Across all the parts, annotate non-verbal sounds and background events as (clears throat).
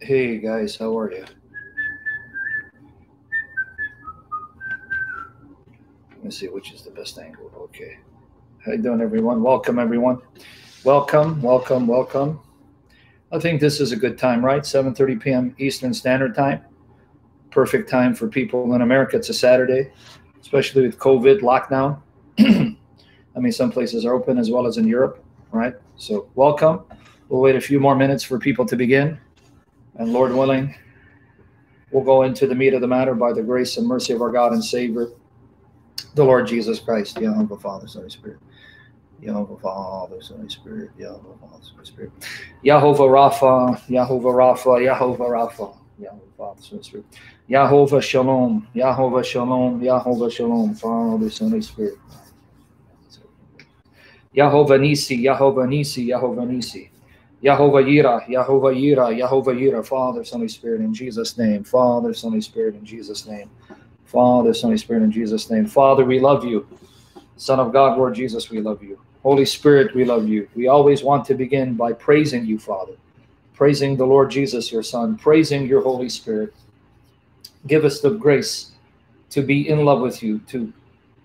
hey guys, how are you? Let me see which is the best angle. Okay. How you doing, everyone? Welcome, everyone. Welcome, welcome, welcome. I think this is a good time, right? 7:30 p.m. Eastern Standard Time. Perfect time for people in America. It's a Saturday, especially with COVID lockdown. (clears throat) I mean, some places are open as well as in Europe, right? So, welcome. We'll wait a few more minutes for people to begin. And Lord willing, we'll go into the meat of the matter by the grace and mercy of our God and Savior, the Lord Jesus Christ, the Jehovah Father, Son, Spirit. Jehovah Father, Son, Spirit, Jehovah Father, Son, Spirit. Jehovah Rapha, Jehovah Rapha, Jehovah Rapha, Jehovah Father, Son, Spirit. Jehovah Shalom, Jehovah Shalom, Jehovah Shalom, Father, Son, Spirit. Jehovah Nisi, Jehovah Nisi, Jehovah Nisi. Yahovah Yira, Yahovah Yira, Yahovah Yira, Father, Son, Holy Spirit, in Jesus' name. Father, Son, Holy Spirit, in Jesus' name. Father, Son, Holy Spirit, in Jesus' name. Father, we love you. Son of God, Lord Jesus, we love you. Holy Spirit, we love you. We always want to begin by praising you, Father, praising the Lord Jesus, your Son, praising your Holy Spirit. Give us the grace to be in love with you, to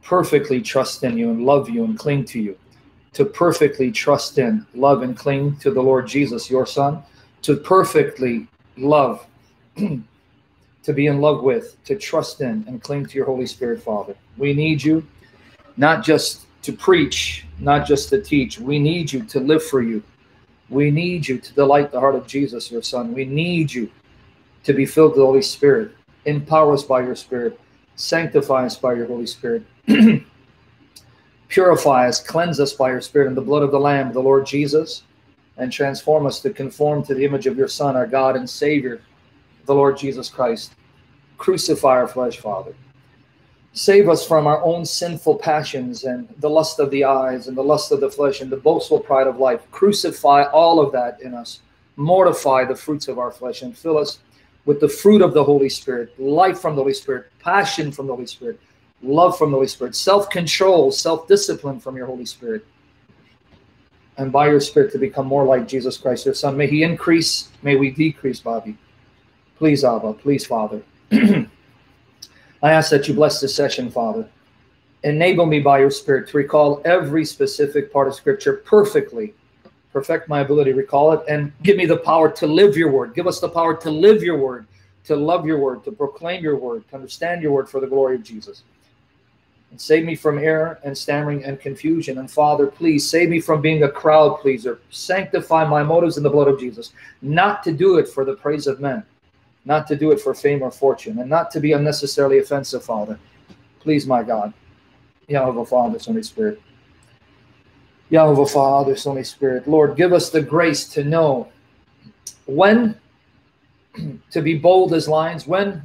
perfectly trust in you and love you and cling to you to perfectly trust in, love, and cling to the Lord Jesus, your Son, to perfectly love, (clears throat) to be in love with, to trust in, and cling to your Holy Spirit, Father. We need you not just to preach, not just to teach. We need you to live for you. We need you to delight the heart of Jesus, your Son. We need you to be filled with the Holy Spirit. Empower us by your Spirit. Sanctify us by your Holy Spirit. (clears throat) Purify us, cleanse us by your Spirit in the blood of the Lamb, the Lord Jesus, and transform us to conform to the image of your Son, our God and Savior, the Lord Jesus Christ. Crucify our flesh, Father. Save us from our own sinful passions and the lust of the eyes and the lust of the flesh and the boastful pride of life. Crucify all of that in us. Mortify the fruits of our flesh and fill us with the fruit of the Holy Spirit, life from the Holy Spirit, passion from the Holy Spirit, love from the Holy Spirit, self control, self discipline from your Holy Spirit, and by your Spirit to become more like Jesus Christ, your Son. May He increase, may we decrease, Bobby. Please, Abba, please, Father. (clears throat) I ask that you bless this session, Father. Enable me by your Spirit to recall every specific part of Scripture perfectly. Perfect my ability to recall it and give me the power to live your word. Give us the power to live your word, to love your word, to proclaim your word, to understand your word for the glory of Jesus and save me from error and stammering and confusion. And Father, please save me from being a crowd pleaser. Sanctify my motives in the blood of Jesus, not to do it for the praise of men, not to do it for fame or fortune, and not to be unnecessarily offensive, Father. Please, my God. Yahweh, Father, Holy Spirit. Yahweh, Father, Holy Spirit. Lord, give us the grace to know when (clears throat) to be bold as lions, when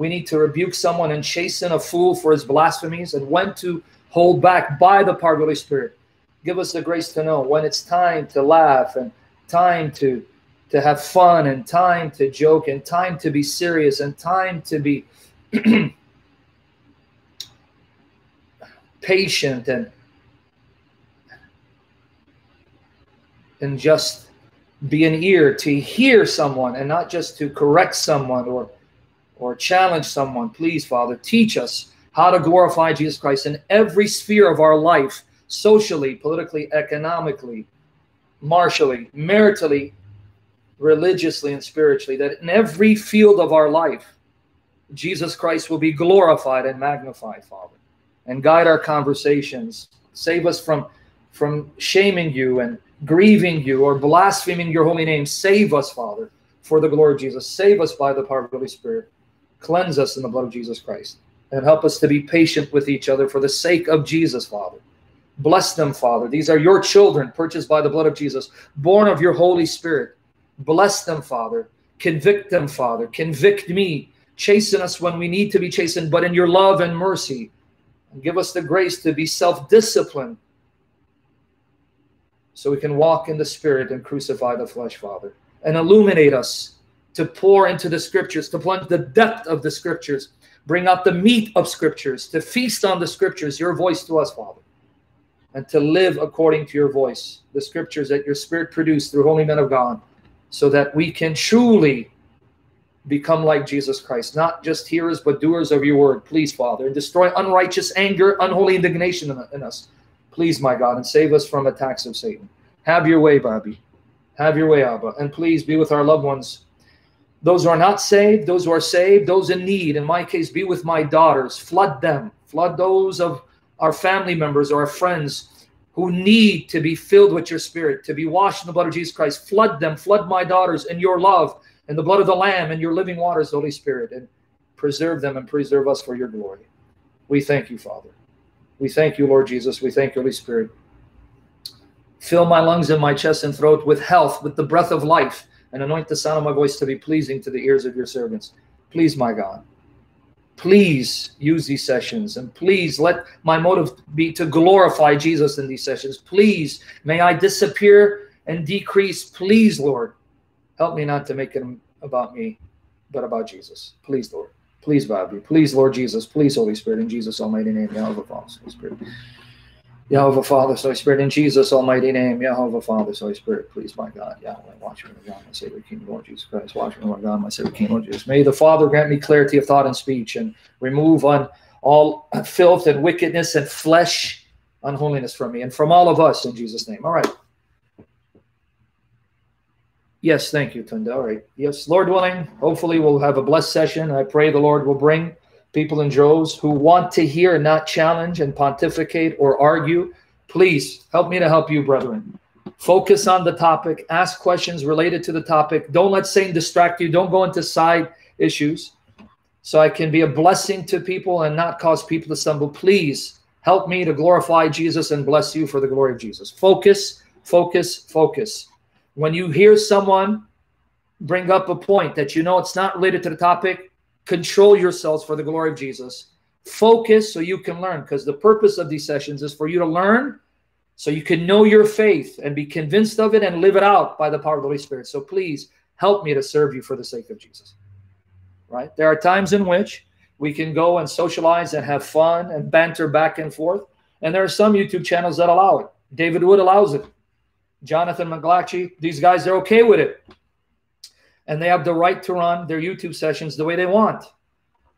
we need to rebuke someone and chasten a fool for his blasphemies and when to hold back by the power of the Holy Spirit. Give us the grace to know when it's time to laugh and time to to have fun and time to joke and time to be serious and time to be (clears throat) patient and and just be an ear to hear someone and not just to correct someone or or challenge someone, please, Father, teach us how to glorify Jesus Christ in every sphere of our life socially, politically, economically, martially, maritally, religiously, and spiritually. That in every field of our life, Jesus Christ will be glorified and magnified, Father, and guide our conversations. Save us from, from shaming you and grieving you or blaspheming your holy name. Save us, Father, for the glory of Jesus. Save us by the power of the Holy Spirit. Cleanse us in the blood of Jesus Christ and help us to be patient with each other for the sake of Jesus, Father. Bless them, Father. These are your children, purchased by the blood of Jesus, born of your Holy Spirit. Bless them, Father. Convict them, Father. Convict me. Chasten us when we need to be chastened, but in your love and mercy. And give us the grace to be self disciplined so we can walk in the Spirit and crucify the flesh, Father. And illuminate us to pour into the scriptures, to plunge the depth of the scriptures, bring out the meat of scriptures, to feast on the scriptures, your voice to us, Father, and to live according to your voice, the scriptures that your spirit produced through holy men of God. so that we can truly become like Jesus Christ, not just hearers, but doers of your word. Please, Father, and destroy unrighteous anger, unholy indignation in, in us. Please, my God, and save us from attacks of Satan. Have your way, Bobby. Have your way, Abba. And please be with our loved ones. Those who are not saved, those who are saved, those in need. In my case, be with my daughters. Flood them. Flood those of our family members or our friends who need to be filled with your spirit, to be washed in the blood of Jesus Christ. Flood them. Flood my daughters in your love in the blood of the Lamb in your living waters, Holy Spirit, and preserve them and preserve us for your glory. We thank you, Father. We thank you, Lord Jesus. We thank you, Holy Spirit. Fill my lungs and my chest and throat with health, with the breath of life, and anoint the sound of my voice to be pleasing to the ears of your servants. Please, my God, please use these sessions and please let my motive be to glorify Jesus in these sessions. Please, may I disappear and decrease. Please, Lord, Help me not to make it about me, but about Jesus. Please, Lord. Please, Bobby. Please, Lord Jesus. Please, Holy Spirit. In Jesus' almighty name, Yahweh Father, Holy Spirit. Yahweh Father, Holy Spirit. In Jesus' almighty name, Yahweh Father, Holy Spirit. Please, my God. Yahweh, watch me, God, my Savior, King, Lord Jesus Christ. Watch me, my God, my Savior, King, Lord Jesus. May the Father grant me clarity of thought and speech and remove on all (clears throat) filth and wickedness and flesh unholiness from me and from all of us in Jesus' name. All right. Yes, thank you, Tunda. All right. Yes, Lord willing, hopefully we'll have a blessed session. I pray the Lord will bring people in droves who want to hear not challenge and pontificate or argue. Please help me to help you, brethren. Focus on the topic. Ask questions related to the topic. Don't let Satan distract you. Don't go into side issues. So I can be a blessing to people and not cause people to stumble. Please help me to glorify Jesus and bless you for the glory of Jesus. Focus, focus, focus when you hear someone bring up a point that you know it's not related to the topic, control yourselves for the glory of Jesus. Focus so you can learn because the purpose of these sessions is for you to learn so you can know your faith and be convinced of it and live it out by the power of the Holy Spirit. So please help me to serve you for the sake of Jesus. Right? There are times in which we can go and socialize and have fun and banter back and forth. And there are some YouTube channels that allow it. David Wood allows it. Jonathan McLatchy, these guys are okay with it. And they have the right to run their YouTube sessions the way they want.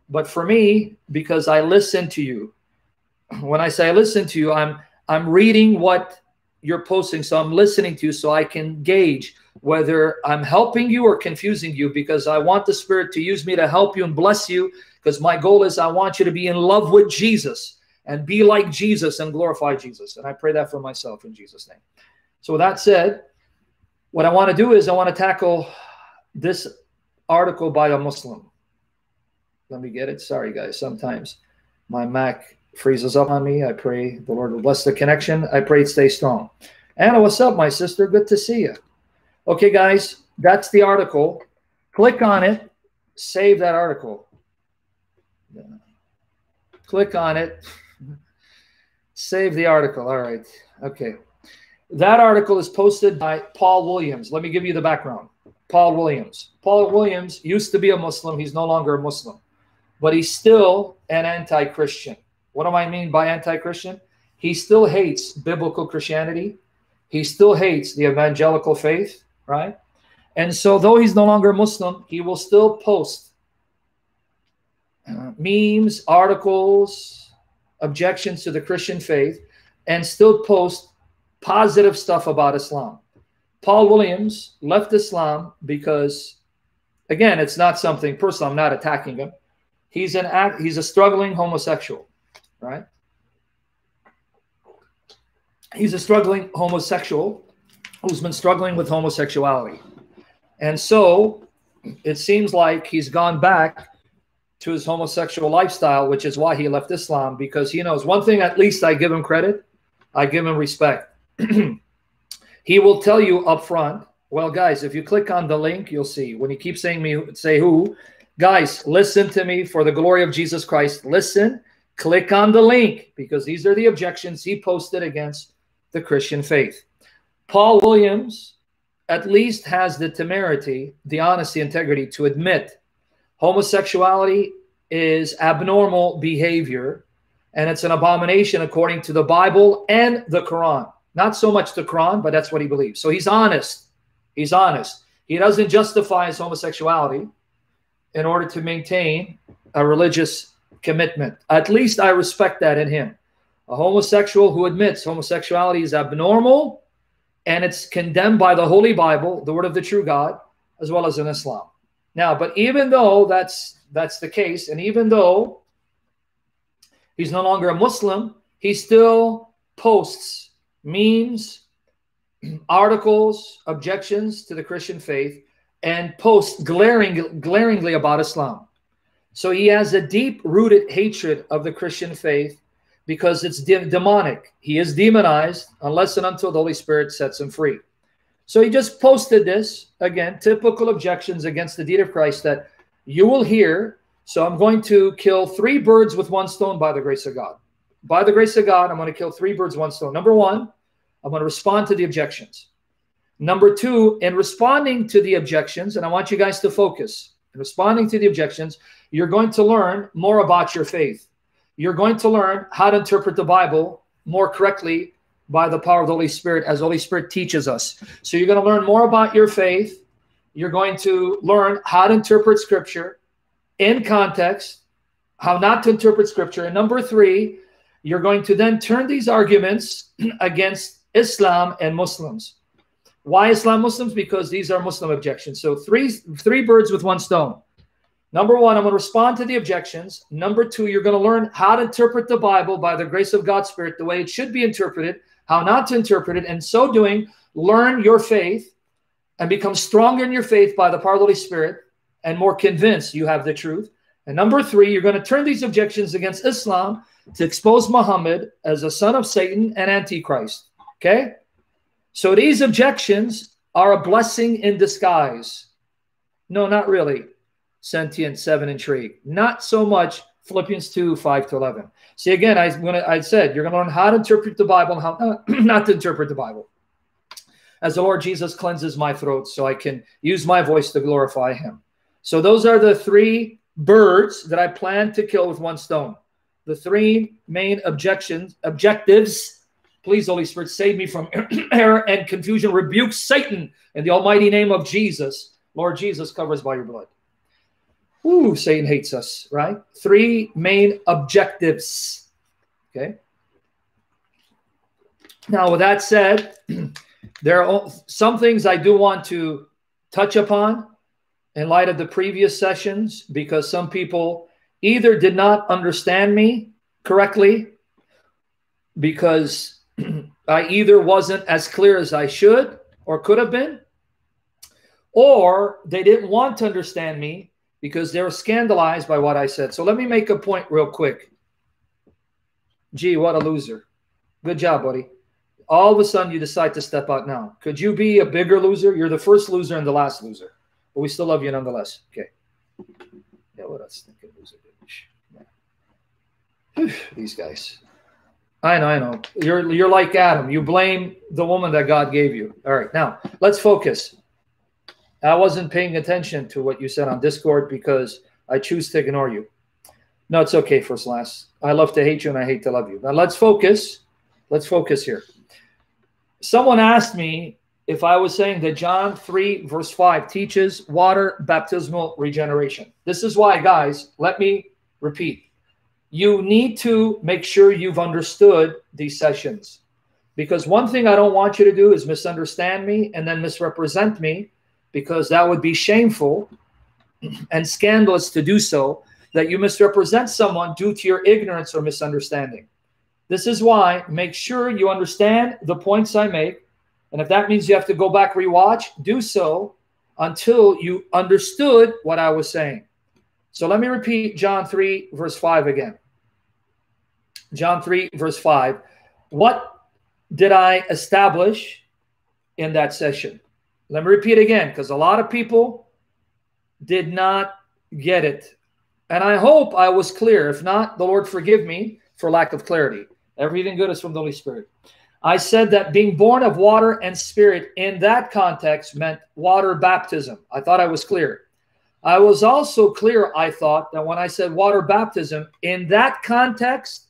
But for me, because I listen to you, (clears throat) when I say I listen to you, I'm I'm reading what you're posting. So I'm listening to you so I can gauge whether I'm helping you or confusing you because I want the Spirit to use me to help you and bless you because my goal is I want you to be in love with Jesus and be like Jesus and glorify Jesus. And I pray that for myself in Jesus' name. So with that said, what I want to do is I want to tackle this article by a Muslim. Let me get it. Sorry, guys. Sometimes my Mac freezes up on me. I pray the Lord will bless the connection. I pray it stay strong. Anna, what's up, my sister? Good to see you. Okay, guys, that's the article. Click on it. Save that article. Click on it. (laughs) Save the article. All right. Okay. That article is posted by Paul Williams. Let me give you the background. Paul Williams. Paul Williams used to be a Muslim. He's no longer a Muslim, but he's still an anti Christian. What do I mean by anti Christian? He still hates biblical Christianity. He still hates the evangelical faith, right? And so, though he's no longer Muslim, he will still post uh, memes, articles, objections to the Christian faith, and still post positive stuff about Islam. Paul Williams left Islam because, again, it's not something personal. I'm not attacking him. He's an act. He's a struggling homosexual, right? He's a struggling homosexual who's been struggling with homosexuality, and so it seems like he's gone back to his homosexual lifestyle, which is why he left Islam because he knows one thing. At least I give him credit. I give him respect (clears throat) he will tell you up front, well, guys, if you click on the link, you'll see. When he keeps saying me, say who, guys, listen to me for the glory of Jesus Christ. Listen, click on the link because these are the objections he posted against the Christian faith. Paul Williams at least has the temerity, the honesty, integrity to admit homosexuality is abnormal behavior and it's an abomination according to the Bible and the Quran. Not so much the Quran, but that's what he believes. So he's honest. He's honest. He doesn't justify his homosexuality in order to maintain a religious commitment. At least I respect that in him. A homosexual who admits homosexuality is abnormal and it's condemned by the Holy Bible, the word of the true God, as well as in Islam. Now, but even though that's that's the case, and even though he's no longer a Muslim, he still posts memes, articles, objections to the Christian faith, and posts glaring, glaringly about Islam. So he has a deep rooted hatred of the Christian faith because it's de demonic. He is demonized unless and until the Holy Spirit sets him free. So he just posted this again, typical objections against the deity of Christ that you will hear. So I'm going to kill three birds with one stone by the grace of God. By the grace of God, I'm going to kill three birds, one stone. Number one, I'm going to respond to the objections. Number two, in responding to the objections, and I want you guys to focus, in responding to the objections, you're going to learn more about your faith. You're going to learn how to interpret the Bible more correctly by the power of the Holy Spirit as the Holy Spirit teaches us. So you're going to learn more about your faith. You're going to learn how to interpret scripture in context, how not to interpret scripture. And number three, you're going to then turn these arguments (clears throat) against Islam and Muslims. Why Islam Muslims? Because these are Muslim objections. So three three birds with one stone. Number one, I'm going to respond to the objections. Number two, you're going to learn how to interpret the Bible by the grace of God's Spirit, the way it should be interpreted, how not to interpret it, and so doing, learn your faith and become stronger in your faith by the power of the Holy Spirit and more convinced you have the truth. And number three, you're going to turn these objections against Islam to expose Muhammad as a son of Satan and Antichrist. Okay? So these objections are a blessing in disguise. No, not really. Sentient, seven, intrigue. Not so much Philippians 2, 5 to 11. See, again, I, when I said you're going to learn how to interpret the Bible and how uh, (clears throat) not to interpret the Bible. As the Lord Jesus cleanses my throat so I can use my voice to glorify him. So those are the three birds that I plan to kill with one stone. The three main objections, objectives Please, Holy Spirit, save me from (clears throat) error and confusion. Rebuke Satan in the almighty name of Jesus. Lord Jesus, cover us by your blood. Ooh, Satan hates us, right? Three main objectives. Okay. Now, with that said, (clears throat) there are some things I do want to touch upon in light of the previous sessions because some people either did not understand me correctly because (clears throat) I either wasn't as clear as I should or could have been, or they didn't want to understand me because they were scandalized by what I said. So let me make a point real quick. Gee, what a loser. Good job, buddy. All of a sudden, you decide to step out now. Could you be a bigger loser? You're the first loser and the last loser. But we still love you nonetheless. Okay. Yeah, what else? Yeah. These guys. I know, I know. You're you're like Adam. You blame the woman that God gave you. All right, now let's focus. I wasn't paying attention to what you said on Discord because I choose to ignore you. No, it's okay, first last. I love to hate you and I hate to love you. Now let's focus. Let's focus here. Someone asked me if I was saying that John 3, verse 5 teaches water baptismal regeneration. This is why, guys, let me repeat you need to make sure you've understood these sessions. Because one thing I don't want you to do is misunderstand me and then misrepresent me, because that would be shameful and scandalous to do so, that you misrepresent someone due to your ignorance or misunderstanding. This is why make sure you understand the points I make. And if that means you have to go back, rewatch, do so until you understood what I was saying. So let me repeat John 3, verse 5 again. John 3, verse 5. What did I establish in that session? Let me repeat again, because a lot of people did not get it. And I hope I was clear. If not, the Lord forgive me for lack of clarity. Everything good is from the Holy Spirit. I said that being born of water and spirit in that context meant water baptism. I thought I was clear. I was also clear, I thought, that when I said water baptism, in that context,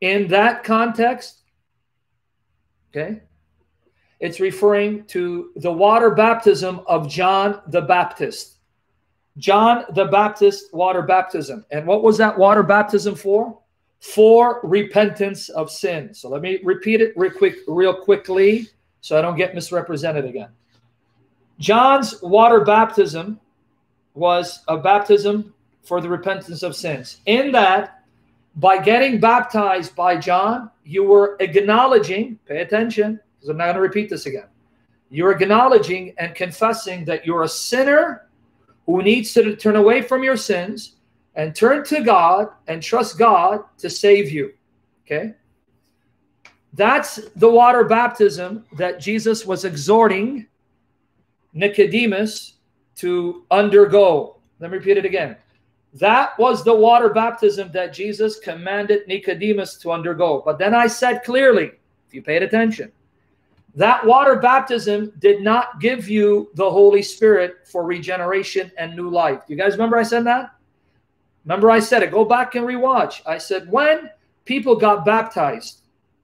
in that context, okay, it's referring to the water baptism of John the Baptist. John the Baptist water baptism. And what was that water baptism for? For repentance of sin. So let me repeat it real quick, real quickly, so I don't get misrepresented again. John's water baptism was a baptism for the repentance of sins. In that, by getting baptized by John, you were acknowledging, pay attention, because I'm not going to repeat this again. You're acknowledging and confessing that you're a sinner who needs to turn away from your sins and turn to God and trust God to save you. Okay? That's the water baptism that Jesus was exhorting Nicodemus to undergo. Let me repeat it again. That was the water baptism that Jesus commanded Nicodemus to undergo. But then I said clearly, if you paid attention, that water baptism did not give you the Holy Spirit for regeneration and new life. You guys remember I said that? Remember I said it. Go back and rewatch. I said when people got baptized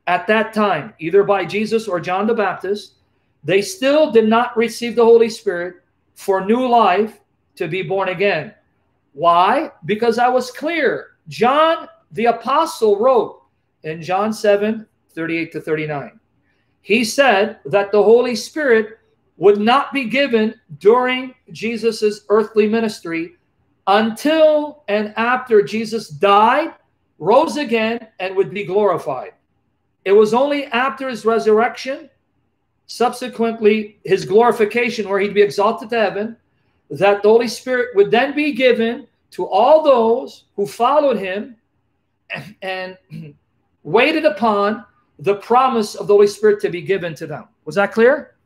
at that time, either by Jesus or John the Baptist, they still did not receive the Holy Spirit for new life to be born again. Why? Because I was clear. John the apostle wrote in John 7 38 to 39. He said that the Holy Spirit would not be given during Jesus's earthly ministry until and after Jesus died, rose again, and would be glorified. It was only after his resurrection, subsequently his glorification, where he'd be exalted to heaven, that the Holy Spirit would then be given to all those who followed him and, and (clears throat) waited upon the promise of the Holy Spirit to be given to them. Was that clear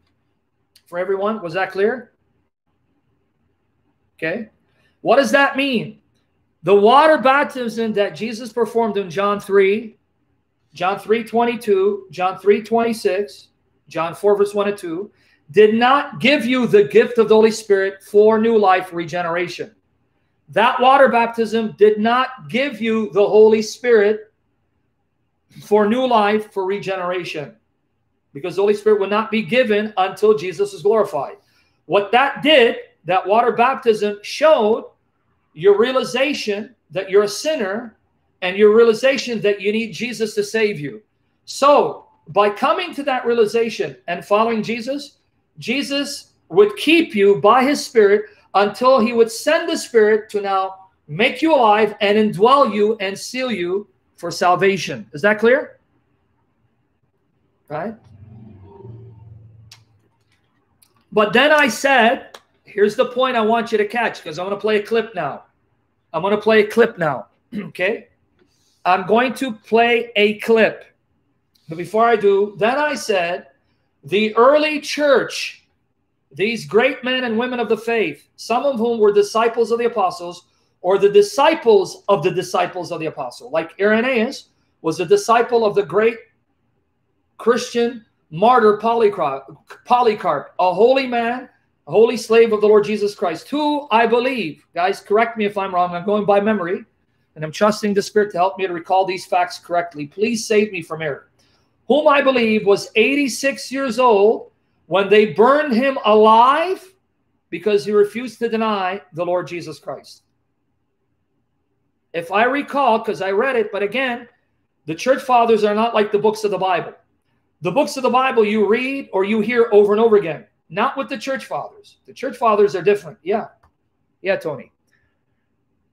for everyone? Was that clear? Okay. What does that mean? The water baptism that Jesus performed in John 3, John 3 22, John 3 26, John 4, verse 1 and 2, did not give you the gift of the Holy Spirit for new life regeneration. That water baptism did not give you the Holy Spirit for new life, for regeneration, because the Holy Spirit will not be given until Jesus is glorified. What that did, that water baptism showed your realization that you're a sinner and your realization that you need Jesus to save you. So, by coming to that realization and following Jesus, Jesus would keep you by his spirit until he would send the spirit to now make you alive and indwell you and seal you for salvation. Is that clear? Right? But then I said, here's the point I want you to catch because I'm going to play a clip now. I'm going to play a clip now. (clears throat) okay? I'm going to play a clip. But before I do, then I said, the early church, these great men and women of the faith, some of whom were disciples of the apostles, or the disciples of the disciples of the apostle. Like Irenaeus was a disciple of the great Christian martyr Polycarp, Polycarp, a holy man, a holy slave of the Lord Jesus Christ, who I believe, guys, correct me if I'm wrong, I'm going by memory, and I'm trusting the Spirit to help me to recall these facts correctly. Please save me from error. Whom I believe was 86 years old when they burned him alive because he refused to deny the Lord Jesus Christ. If I recall, because I read it, but again, the church fathers are not like the books of the Bible. The books of the Bible you read or you hear over and over again, not with the church fathers. The church fathers are different. Yeah. Yeah, Tony.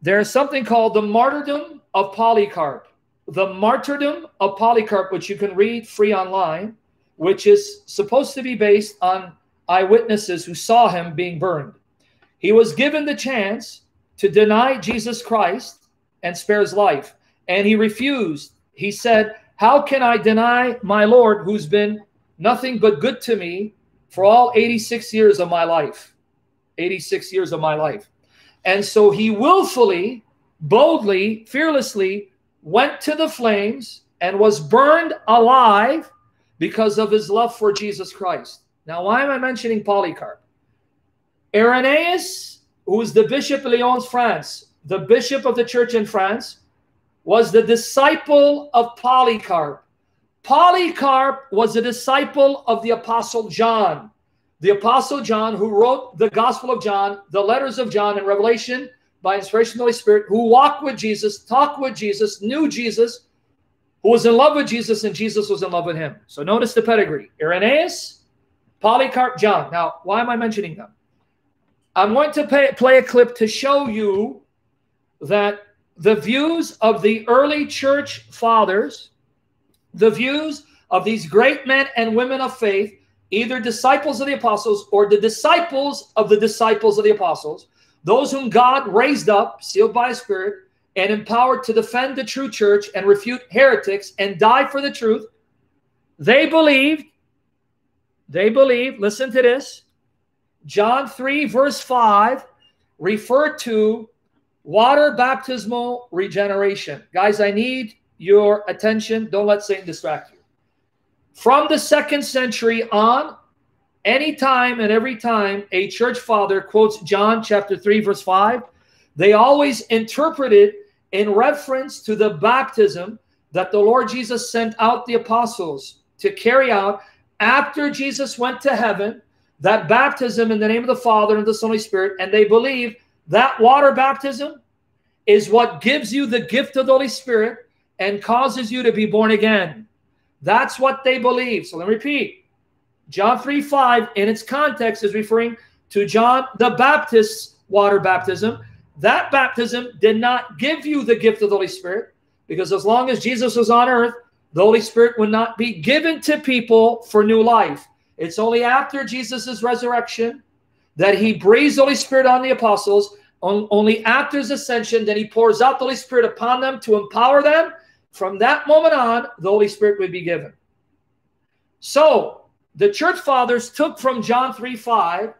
There's something called the martyrdom of Polycarp. The martyrdom of Polycarp, which you can read free online, which is supposed to be based on eyewitnesses who saw him being burned. He was given the chance to deny Jesus Christ and spare his life. And he refused. He said, How can I deny my Lord who's been nothing but good to me for all 86 years of my life? 86 years of my life. And so he willfully, boldly, fearlessly went to the flames and was burned alive because of his love for Jesus Christ. Now, why am I mentioning Polycarp? Irenaeus, who was the Bishop of Lyons, France, the bishop of the church in France, was the disciple of Polycarp. Polycarp was a disciple of the Apostle John. The Apostle John, who wrote the Gospel of John, the letters of John, and Revelation by inspiration of the Holy Spirit, who walked with Jesus, talked with Jesus, knew Jesus, who was in love with Jesus, and Jesus was in love with him. So notice the pedigree Irenaeus, Polycarp, John. Now, why am I mentioning them? I'm going to pay, play a clip to show you that the views of the early church fathers, the views of these great men and women of faith, either disciples of the apostles or the disciples of the disciples of the apostles, those whom God raised up, sealed by His Spirit, and empowered to defend the true church and refute heretics and die for the truth, they believed, they believed, listen to this, John 3, verse 5, referred to water baptismal regeneration. Guys, I need your attention. Don't let Satan distract you. From the second century on, any time and every time a church father quotes John chapter 3, verse 5, they always interpret it in reference to the baptism that the Lord Jesus sent out the apostles to carry out after Jesus went to heaven, that baptism in the name of the Father and the Holy Spirit, and they believe that water baptism is what gives you the gift of the Holy Spirit and causes you to be born again. That's what they believe. So let me repeat. John 3 5 in its context is referring to John the Baptist's water baptism. That baptism did not give you the gift of the Holy Spirit because as long as Jesus was on earth, the Holy Spirit would not be given to people for new life. It's only after Jesus' resurrection that he breathes the Holy Spirit on the apostles. Only after his ascension, then he pours out the Holy Spirit upon them to empower them from that moment on, the Holy Spirit would be given. So the church fathers took from John 3 5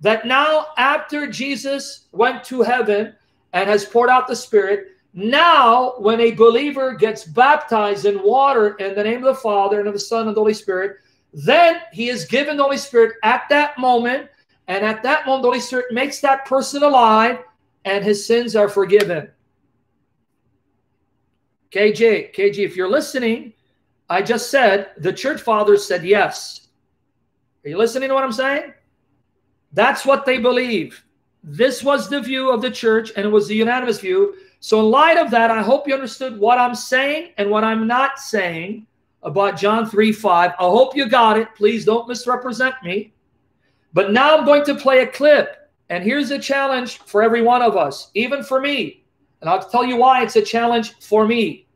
that now, after Jesus went to heaven and has poured out the Spirit, now when a believer gets baptized in water in the name of the Father and of the Son and the Holy Spirit, then he is given the Holy Spirit at that moment. And at that moment, the Holy Spirit makes that person alive and his sins are forgiven. KJ, KG, if you're listening, I just said the church fathers said yes. Are you listening to what I'm saying? That's what they believe. This was the view of the church, and it was the unanimous view. So, in light of that, I hope you understood what I'm saying and what I'm not saying about John 3 5. I hope you got it. Please don't misrepresent me. But now I'm going to play a clip. And here's a challenge for every one of us, even for me. And I'll tell you why it's a challenge for me.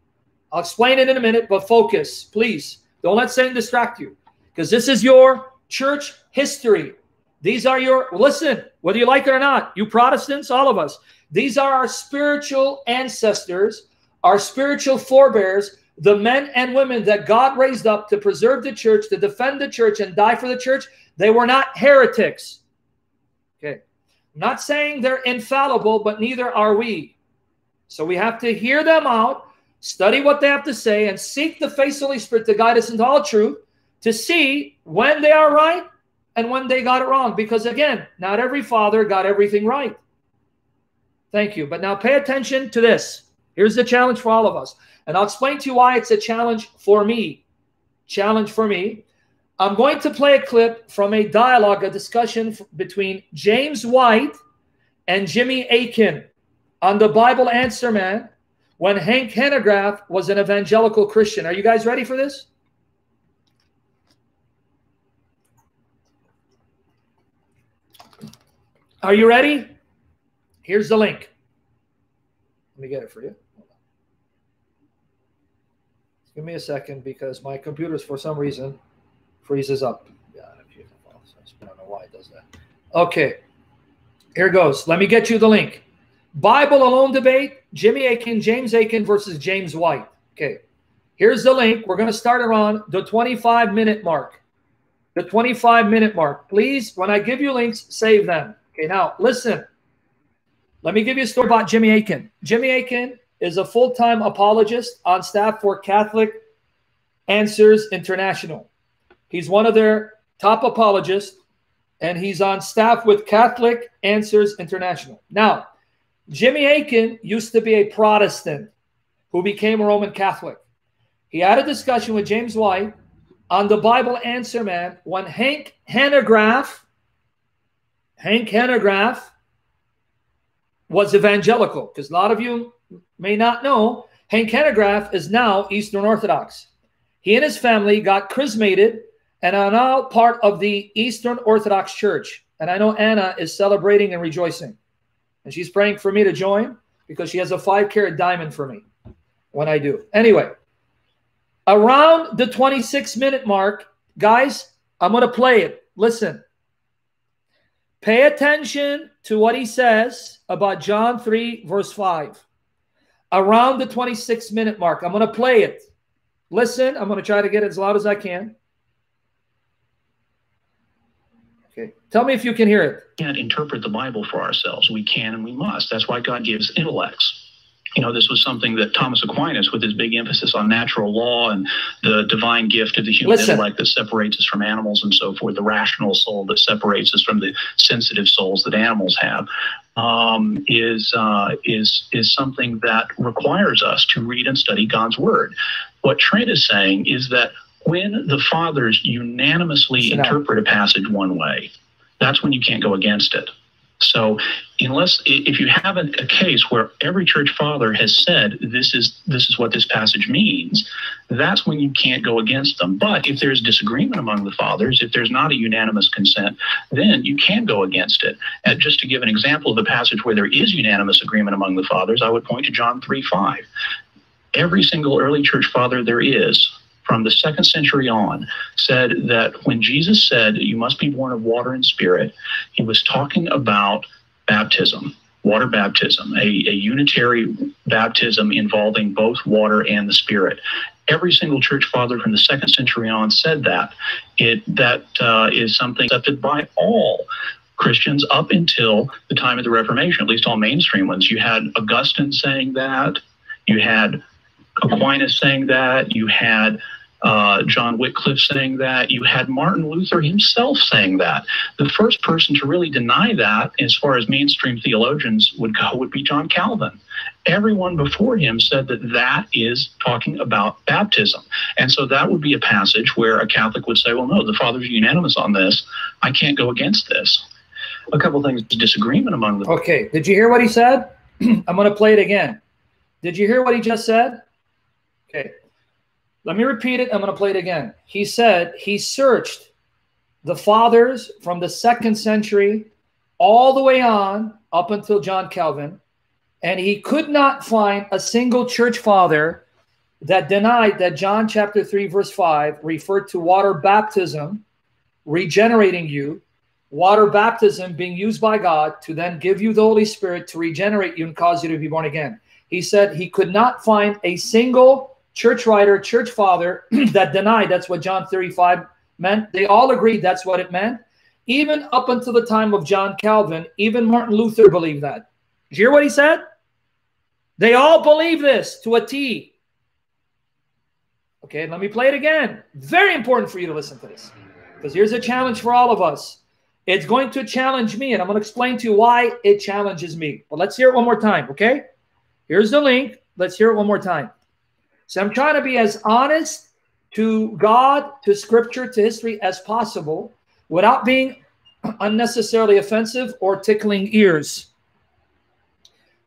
I'll explain it in a minute, but focus, please. Don't let Satan distract you because this is your church history. These are your, listen, whether you like it or not, you Protestants, all of us, these are our spiritual ancestors, our spiritual forebears, the men and women that God raised up to preserve the church, to defend the church, and die for the church. They were not heretics. Okay. I'm not saying they're infallible, but neither are we. So we have to hear them out, study what they have to say, and seek the face of the Holy Spirit to guide us into all truth to see when they are right and when they got it wrong. Because again, not every father got everything right. Thank you. But now pay attention to this. Here's the challenge for all of us. And I'll explain to you why it's a challenge for me. Challenge for me. I'm going to play a clip from a dialogue, a discussion between James White and Jimmy Akin on the Bible Answer Man when Hank Hanegraaff was an evangelical Christian. Are you guys ready for this? Are you ready? Here's the link. Let me get it for you. Give me a second because my computer's for some reason freezes up. Yeah, I don't know why it does that. Okay, here goes. Let me get you the link. Bible alone debate, Jimmy Akin, James Akin versus James White. Okay, here's the link. We're going to start around the 25 minute mark. The 25 minute mark. Please, when I give you links, save them. Okay, now listen. Let me give you a story about Jimmy Akin. Jimmy Akin is a full time apologist on staff for Catholic Answers International. He's one of their top apologists, and he's on staff with Catholic Answers International. Now, Jimmy Akin used to be a Protestant who became a Roman Catholic. He had a discussion with James White on the Bible Answer Man when Hank Hanegraaff, Hank Hanegraaff was evangelical. Because a lot of you may not know, Hank Hanegraaff is now Eastern Orthodox. He and his family got chrismated and are now part of the Eastern Orthodox Church. And I know Anna is celebrating and rejoicing. And she's praying for me to join because she has a five carat diamond for me when I do. Anyway, around the 26 minute mark, guys, I'm going to play it. Listen. Pay attention to what he says about John 3, verse 5. Around the 26 minute mark, I'm going to play it. Listen, I'm going to try to get it as loud as I can. Okay. Tell me if you can hear it. We can't interpret the Bible for ourselves. We can and we must. That's why God gives intellects. You know, this was something that Thomas Aquinas, with his big emphasis on natural law and the divine gift of the human Listen. intellect that separates us from animals and so forth, the rational soul that separates us from the sensitive souls that animals have, um, is uh, is is something that requires us to read and study God's word. What Trent is saying is that when the fathers unanimously Sit interpret a passage one way, that's when you can't go against it. So, unless if you have a, a case where every church father has said this is this is what this passage means, that's when you can't go against them. But if there's disagreement among the fathers, if there's not a unanimous consent, then you can go against it. And just to give an example of the passage where there is unanimous agreement among the fathers, I would point to John 3 5. Every single early church father there is from the second century on said that when Jesus said, You must be born of water and spirit, he was talking about baptism, water baptism, a, a unitary baptism involving both water and the spirit. Every single church father from the second century on said that. It that uh, is something accepted by all Christians up until the time of the Reformation, at least all mainstream ones. You had Augustine saying that. You had Aquinas saying that. You had uh, John Wycliffe saying that. You had Martin Luther himself saying that. The first person to really deny that, as far as mainstream theologians would go, would be John Calvin. Everyone before him said that that is talking about baptism. And so that would be a passage where a Catholic would say, well, no, the fathers are unanimous on this. I can't go against this. A couple of things, disagreement among the Okay. Did you hear what he said? (clears throat) I'm going to play it again. Did you hear what he just said? Okay. Let me repeat it. I'm going to play it again. He said he searched the fathers from the second century all the way on up until John Calvin, and he could not find a single church father that denied that John chapter 3, verse 5 referred to water baptism, regenerating you, water baptism being used by God to then give you the Holy Spirit to regenerate you and cause you to be born again. He said he could not find a single church writer, church father (clears throat) that denied that's what John 35 meant. They all agreed that's what it meant. Even up until the time of John Calvin, even Martin Luther believed that. Did you hear what he said? They all believe this to a T. Okay, let me play it again. Very important for you to listen to this because here's a challenge for all of us. It's going to challenge me, and I'm going to explain to you why it challenges me. But let's hear it one more time, okay? Here's the link. Let's hear it one more time. So I'm trying to be as honest to God, to scripture, to history as possible without being unnecessarily offensive or tickling ears.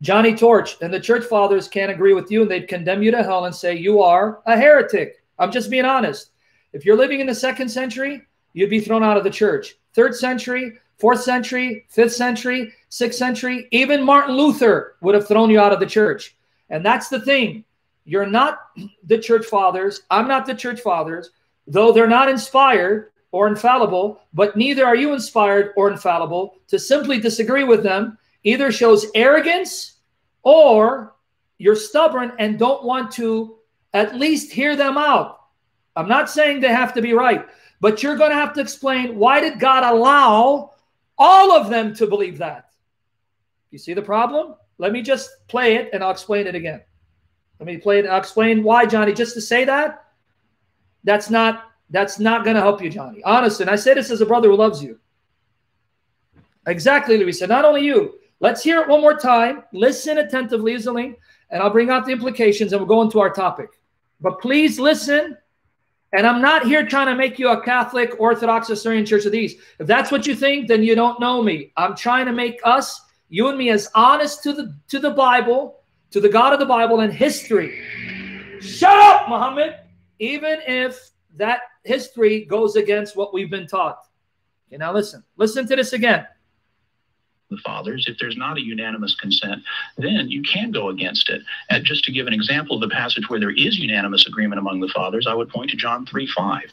Johnny Torch and the church fathers can't agree with you and they'd condemn you to hell and say you are a heretic. I'm just being honest. If you're living in the second century, you'd be thrown out of the church. Third century, fourth century, fifth century, sixth century, even Martin Luther would have thrown you out of the church. And that's the thing. You're not the church fathers. I'm not the church fathers, though they're not inspired or infallible, but neither are you inspired or infallible. To simply disagree with them either shows arrogance or you're stubborn and don't want to at least hear them out. I'm not saying they have to be right, but you're going to have to explain why did God allow all of them to believe that? You see the problem? Let me just play it and I'll explain it again. Let me play it. I'll explain why, Johnny. Just to say that, that's not that's not going to help you, Johnny. Honestly, and I say this as a brother who loves you. Exactly, Louis said. Not only you. Let's hear it one more time. Listen attentively, is the link, and I'll bring out the implications and we'll go into our topic. But please listen. And I'm not here trying to make you a Catholic, Orthodox, Assyrian Church of the East. If that's what you think, then you don't know me. I'm trying to make us, you and me, as honest to the to the Bible, to the God of the Bible and history. Shut up, Muhammad. Even if that history goes against what we've been taught. Okay, now listen. Listen to this again the fathers. If there's not a unanimous consent, then you can go against it. And just to give an example of the passage where there is unanimous agreement among the fathers, I would point to John 3 5.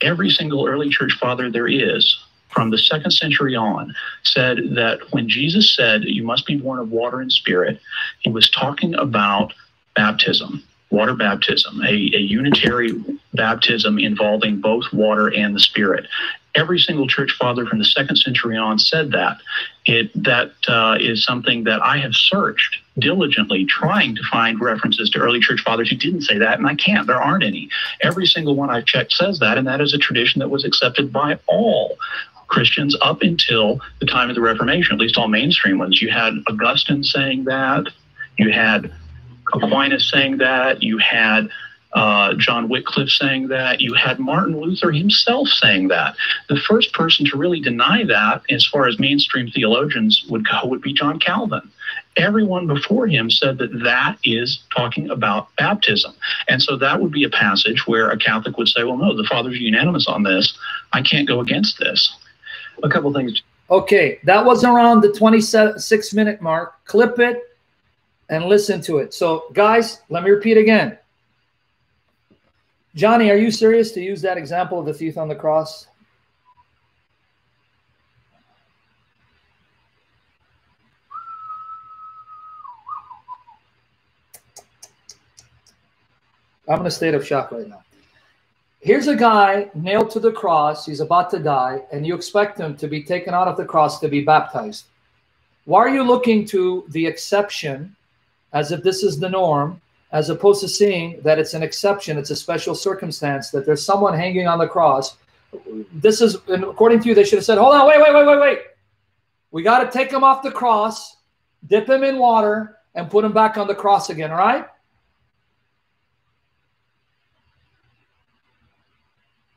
Every single early church father there is from the second century on said that when Jesus said, You must be born of water and spirit, he was talking about baptism water baptism, a, a, unitary baptism involving both water and the Spirit every single church father from the second century on said that. It that uh, is something that I have searched diligently, trying to find references to early church fathers who didn't say that, and I can't. There aren't any. Every single one I've checked says that, and that is a tradition that was accepted by all. Christians up until the time of the Reformation, at least all mainstream ones. You had Augustine saying that, you had Aquinas saying that, you had uh, John Wycliffe saying that. You had Martin Luther himself saying that. The first person to really deny that, as far as mainstream theologians would go, would be John Calvin. Everyone before him said that that is talking about baptism. And so that would be a passage where a Catholic would say, well, no, the fathers are unanimous on this. I can't go against this. A couple things. Okay, that was around the 26 minute mark. Clip it and listen to it. So, guys, let me repeat again Johnny, are you serious to use that example of the thief on the cross? I'm in a state of shock right now. Here's a guy nailed to the cross. He's about to die, and you expect him to be taken out of the cross to be baptized. Why are you looking to the exception as if this is the norm as opposed to seeing that it's an exception, it's a special circumstance, that there's someone hanging on the cross. This is, according to you, they should have said, hold on, wait, wait, wait, wait, wait. We got to take him off the cross, dip him in water, and put him back on the cross again, all right?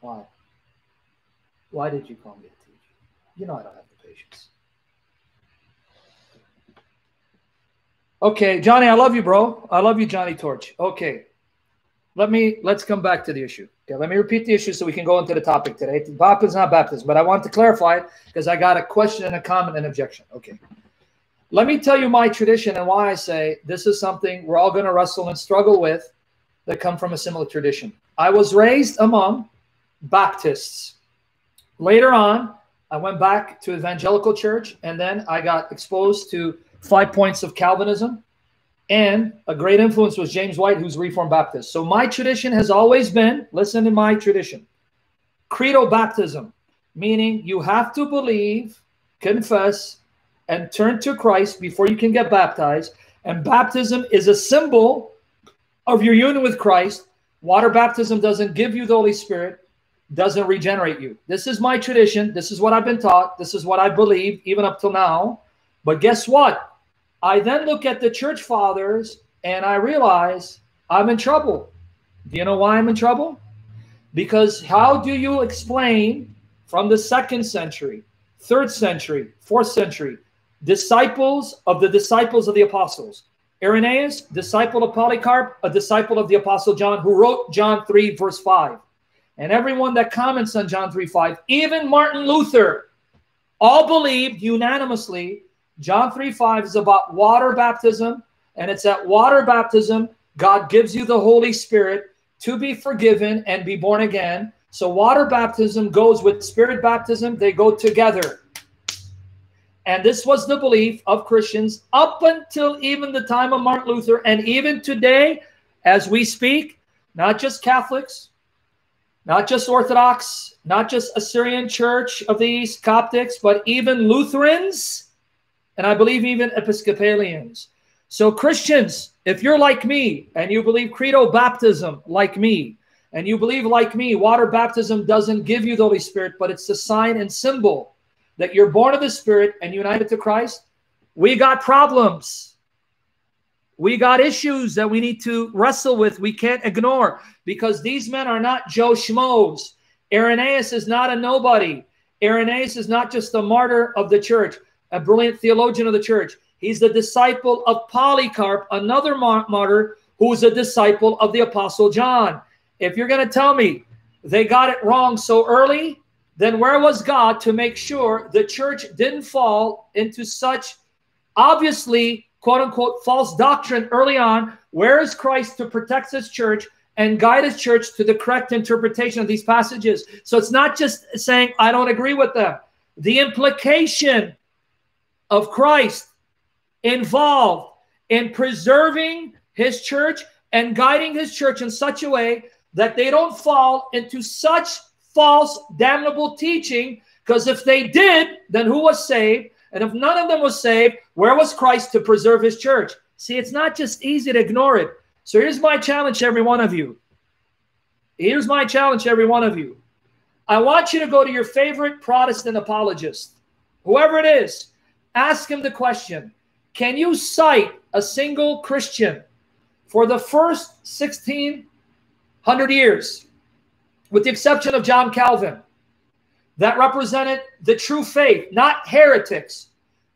Why? Why did you call me a teacher? You know I don't have the patience. Okay, Johnny, I love you, bro. I love you, Johnny Torch. Okay. Let me let's come back to the issue. Okay, let me repeat the issue so we can go into the topic today. Baptism is not baptism, but I want to clarify it because I got a question and a comment and objection. Okay. Let me tell you my tradition and why I say this is something we're all going to wrestle and struggle with that come from a similar tradition. I was raised among Baptists. Later on, I went back to evangelical church and then I got exposed to five points of Calvinism. And a great influence was James White, who's Reformed Baptist. So my tradition has always been listen to my tradition credo baptism, meaning you have to believe, confess, and turn to Christ before you can get baptized. And baptism is a symbol of your union with Christ. Water baptism doesn't give you the Holy Spirit, doesn't regenerate you. This is my tradition. This is what I've been taught. This is what I believe even up till now. But guess what? I then look at the church fathers and I realize I'm in trouble. Do you know why I'm in trouble? Because how do you explain from the second century, third century, fourth century, disciples of the disciples of the apostles? Irenaeus, disciple of Polycarp, a disciple of the apostle John, who wrote John 3, verse 5. And everyone that comments on John 3, 5, even Martin Luther, all believed unanimously John 3 5 is about water baptism, and it's at water baptism God gives you the Holy Spirit to be forgiven and be born again. So, water baptism goes with spirit baptism, they go together. And this was the belief of Christians up until even the time of Martin Luther, and even today, as we speak, not just Catholics, not just Orthodox, not just Assyrian Church of the East, Coptics, but even Lutherans and I believe even Episcopalians. So, Christians, if you're like me and you believe credo baptism like me, and you believe like me, water baptism doesn't give you the Holy Spirit, but it's the sign and symbol that you're born of the Spirit and united to Christ, we got problems. We got issues that we need to wrestle with. We can't ignore because these men are not Joe Schmoes. Irenaeus is not a nobody. Irenaeus is not just a martyr of the church, a brilliant theologian of the church. He's the disciple of Polycarp, another martyr who's a disciple of the Apostle John. If you're going to tell me they got it wrong so early, then where was God to make sure the church didn't fall into such obviously, quote unquote, false doctrine early on? Where is Christ to protect his church and guide a church to the correct interpretation of these passages? So it's not just saying, I don't agree with them. The implication of Christ involved in preserving his church and guiding his church in such a way that they don't fall into such false, damnable teaching. Because if they did, then who was saved? And if none of them was saved, where was Christ to preserve his church? See, it's not just easy to ignore it. So here's my challenge to every one of you. Here's my challenge to every one of you. I want you to go to your favorite Protestant apologist, whoever it is, ask him the question Can you cite a single Christian for the first 1600 years, with the exception of John Calvin, that represented the true faith, not heretics,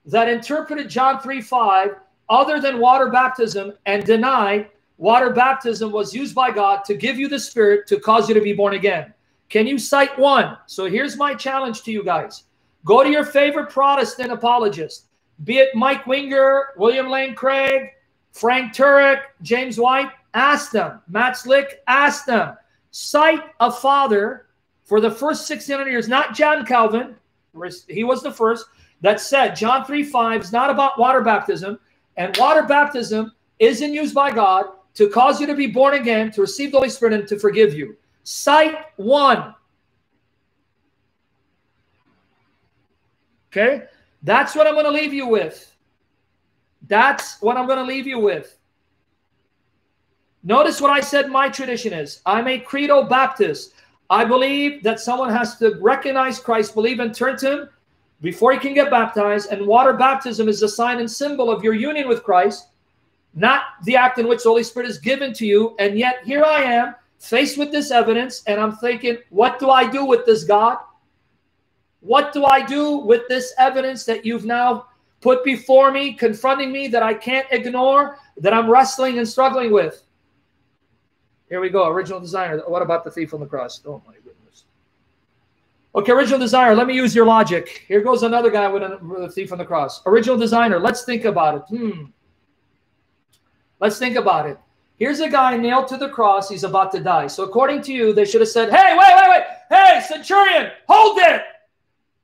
that interpreted John 3 5 other than water baptism and denied water baptism was used by God to give you the Spirit to cause you to be born again. Can you cite one? So here's my challenge to you guys go to your favorite Protestant apologist, be it Mike Winger, William Lane Craig, Frank Turek, James White, ask them. Matt Slick, ask them. Cite a father for the first 1600 years, not John Calvin, he was the first, that said John 3 5 is not about water baptism, and water baptism isn't used by God to cause you to be born again, to receive the Holy Spirit, and to forgive you. Cite one. Okay? That's what I'm going to leave you with. That's what I'm going to leave you with. Notice what I said my tradition is. I'm a credo Baptist. I believe that someone has to recognize Christ, believe and turn to him before he can get baptized. And water baptism is a sign and symbol of your union with Christ, not the act in which the Holy Spirit is given to you. And yet here I am faced with this evidence and I'm thinking, what do I do with this God? What do I do with this evidence that you've now put before me, confronting me that I can't ignore, that I'm wrestling and struggling with. Here we go. Original designer. What about the thief on the cross? Oh my goodness. Okay, original designer. Let me use your logic. Here goes another guy with a, thief on the cross. Original designer. Let's think about it. Hmm. Let's think about it. Here's a guy nailed to the cross. He's about to die. So according to you, they should have said, "Hey, wait, wait, wait! Hey, centurion, hold it!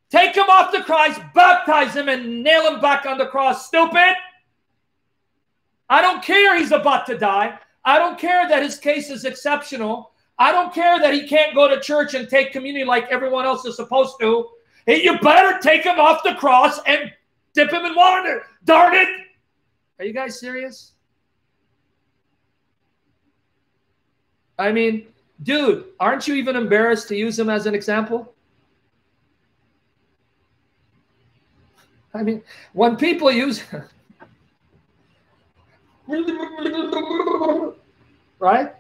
Take him off the cross, baptize him, and nail him back on the cross. Stupid! I don't care he's about to die. I don't care that his case is exceptional. I don't care that he can't go to church and take communion like everyone else is supposed to. Hey, you better take him off the cross and dip him in water. Darn it! Are you guys serious? I mean, dude, aren't you even embarrassed to use him as an example? I mean, when people use (laughs) right?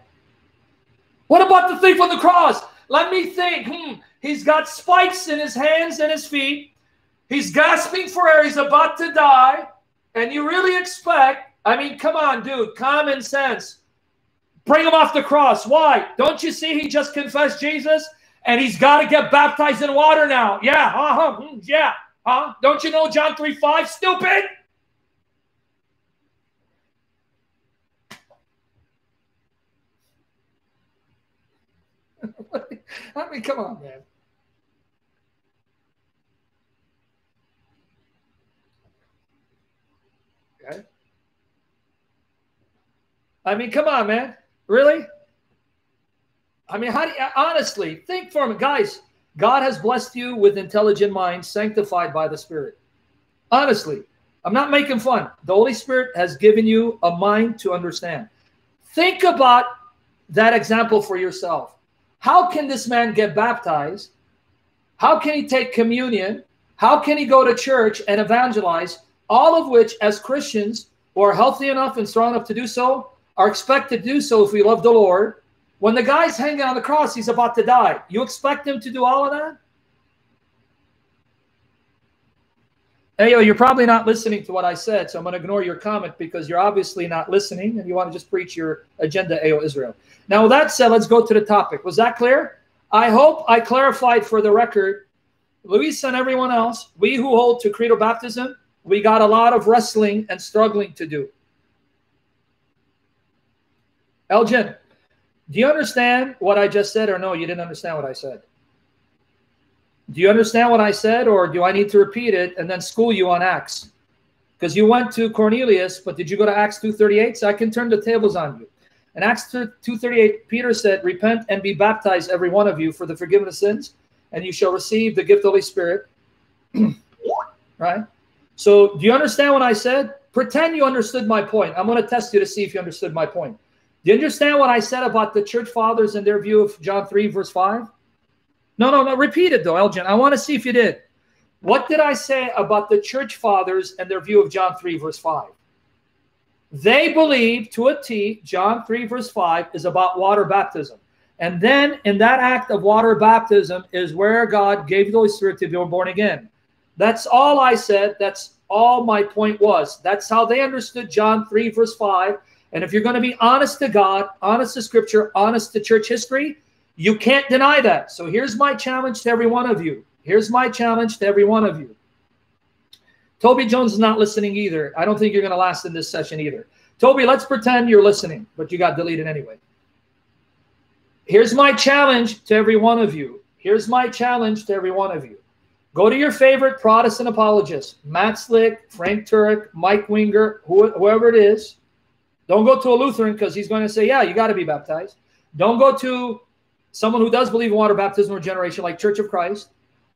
What about the thief on the cross? Let me think. Hmm. He's got spikes in his hands and his feet. He's gasping for air. He's about to die. And you really expect, I mean, come on, dude, common sense. Bring him off the cross. Why? Don't you see he just confessed Jesus? And he's got to get baptized in water now. Yeah, uh-huh, hmm, yeah. Huh? Don't you know John 3 5? Stupid! (laughs) I mean, come on, man. Okay. I mean, come on, man. Really? I mean, how do you honestly think for me, guys? God has blessed you with intelligent minds, sanctified by the Spirit. Honestly, I'm not making fun. The Holy Spirit has given you a mind to understand. Think about that example for yourself. How can this man get baptized? How can he take communion? How can he go to church and evangelize? All of which, as Christians, who are healthy enough and strong enough to do so are expected to do so if we love the Lord. When the guy's hanging on the cross, he's about to die. You expect him to do all of that? Hey, yo, you're probably not listening to what I said, so I'm going to ignore your comment because you're obviously not listening and you want to just preach your agenda, Ayo Israel. Now, with that said, let's go to the topic. Was that clear? I hope I clarified for the record. Luis and everyone else, we who hold to credo baptism, we got a lot of wrestling and struggling to do. Elgin, do you understand what I just said or no, you didn't understand what I said? Do you understand what I said, or do I need to repeat it and then school you on Acts? Because you went to Cornelius, but did you go to Acts 2.38? So I can turn the tables on you. In Acts 2.38, Peter said, Repent and be baptized, every one of you, for the forgiveness of sins, and you shall receive the gift of the Holy Spirit. (clears throat) right? So do you understand what I said? Pretend you understood my point. I'm going to test you to see if you understood my point. Do you understand what I said about the church fathers and their view of John 3, verse 5? No, no, no. Repeat it though, Elgin. I want to see if you did. What did I say about the church fathers and their view of John 3, verse 5? They believe to a T, John 3, verse 5 is about water baptism. And then in that act of water baptism is where God gave the Holy Spirit to be born again. That's all I said. That's all my point was. That's how they understood John 3, verse 5. And if you're going to be honest to God, honest to Scripture, honest to church history, you can't deny that. So here's my challenge to every one of you. Here's my challenge to every one of you. Toby Jones is not listening either. I don't think you're going to last in this session either. Toby, let's pretend you're listening, but you got deleted anyway. Here's my challenge to every one of you. Here's my challenge to every one of you. Go to your favorite Protestant apologist, Matt Slick, Frank Turek, Mike Winger, whoever it is. Don't go to a Lutheran because he's going to say, yeah, you got to be baptized. Don't go to someone who does believe in water baptism or regeneration, like Church of Christ,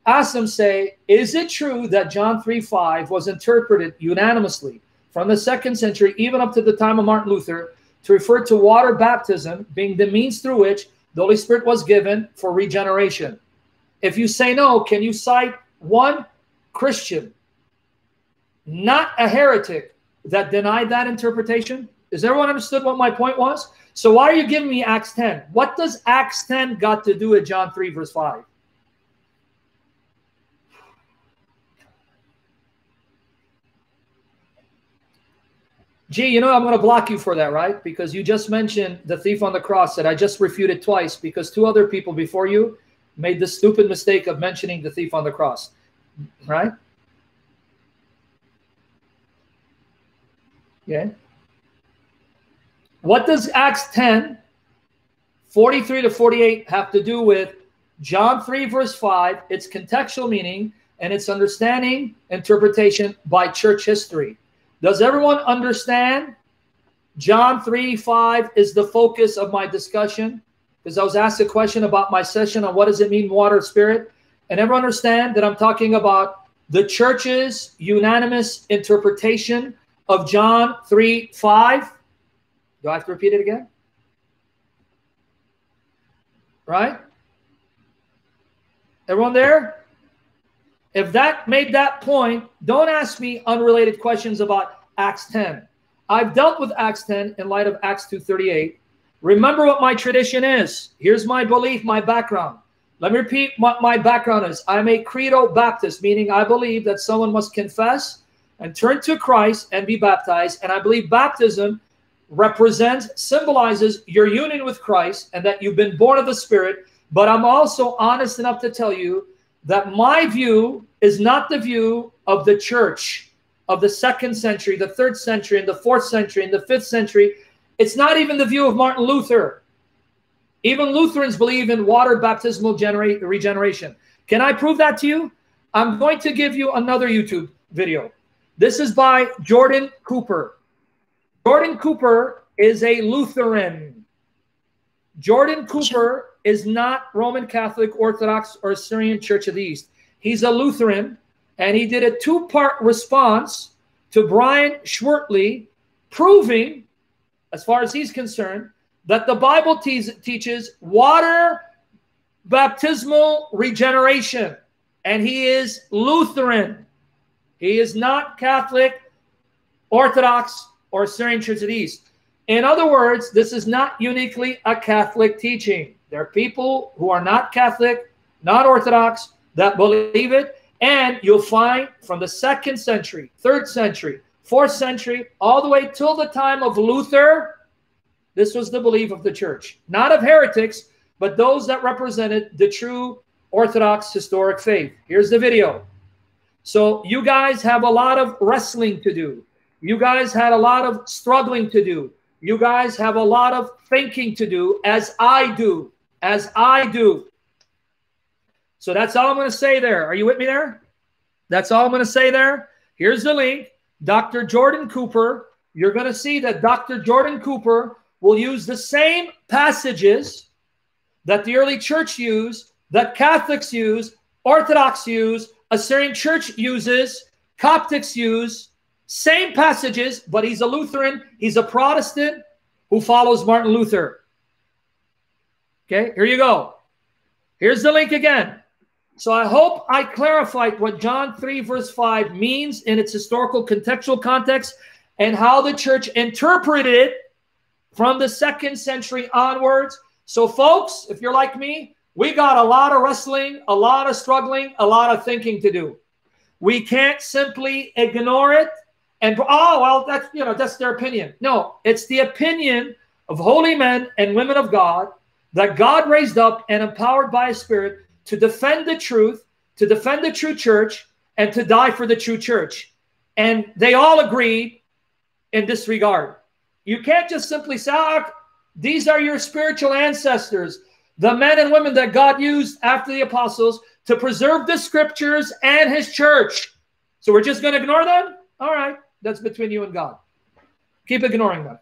ask them, say, is it true that John 3 5 was interpreted unanimously from the second century, even up to the time of Martin Luther, to refer to water baptism being the means through which the Holy Spirit was given for regeneration? If you say no, can you cite one Christian, not a heretic, that denied that interpretation? Is everyone understood what my point was? So why are you giving me Acts 10? What does Acts 10 got to do with John 3, verse 5? Gee, you know, I'm going to block you for that, right? Because you just mentioned the thief on the cross that I just refuted twice because two other people before you made the stupid mistake of mentioning the thief on the cross, right? Yeah. What does Acts 10, 43 to 48 have to do with John 3, verse 5, its contextual meaning and its understanding, interpretation by church history? Does everyone understand? John 3, 5 is the focus of my discussion because I was asked a question about my session on what does it mean, water, spirit. And everyone understand that I'm talking about the church's unanimous interpretation of John 3, 5 do I have to repeat it again? Right? Everyone there? If that made that point, don't ask me unrelated questions about Acts 10. I've dealt with Acts 10 in light of Acts 238. Remember what my tradition is. Here's my belief, my background. Let me repeat what my background is. I'm a credo Baptist, meaning I believe that someone must confess and turn to Christ and be baptized. And I believe baptism represents, symbolizes your union with Christ and that you've been born of the Spirit. But I'm also honest enough to tell you that my view is not the view of the church of the second century, the third century, and the fourth century, and the fifth century. It's not even the view of Martin Luther. Even Lutherans believe in water baptismal regeneration. Can I prove that to you? I'm going to give you another YouTube video. This is by Jordan Cooper. Jordan Cooper is a Lutheran. Jordan Cooper is not Roman Catholic, Orthodox, or Assyrian Church of the East. He's a Lutheran, and he did a two part response to Brian Schwertley, proving, as far as he's concerned, that the Bible te teaches water baptismal regeneration. And he is Lutheran. He is not Catholic, Orthodox, or Assyrian Church of the East. In other words, this is not uniquely a Catholic teaching. There are people who are not Catholic, not Orthodox, that believe it. And you'll find from the second century, third century, fourth century, all the way till the time of Luther, this was the belief of the church. Not of heretics, but those that represented the true Orthodox historic faith. Here's the video. So you guys have a lot of wrestling to do. You guys had a lot of struggling to do. You guys have a lot of thinking to do, as I do, as I do. So that's all I'm going to say there. Are you with me there? That's all I'm going to say there. Here's the link. Dr. Jordan Cooper. You're going to see that Dr. Jordan Cooper will use the same passages that the early church used, that Catholics use, Orthodox use, Assyrian church uses, Coptics use, same passages, but he's a Lutheran, he's a Protestant who follows Martin Luther. Okay, here you go. Here's the link again. So I hope I clarified what John 3, verse 5 means in its historical contextual context and how the church interpreted it from the second century onwards. So, folks, if you're like me, we got a lot of wrestling, a lot of struggling, a lot of thinking to do. We can't simply ignore it and oh well that's you know that's their opinion. No it's the opinion of holy men and women of god that god raised up and empowered by his spirit to defend the truth to defend the true church and to die for the true church. And they all agreed in this regard. You can't just simply say oh, these are your spiritual ancestors the men and women that god used after the apostles to preserve the scriptures and his church. So we're just going to ignore them? All right that's between you and God. Keep ignoring them.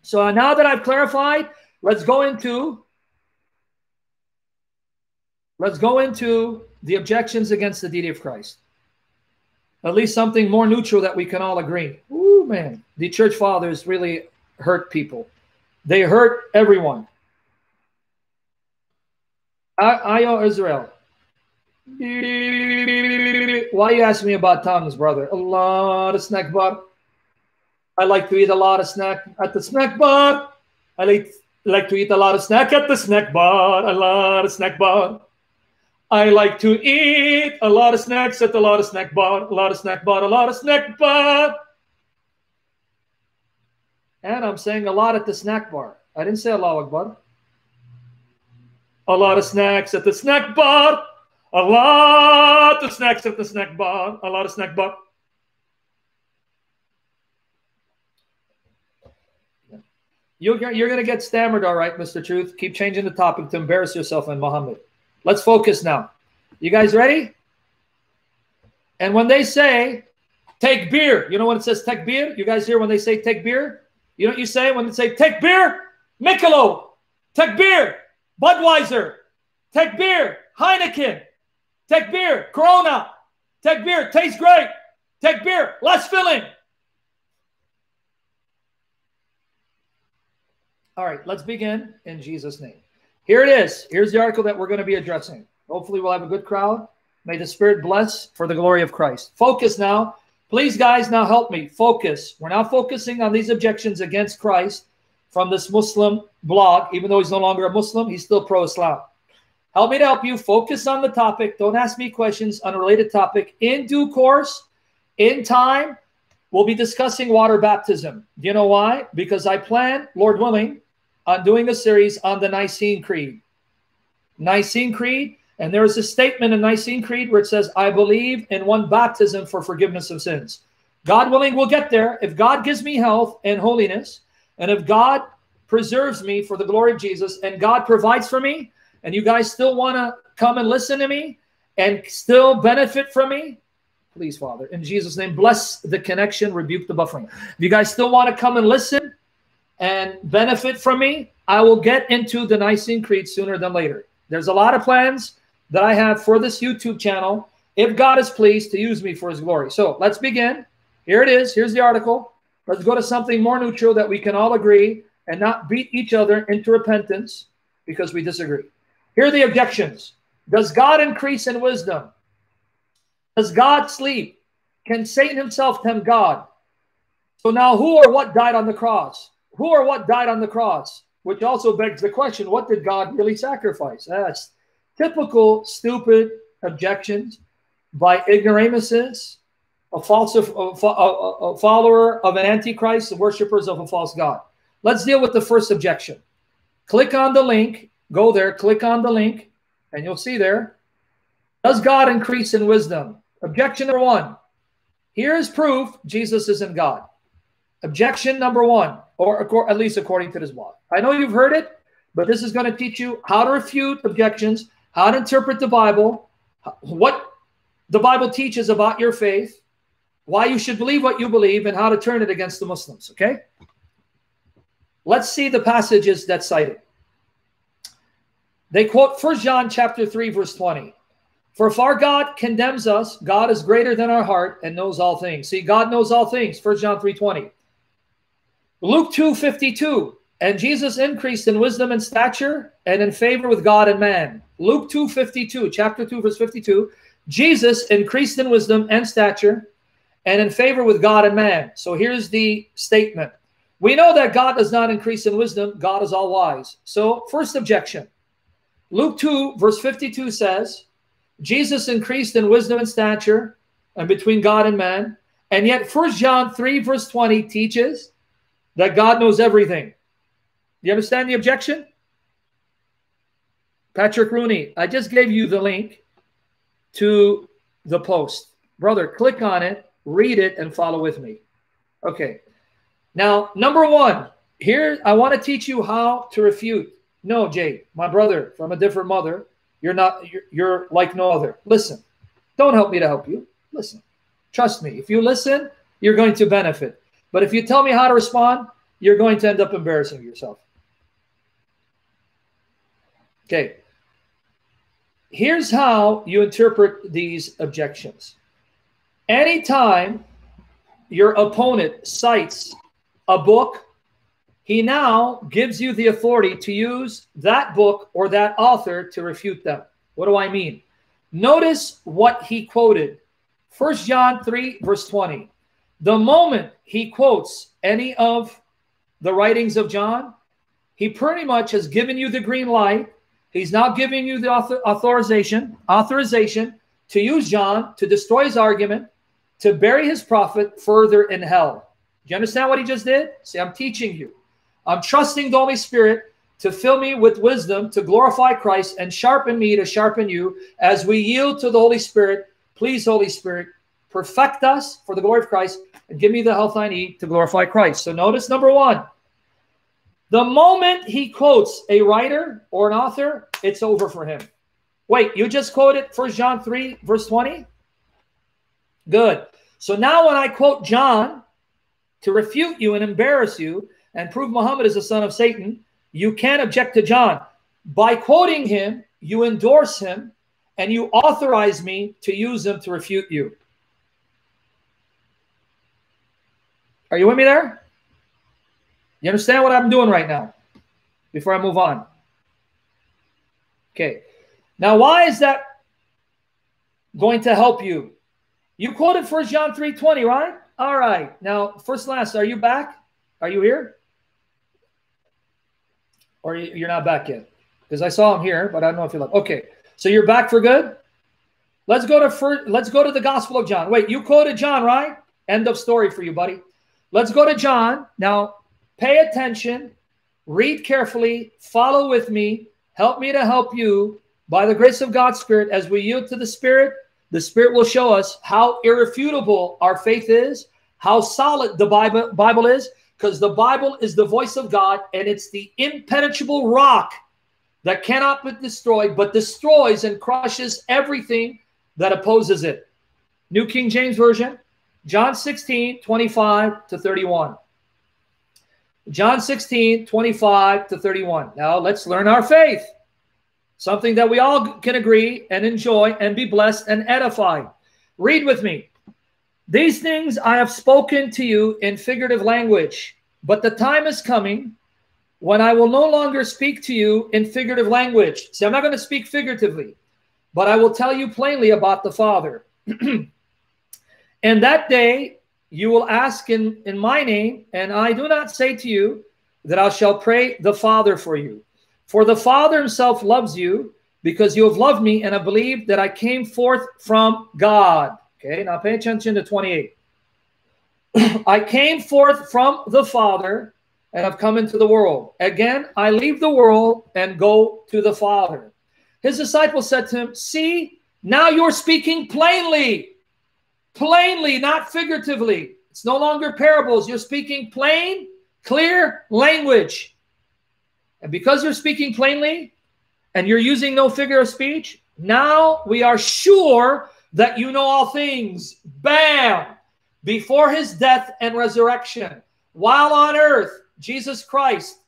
So now that I've clarified, let's go into let's go into the objections against the deity of Christ. At least something more neutral that we can all agree. Ooh, man, the church fathers really hurt people. They hurt everyone. Ayo Israel, why you asking me about tongues, brother? A lot of snack bar. I like to eat a lot of snack at the snack bar. I like, like to eat a lot of snack at the snack bar. A lot of snack bar. I like to eat a lot of snacks at a lot of snack bar. A lot of snack bar. A lot of snack bar. And I'm saying a lot at the snack bar. I didn't say Allah Akbar. A lot of snacks at the snack bar a lot of snacks at the snack bar, a lot of snack bar. You're, you're going to get stammered, all right, Mr. Truth. Keep changing the topic to embarrass yourself and Muhammad. Let's focus now. You guys ready? And when they say take beer, you know when it says take beer? You guys hear when they say take beer? You know what you say when they say take beer? Michelob, take beer, Budweiser, take beer, Heineken, Take beer, Corona. Take beer, tastes great. Take beer, less filling. All right, let's begin in Jesus' name. Here it is. Here's the article that we're going to be addressing. Hopefully, we'll have a good crowd. May the Spirit bless for the glory of Christ. Focus now. Please, guys, now help me. Focus. We're now focusing on these objections against Christ from this Muslim blog. Even though he's no longer a Muslim, he's still pro Islam. Help me to help you focus on the topic. Don't ask me questions on a related topic. In due course, in time, we'll be discussing water baptism. Do you know why? Because I plan, Lord willing, on doing a series on the Nicene Creed. Nicene Creed, and there is a statement in Nicene Creed where it says, I believe in one baptism for forgiveness of sins. God willing, we'll get there. If God gives me health and holiness, and if God preserves me for the glory of Jesus, and God provides for me, and you guys still want to come and listen to me and still benefit from me, please, Father, in Jesus' name, bless the connection, rebuke the buffering. If you guys still want to come and listen and benefit from me, I will get into the Nicene Creed sooner than later. There's a lot of plans that I have for this YouTube channel, if God is pleased to use me for his glory. So let's begin. Here it is. Here's the article. Let's go to something more neutral that we can all agree and not beat each other into repentance because we disagree. Here are the objections. Does God increase in wisdom? Does God sleep? can Satan himself tempt God? So now who or what died on the cross? Who or what died on the cross? Which also begs the question, what did God really sacrifice? That's typical stupid objections by ignoramuses, a false a, a, follower of an antichrist, the worshippers of a false god. Let's deal with the first objection. Click on the link, go there, click on the link, and you'll see there. Does God increase in wisdom? Objection number one. Here is proof Jesus isn't God. Objection number one, or at least according to this blog. I know you've heard it, but this is going to teach you how to refute objections, how to interpret the Bible, what the Bible teaches about your faith, why you should believe what you believe, and how to turn it against the Muslims. Okay? Let's see the passages that cited. They quote 1 John chapter 3, verse 20. For if our God condemns us, God is greater than our heart and knows all things. See, God knows all things. 1 John 3 20. Luke 2 52. And Jesus increased in wisdom and stature and in favor with God and man. Luke 2 52, chapter 2, verse 52. Jesus increased in wisdom and stature and in favor with God and man. So here's the statement. We know that God does not increase in wisdom. God is all wise. So first objection. Luke 2 verse 52 says, Jesus increased in wisdom and stature and between God and man. And yet First John 3 verse 20 teaches that God knows everything. Do you understand the objection? Patrick Rooney, I just gave you the link to the post. Brother, click on it, read it, and follow with me. Okay. Now, number one, here I want to teach you how to refute. No, Jay, my brother from a different mother, you're not, you're, you're like no other. Listen, don't help me to help you. Listen, trust me. If you listen, you're going to benefit. But if you tell me how to respond, you're going to end up embarrassing yourself. Okay. Here's how you interpret these objections. Anytime your opponent cites a book, he now gives you the authority to use that book or that author to refute them. What do I mean? Notice what he quoted. First John 3, verse 20. The moment he quotes any of the writings of John, he pretty much has given you the green light. He's now giving you the author, authorization, authorization to use John to destroy his argument, to bury his prophet further in hell. Do you understand what he just did? See, I'm teaching you. I'm trusting the Holy Spirit to fill me with wisdom to glorify Christ and sharpen me to sharpen you as we yield to the Holy Spirit. Please, Holy Spirit, perfect us for the glory of Christ and give me the health I need to glorify Christ. So notice number one, the moment he quotes a writer or an author, it's over for him. Wait, you just quoted First John 3, verse 20? Good. So now when I quote John to refute you and embarrass you and prove Muhammad is the son of Satan, you can't object to John. By quoting him, you endorse him and you authorize me to use him to refute you. Are you with me there? You understand what I'm doing right now before I move on? Okay. Now, why is that going to help you? You quoted First John 3.20, right? All right. Now, first last, are you back? Are you here? Or you're not back yet? Because I saw him here, but I don't know if you're like, okay. So you're back for good? Let's go to first, let's go to the Gospel of John. Wait, you quoted John, right? End of story for you, buddy. Let's go to John. Now, Pay attention, read carefully, follow with me, help me to help you by the grace of God's Spirit as we yield to the Spirit. The Spirit will show us how irrefutable our faith is, how solid the Bible, Bible is, because the Bible is the voice of God and it's the impenetrable rock that cannot be destroyed, but destroys and crushes everything that opposes it. New King James Version, John 16, 25 to 31. John 16, 25 to 31. Now let's learn our faith. Something that we all can agree and enjoy and be blessed and edified. Read with me. These things I have spoken to you in figurative language, but the time is coming when I will no longer speak to you in figurative language. See, I'm not going to speak figuratively, but I will tell you plainly about the Father. (clears throat) And that day you will ask in, in my name, and I do not say to you that I shall pray the Father for you. For the Father himself loves you because you have loved me and have believed that I came forth from God. Okay, now pay attention to 28. (clears throat) I came forth from the Father and have come into the world. Again, I leave the world and go to the Father. His disciples said to him, See, now you're speaking plainly. Plainly, not figuratively. It's no longer parables. You're speaking plain, clear language. And because you're speaking plainly and you're using no figure of speech, now we are sure that you know all things. Bam! Before his death and resurrection, while on earth, Jesus Christ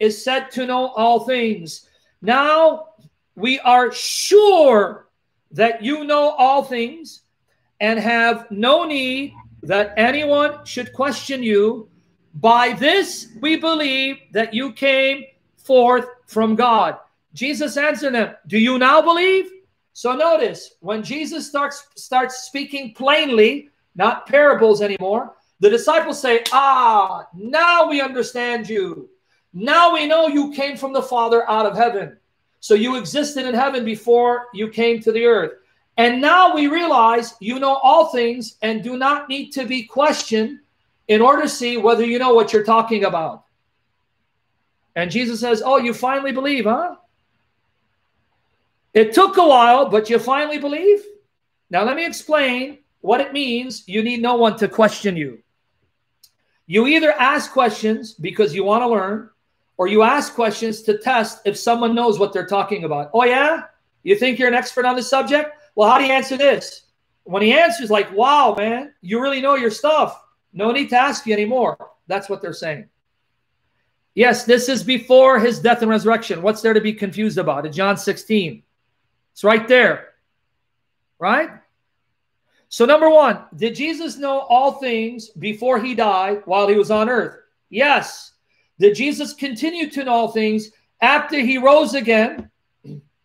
is said to know all things. Now we are sure that you know all things and have no need that anyone should question you. By this we believe that you came forth from God. Jesus answered them, Do you now believe? So notice when Jesus starts starts speaking plainly, not parables anymore, the disciples say, Ah, now we understand you. Now we know you came from the Father out of heaven. So you existed in heaven before you came to the earth. And now we realize you know all things and do not need to be questioned in order to see whether you know what you're talking about. And Jesus says, Oh, you finally believe, huh? It took a while, but you finally believe? Now, let me explain what it means. You need no one to question you. You either ask questions because you want to learn, or you ask questions to test if someone knows what they're talking about. Oh, yeah? You think you're an expert on the subject? Well, how do you answer this? When he answers, like, wow, man, you really know your stuff. No need to ask you anymore. That's what they're saying. Yes, this is before his death and resurrection. What's there to be confused about? In John 16. It's right there. Right? So, number one, did Jesus know all things before he died while he was on earth? Yes. Did Jesus continue to know all things after he rose again?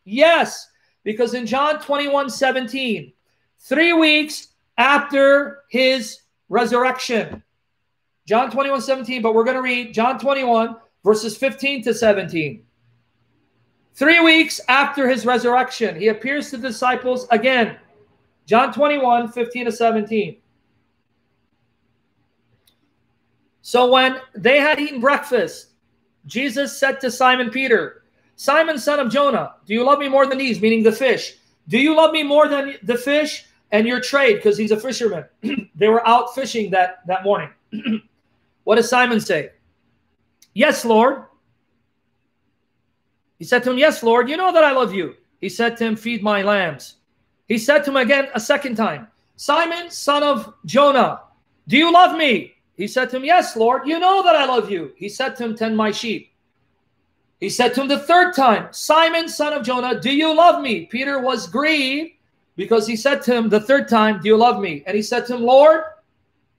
Yes. Because in John 21 17, three weeks after his resurrection, John 21 17, but we're going to read John 21, verses 15 to 17. Three weeks after his resurrection, he appears to the disciples again. John 21, 15 to 17. So when they had eaten breakfast, Jesus said to Simon Peter, Simon, son of Jonah, do you love me more than these? Meaning the fish. Do you love me more than the fish and your trade? Because he's a fisherman. (clears throat) they were out fishing that, that morning. (clears throat) what does Simon say? Yes, Lord. He said to him, Yes, Lord, you know that I love you. He said to him, Feed my lambs. He said to him again a second time, Simon, son of Jonah, do you love me? He said to him, Yes, Lord, you know that I love you. He said to him, Tend my sheep. He said to him the third time, Simon, son of Jonah, do you love me? Peter was grieved because he said to him the third time, Do you love me? And he said to him, Lord,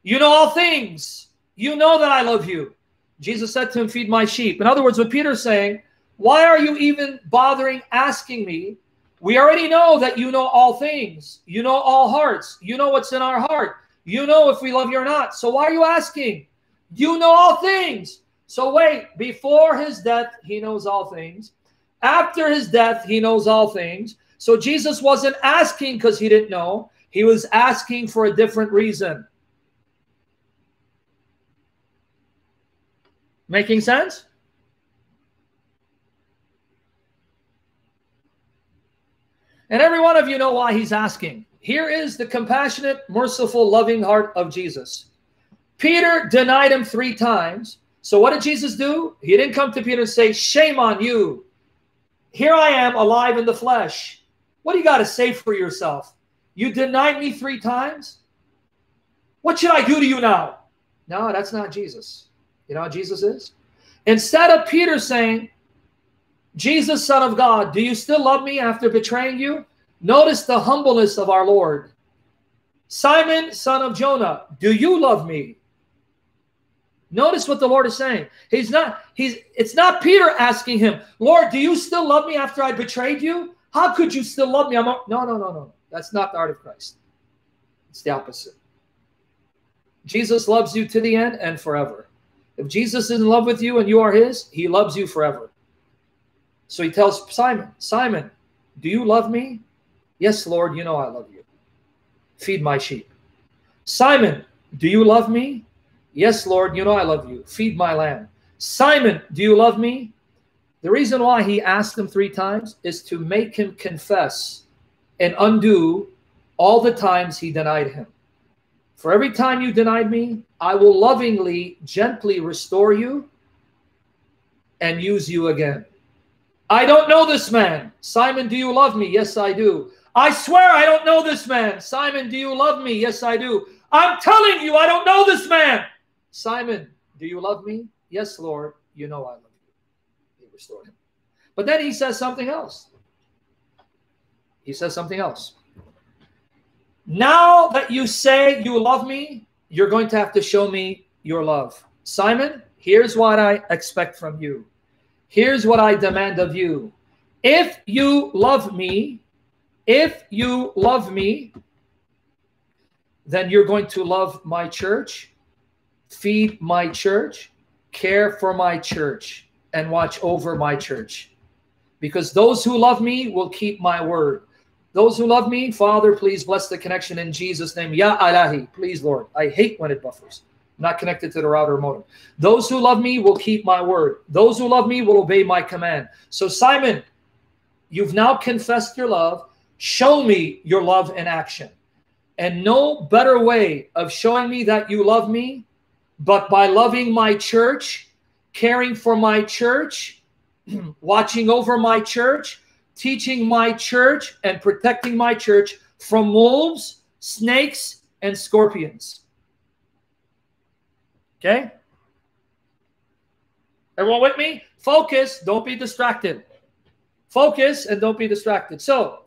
you know all things. You know that I love you. Jesus said to him, Feed my sheep. In other words, what Peter's saying, why are you even bothering asking me? We already know that you know all things. You know all hearts. You know what's in our heart. You know if we love you or not. So why are you asking? You know all things. So wait, before his death, he knows all things. After his death, he knows all things. So Jesus wasn't asking because he didn't know. He was asking for a different reason. Making sense? And every one of you know why he's asking. Here is the compassionate, merciful, loving heart of Jesus. Peter denied him three times. So what did Jesus do? He didn't come to Peter and say, Shame on you. Here I am alive in the flesh. What do you got to say for yourself? You denied me three times? What should I do to you now? No, that's not Jesus. You know what Jesus is? Instead of Peter saying, Jesus, Son of God, do you still love me after betraying you? Notice the humbleness of our Lord. Simon, son of Jonah, do you love me? Notice what the Lord is saying. He's not, he's it's not Peter asking him, Lord, do you still love me after I betrayed you? How could you still love me? I'm no, no, no, no. That's not the art of Christ. It's the opposite. Jesus loves you to the end and forever. If Jesus is in love with you and you are his, he loves you forever. So he tells Simon, Simon, do you love me? Yes, Lord, you know I love you. Feed my sheep. Simon, do you love me? Yes, Lord, you know I love you. Feed my lamb. Simon, do you love me? The reason why he asked him three times is to make him confess and undo all the times he denied him. For every time you denied me, I will lovingly, gently restore you and use you again. I don't know this man. Simon, do you love me? Yes, I do. I swear I don't know this man. Simon, do you love me? Yes, I do. I'm telling you, I don't know this man. Simon, do you love me? Yes, Lord, you know I love you. He restored him. But then he says something else. He says something else. Now that you say you love me, you're going to have to show me your love. Simon, here's what I expect from you. Here's what I demand of you. If you love me, if you love me, then you're going to love my church, feed my church, care for my church, and watch over my church. Because those who love me will keep my word. Those who love me, Father, please bless the connection in Jesus' name. Ya Alahi, please, Lord. I hate when it buffers. Not connected to the router modem. Those who love me will keep my word. Those who love me will obey my command. So, Simon, you've now confessed your love. Show me your love in action. And no better way of showing me that you love me but by loving my church, caring for my church, (clears throat) watching over my church, teaching my church, and protecting my church from wolves, snakes, and scorpions. Okay? Everyone with me? Focus, don't be distracted. Focus and don't be distracted. So,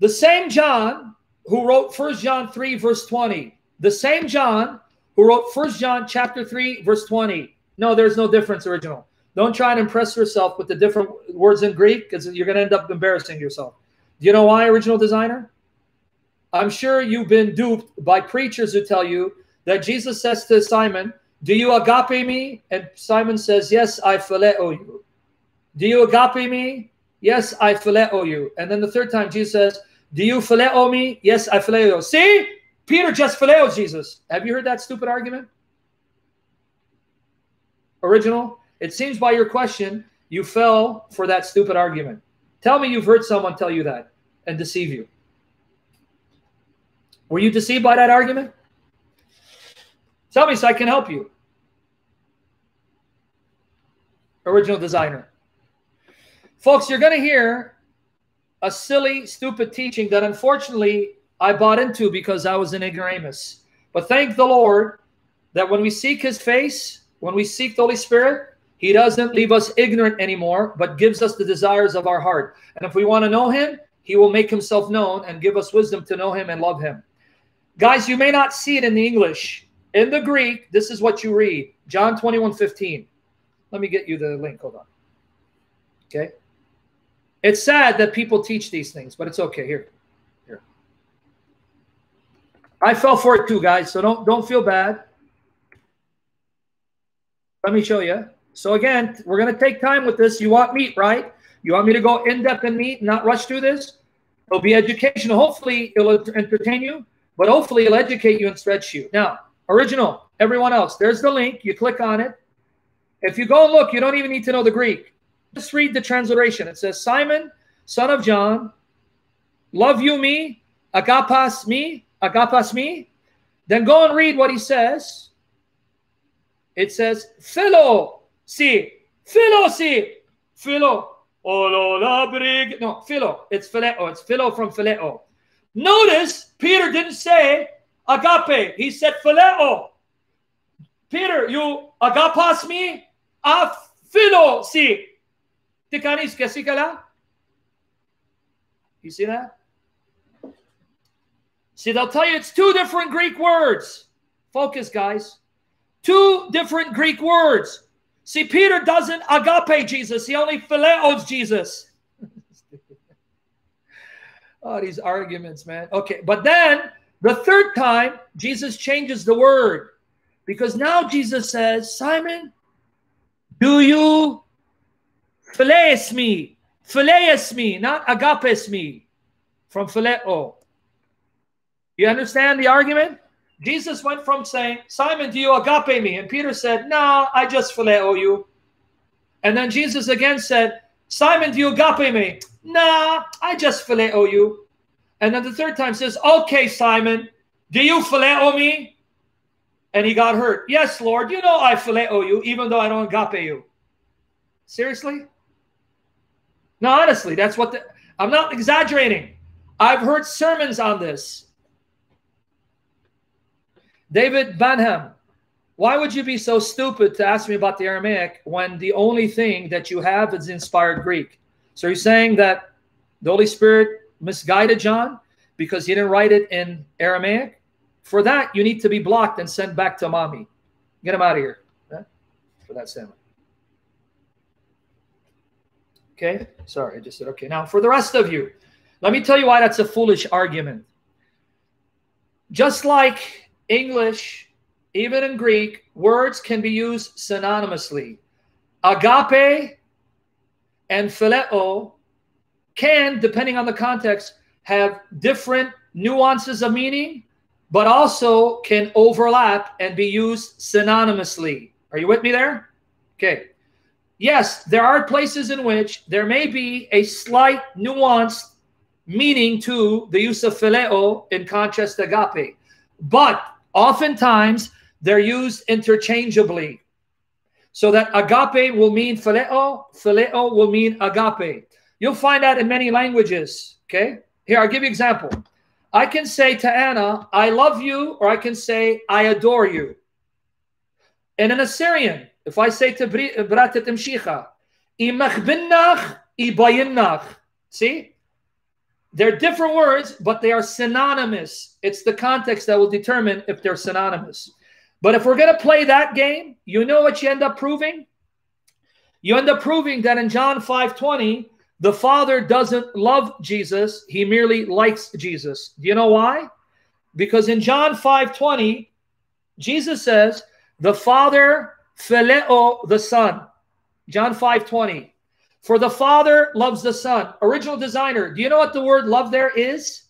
the same John who wrote First John 3, verse 20, the same John who wrote First John chapter 3, verse 20. No, there's no difference, original. Don't try and impress yourself with the different words in Greek because you're going to end up embarrassing yourself. Do you know why, original designer? I'm sure you've been duped by preachers who tell you that Jesus says to Simon, Do you agape me? And Simon says, Yes, I phileo you. Do you agape me? Yes, I phileo you. And then the third time, Jesus says, Do you phileo me? Yes, I phileo you. See? Peter just phileos Jesus. Have you heard that stupid argument? Original? It seems by your question, you fell for that stupid argument. Tell me you've heard someone tell you that and deceive you. Were you deceived by that argument? Tell me so I can help you. Original designer. Folks, you're going to hear a silly, stupid teaching that unfortunately I bought into because I was an ignoramus. But thank the Lord that when we seek his face, when we seek the Holy Spirit, he doesn't leave us ignorant anymore, but gives us the desires of our heart. And if we want to know him, he will make himself known and give us wisdom to know him and love him. Guys, you may not see it in the English. In the Greek, this is what you read. John 21, 15. Let me get you the link. Hold on. Okay. It's sad that people teach these things, but it's okay. Here. Here. I fell for it too, guys. So don't don't feel bad. Let me show you. So again, we're gonna take time with this. You want meat, right? You want me to go in depth and meat, not rush through this? It'll be educational. Hopefully, it'll entertain you, but hopefully, it'll educate you and stretch you. Now, original, everyone else, there's the link. You click on it. If you go and look, you don't even need to know the Greek. Just read the transliteration. It says, Simon, son of John, love you me, agapas me, agapas me, then go and read what he says. It says, philo, si, philo, si, philo. Oh, no, no, philo. It's phileo. It's philo from phileo. Notice Peter didn't say agape. He said phileo. Peter, you agapas me? A philo, si. Tikanis, kasi ka la? You see that? See, they'll tell you it's two different Greek words. Focus, guys. Two different Greek words. See, Peter doesn't agape Jesus, he only phileos Jesus. (laughs) oh, these arguments, man. Okay, but then the third time, Jesus changes the word. Because now Jesus says, Simon, do you phileas me? Phileas me, not agapes me, from phileo. You understand the argument? Jesus went from saying, Simon, do you agape me? And Peter said, No, I just phileo you. And then Jesus again said, Simon, do you agape me? Nah, I just phileo you. And then the third time says, Okay, Simon, do you phileo me? And he got hurt. Yes, Lord, you know I phileo you, even though I don't agape you. Seriously? No, honestly, that's what the, I'm not exaggerating. I've heard sermons on this. David Banham, why would you be so stupid to ask me about the Aramaic when the only thing that you have is inspired Greek? So you're saying that the Holy Spirit misguided John because he didn't write it in Aramaic? For that, you need to be blocked and sent back to mommy. Get him out of here for that salmon. Okay, sorry, I just said okay. Now, for the rest of you, let me tell you why that's a foolish argument. Just like English, even in Greek, words can be used synonymously. Agape and phileo can, depending on the context, have different nuances of meaning, but also can overlap and be used synonymously. Are you with me there? Okay. Yes, there are places in which there may be a slight nuanced meaning to the use of phileo in contrast to agape. But Oftentimes, they're used interchangeably. So that agape will mean phileo, phileo will mean agape. You'll find that in many languages. Okay. Here, I'll give you an example. I can say to Anna, I love you, or I can say, I adore you. And in Assyrian, if I say to uh, Bratet Mshicha, imach ibayinnach. See? They're different words, but they are synonymous. It's the context that will determine if they're synonymous. But if we're going to play that game, you know what you end up proving? You end up proving that in John 5:20, the Father doesn't love Jesus, he merely likes Jesus. Do you know why? Because in John 5:20, Jesus says, "The Father phileo the Son." John 5:20. For the Father loves the Son. Original designer. Do you know what the word love there is?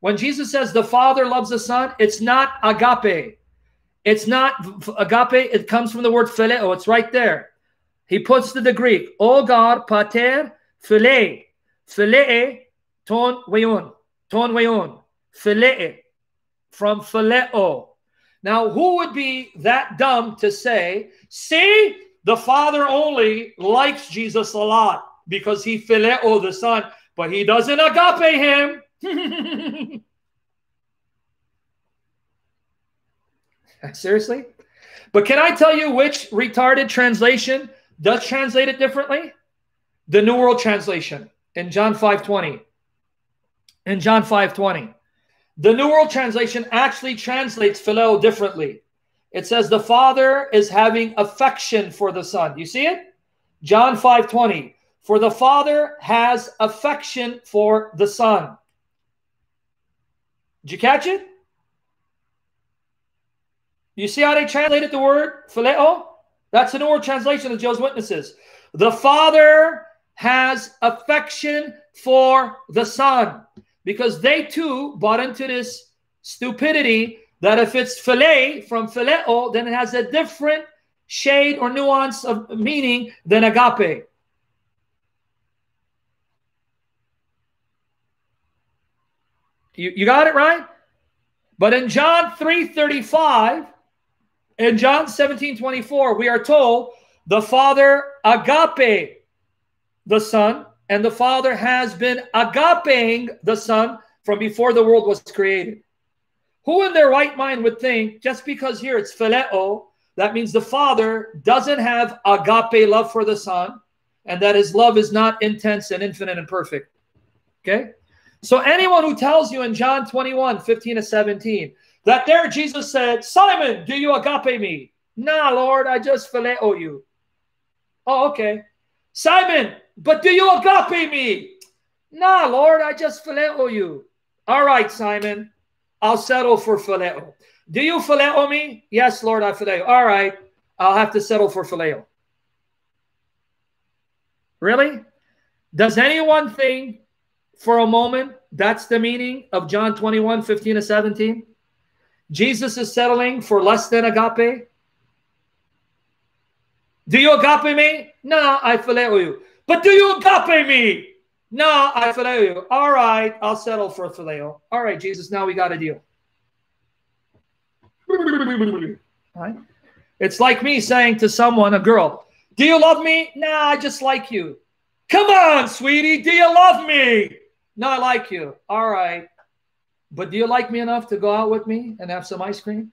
When Jesus says the Father loves the Son, it's not agape. It's not agape. It comes from the word phileo. It's right there. He puts to the Greek, O God, pater, phile, phile, ton weon, ton weon, phile, from phileo. Now, who would be that dumb to say, see, the Father only likes Jesus a lot because he phileo the Son, but he doesn't agape him. (laughs) Seriously? But can I tell you which retarded translation does translate it differently? The New World Translation in John 5:20. In John 5:20. The New World Translation actually translates phileo differently. It says the Father is having affection for the Son. You see it? John 5:20. For the Father has affection for the Son. Did you catch it? You see how they translated the word phileo? That's an old translation of Jehovah's Witnesses. The Father has affection for the Son because they too bought into this stupidity that if it's philei from phileo, then it has a different shade or nuance of meaning than agape. You, you got it right? But in John 3:35 in John 17:24, we are told the Father agape the Son, and the Father has been agapeing the Son from before the world was created. Who in their right mind would think just because here it's phileo, that means the Father doesn't have agape love for the Son, and that his love is not intense and infinite and perfect. Okay? So anyone who tells you in John 21, 15 to 17, that there Jesus said, Simon, do you agape me? Nah, Lord, I just phileo you. Oh, okay. Simon, but do you agape me? Nah, Lord, I just phileo you. All right, Simon. I'll settle for phileo. Do you phileo me? Yes, Lord, I phileo. All right, I'll have to settle for phileo. Really? Does anyone think for a moment that's the meaning of John 21, 15 to 17? Jesus is settling for less than agape? Do you agape me? No, I phileo you. But do you agape me? No, I phileo you. All right, I'll settle for a phileo. All right, Jesus, now we got a deal. Right? It's like me saying to someone, a girl, do you love me? Nah, I just like you. Come on, sweetie, do you love me? No, I like you. All right. But do you like me enough to go out with me and have some ice cream?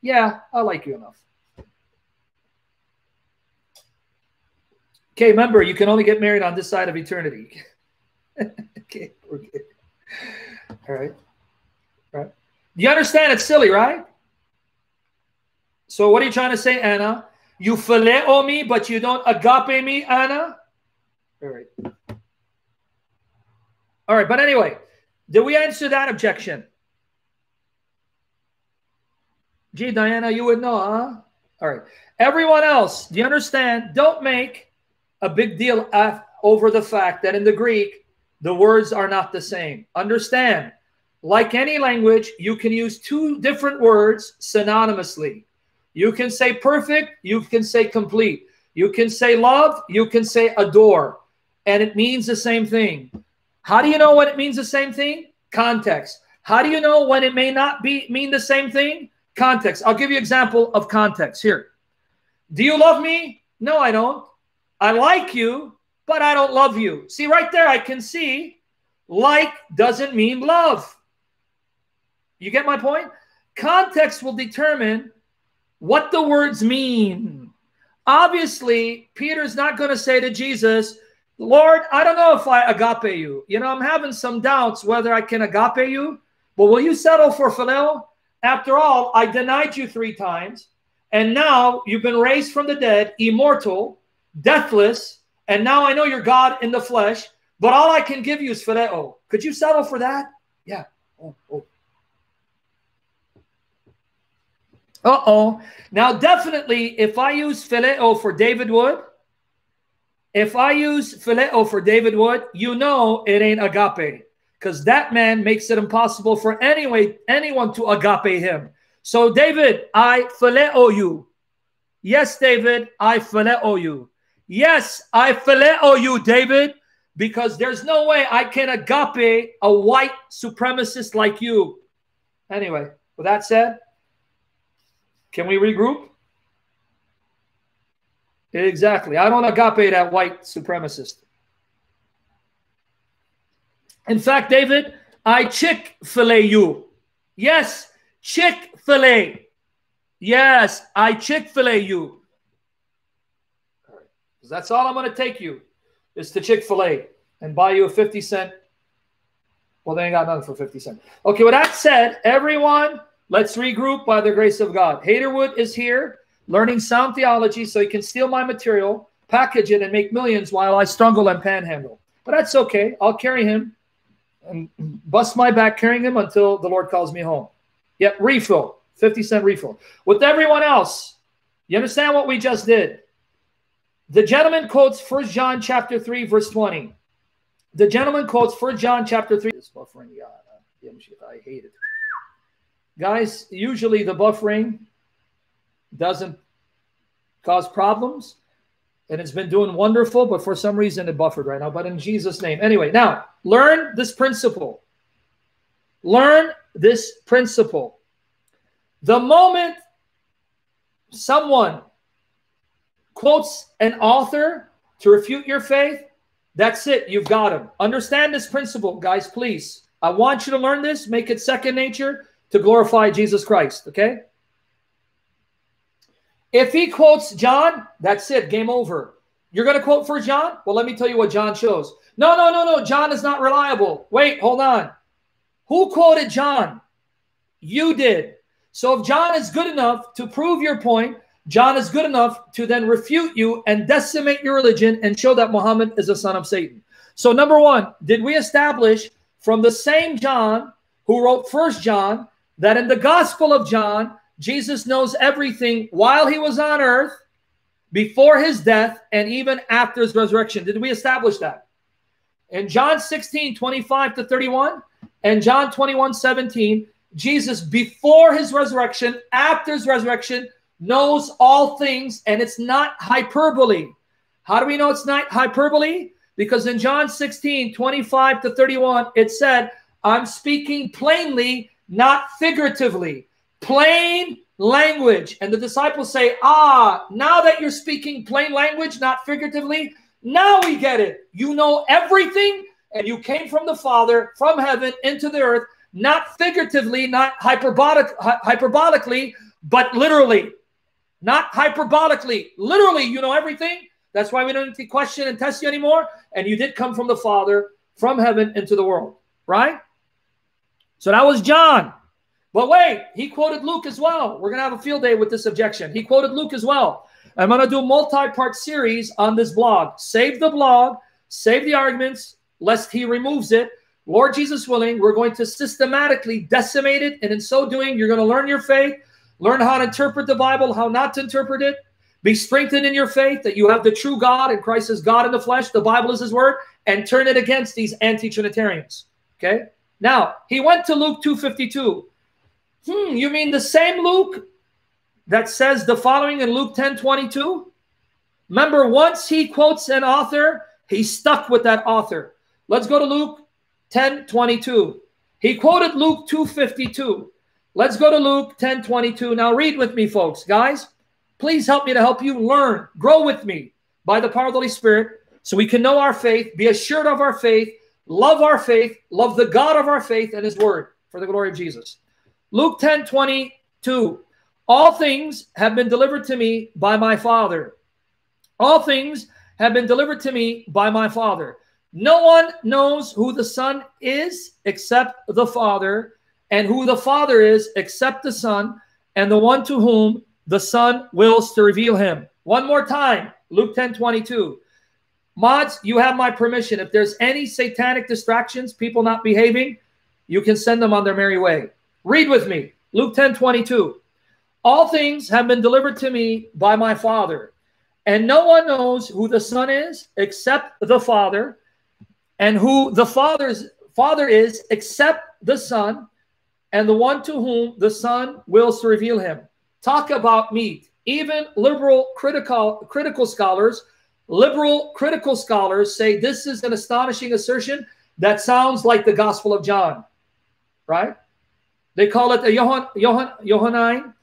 Yeah, I like you enough. Okay, remember, you can only get married on this side of eternity. (laughs) okay, we're good. All right. All right. You understand it's silly, right? So what are you trying to say, Anna? You phileo me, but you don't agape me, Anna? All right. All right, but anyway, did we answer that objection? Gee, Diana, you would know, huh? All right. Everyone else, do you understand? Don't make a big deal over the fact that in the Greek, the words are not the same. Understand, like any language, you can use two different words synonymously. You can say perfect, you can say complete. You can say love, you can say adore, and it means the same thing. How do you know when it means the same thing? Context. How do you know when it may not be mean the same thing? Context. I'll give you example of context here. Do you love me? No, I don't. I like you, but I don't love you. See right there, I can see like doesn't mean love. You get my point? Context will determine what the words mean. Obviously, Peter's not going to say to Jesus, Lord, I don't know if I agape you. You know, I'm having some doubts whether I can agape you, but will you settle for phileo? After all, I denied you three times, and now you've been raised from the dead, immortal, deathless, and now I know you're God in the flesh, but all I can give you is phileo. Oh, could you settle for that? Yeah. Oh, oh. Uh-oh. Now, definitely, if I use phileo for David Wood, if I use phileo for David Wood, you know it ain't agape because that man makes it impossible for anyway anyone to agape him. So, David, I phileo you. Yes, David, I phileo you. Yes, I phileo you, David, because there's no way I can agape a white supremacist like you. Anyway, with that said, can we regroup? Exactly. I don't agape that white supremacist. In fact, David, I Chick fil A you. Yes, Chick fil A. Yes, I Chick fil A you. That's all I'm going to take you is to Chick fil A and buy you a 50 cent. Well, they ain't got nothing for 50 cents. Okay, with that said, everyone, let's regroup by the grace of God. Haterwood is here learning sound theology so he can steal my material, package it, and make millions while I struggle and panhandle. But that's okay. I'll carry him and bust my back carrying him until the Lord calls me home. Yep, refill, 50 cent refill. With everyone else, you understand what we just did? The gentleman quotes First John chapter 3, verse 20. The gentleman quotes First John chapter 3. This buffering, yeah, I hate it. Guys, usually the buffering doesn't cause problems. And it's been doing wonderful, but for some reason it buffered right now. But in Jesus' name. Anyway, now learn this principle. Learn this principle. The moment someone quotes an author to refute your faith, that's it. You've got him. Understand this principle, guys, please. I want you to learn this, make it second nature to glorify Jesus Christ, okay? If he quotes John, that's it, game over. You're going to quote for John? Well, let me tell you what John shows. No, no, no, no. John is not reliable. Wait, hold on. Who quoted John? You did. So if John is good enough to prove your point, John is good enough to then refute you and decimate your religion and show that Muhammad is a son of Satan. So number one, did we establish from the same John who wrote First John that in the Gospel of John, Jesus knows everything while he was on earth, before his death, and even after his resurrection. Did we establish that? In John 16, 25 to 31, and John 21, 17, Jesus, before his resurrection, after his resurrection, knows all things, and it's not hyperbole. How do we know it's not hyperbole? Because in John 16, 25 to 31, it said, I'm speaking plainly, not figuratively. Plain language. And the disciples say, Ah, now that you're speaking plain language, not figuratively, now we get it. You know everything, and you came from the Father, from heaven into the earth, not figuratively, not hyperbolic, hyperbolically, but literally. Not hyperbolically. Literally, you know everything. That's why we don't need to question and test you anymore. And you did come from the Father, from heaven into the world, right? So that was John. But wait, he quoted Luke as well. We're going to have a field day with this objection. He quoted Luke as well. I'm going to do a multi-part series on this blog. Save the blog, save the arguments, lest he removes it. Lord Jesus willing, we're going to systematically decimate it. And in so doing, you're going to learn your faith, learn how to interpret the Bible, how not to interpret it. Be strengthened in your faith that you have the true God and Christ is God in the flesh. The Bible is his word and turn it against these anti-Trinitarians. Okay. Now he went to Luke 252. Hmm, you mean the same Luke that says the following in Luke 10 22? Remember, once he quotes an author, he's stuck with that author. Let's go to Luke 10 22. He quoted Luke 252. Let's go to Luke 10 22. Now, read with me, folks. Guys, please help me to help you learn, grow with me by the power of the Holy Spirit so we can know our faith, be assured of our faith, love our faith, love the God of our faith and his word for the glory of Jesus. Luke 10 22. All things have been delivered to me by my Father. All things have been delivered to me by my Father. No one knows who the Son is except the Father, and who the Father is except the Son, and the one to whom the Son wills to reveal him. One more time, Luke 10 22. Mods, you have my permission. If there's any satanic distractions, people not behaving, you can send them on their merry way. Read with me Luke 10 22. All things have been delivered to me by my Father, and no one knows who the Son is except the Father, and who the Father's Father is except the Son, and the one to whom the Son wills to reveal him. Talk about meat. Even liberal critical critical scholars, liberal critical scholars say this is an astonishing assertion that sounds like the Gospel of John, right? They call it a Johann, Johann, Johannine,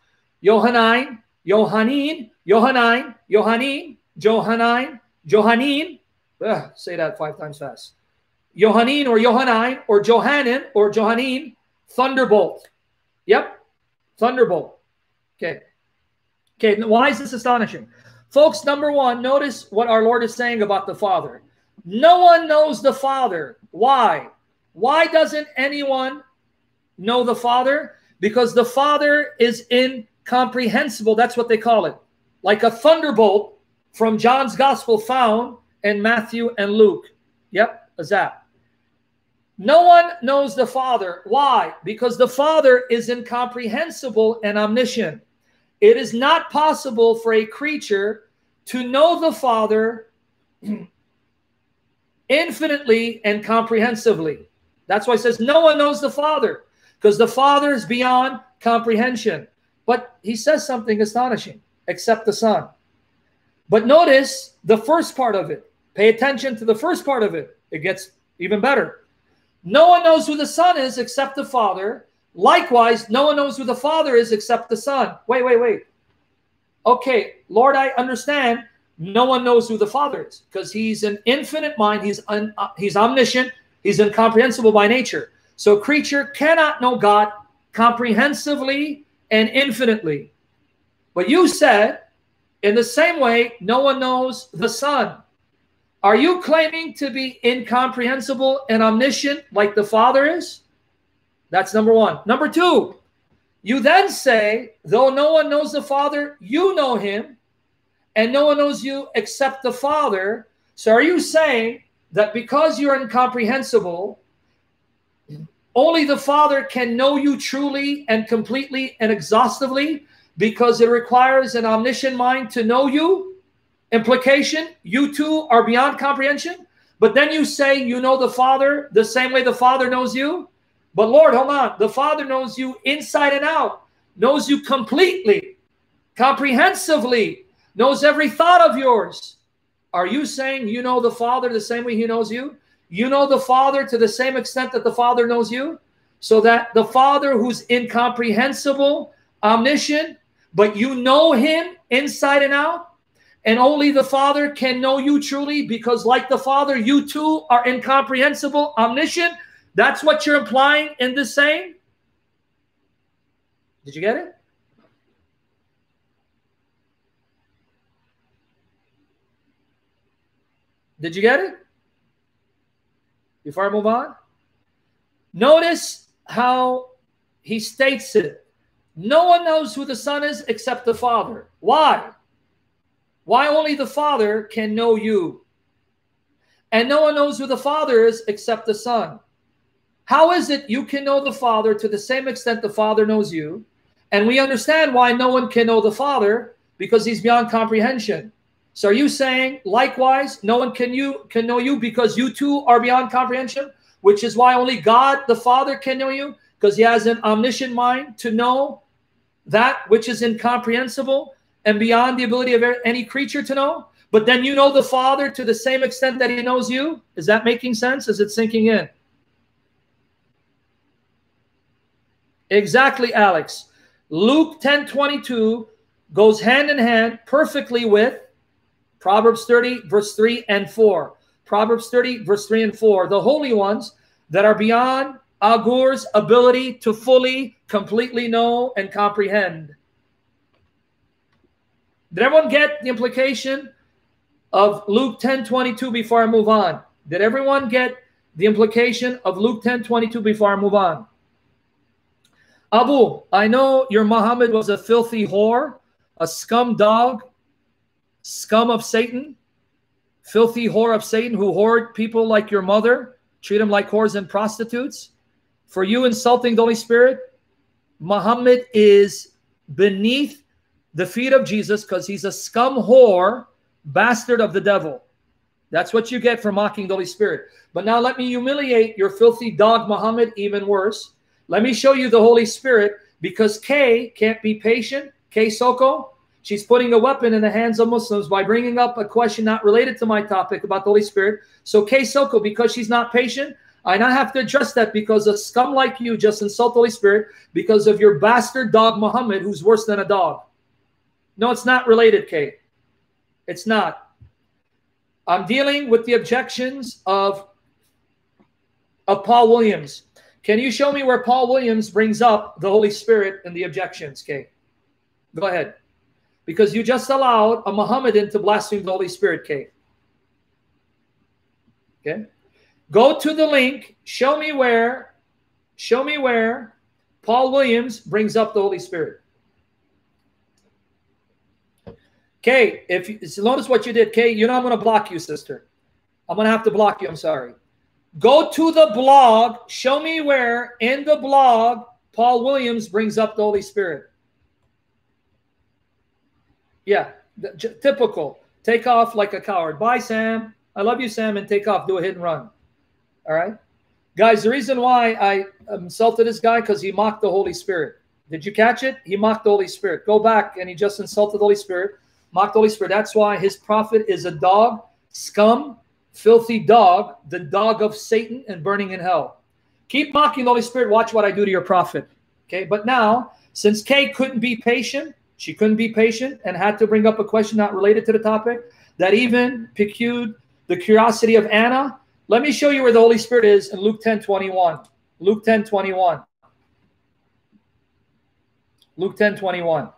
Johannine, Johannine, Johannine, Johannine, Johannine, Johannine. Ugh, say that five times fast. Johannine or Johannine or Johannin or Johannine, thunderbolt. Yep, thunderbolt. Okay. Okay, why is this astonishing? Folks, number one, notice what our Lord is saying about the Father. No one knows the Father. Why? Why doesn't anyone know the Father? Because the Father is incomprehensible. That's what they call it. Like a thunderbolt from John's Gospel found in Matthew and Luke. Yep, a zap. No one knows the Father. Why? Because the Father is incomprehensible and omniscient. It is not possible for a creature to know the Father (clears throat) infinitely and comprehensively. That's why it says no one knows the Father because the Father is beyond comprehension. But he says something astonishing, except the Son. But notice the first part of it. Pay attention to the first part of it. It gets even better. No one knows who the Son is except the Father. Likewise, no one knows who the Father is except the Son. Wait, wait, wait. Okay, Lord, I understand. No one knows who the Father is because He's an infinite mind. He's un, uh, He's omniscient. He's incomprehensible by nature. So creature cannot know God comprehensively and infinitely. But you said, in the same way, no one knows the Son. Are you claiming to be incomprehensible and omniscient like the Father is? That's number one. Number two, you then say, though no one knows the Father, you know him, and no one knows you except the Father. So are you saying that because you're incomprehensible, Only the Father can know you truly and completely and exhaustively because it requires an omniscient mind to know you. Implication, you two are beyond comprehension. But then you say you know the Father the same way the Father knows you. But Lord, hold on. The Father knows you inside and out, knows you completely, comprehensively, knows every thought of yours. Are you saying you know the Father the same way He knows you? You know the Father to the same extent that the Father knows you? So that the Father who's incomprehensible, omniscient, but you know Him inside and out, and only the Father can know you truly because, like the Father, you too are incomprehensible, omniscient. That's what you're implying in this saying. Did you get it? Did you get it? Before I move on, notice how he states it. No one knows who the Son is except the Father. Why? Why only the Father can know you? And no one knows who the Father is except the Son. How is it you can know the Father to the same extent the Father knows you? And we understand why no one can know the Father because he's beyond comprehension. So are you saying likewise no one can you can know you because you too are beyond comprehension, which is why only God the Father can know you because he has an omniscient mind to know that which is incomprehensible and beyond the ability of any creature to know. But then you know the Father to the same extent that he knows you. Is that making sense? Is it sinking in? Exactly, Alex. Luke 10 22 goes hand in hand perfectly with Proverbs 30, verse 3 and 4. Proverbs 30, verse 3 and 4. The holy ones that are beyond Agur's ability to fully, completely know and comprehend. Did everyone get the implication of Luke 10 22 before I move on? Did everyone get the implication of Luke 10 22 before I move on? Abu, I know your Muhammad was a filthy whore, a scum dog, scum of Satan, filthy whore of Satan who whored people like your mother, treat them like whores and prostitutes. For you insulting the Holy Spirit, Muhammad is beneath the feet of Jesus because he's a scum whore, bastard of the devil. That's what you get for mocking the Holy Spirit. But now let me humiliate your filthy dog, Muhammad, even worse. Let me show you the Holy Spirit because Kay can't be patient. Kay Soko, she's putting a weapon in the hands of Muslims by bringing up a question not related to my topic about the Holy Spirit. So Kay Soko, because she's not patient, I now have to address that because a scum like you just insult the Holy Spirit because of your bastard dog Muhammad, who's worse than a dog. No, it's not related, Kate. It's not. I'm dealing with the objections of, of Paul Williams. Can you show me where Paul Williams brings up the Holy Spirit and the objections, Kate? Go ahead. Because you just allowed a Mohammedan to blaspheme the Holy Spirit, Kate. Okay. Go to the link. Show me where. Show me where Paul Williams brings up the Holy Spirit. Kay, if you notice what you did, Kay, you know I'm going to block you, sister. I'm going to have to block you. I'm sorry. Go to the blog. Show me where in the blog Paul Williams brings up the Holy Spirit. Yeah, typical. Take off like a coward. Bye, Sam. I love you, Sam, and take off. Do a hit and run. All right, guys. The reason why I insulted this guy because he mocked the Holy Spirit. Did you catch it? He mocked the Holy Spirit. Go back and he just insulted the Holy Spirit mocked the Holy Spirit. That's why his prophet is a dog, scum, filthy dog, the dog of Satan and burning in hell. Keep mocking the Holy Spirit. Watch what I do to your prophet. Okay, but now, since Kay couldn't be patient, she couldn't be patient and had to bring up a question not related to the topic that even piqued the curiosity of Anna. Let me show you where the Holy Spirit is in Luke 10 21. Luke 10 21. Luke 10 21.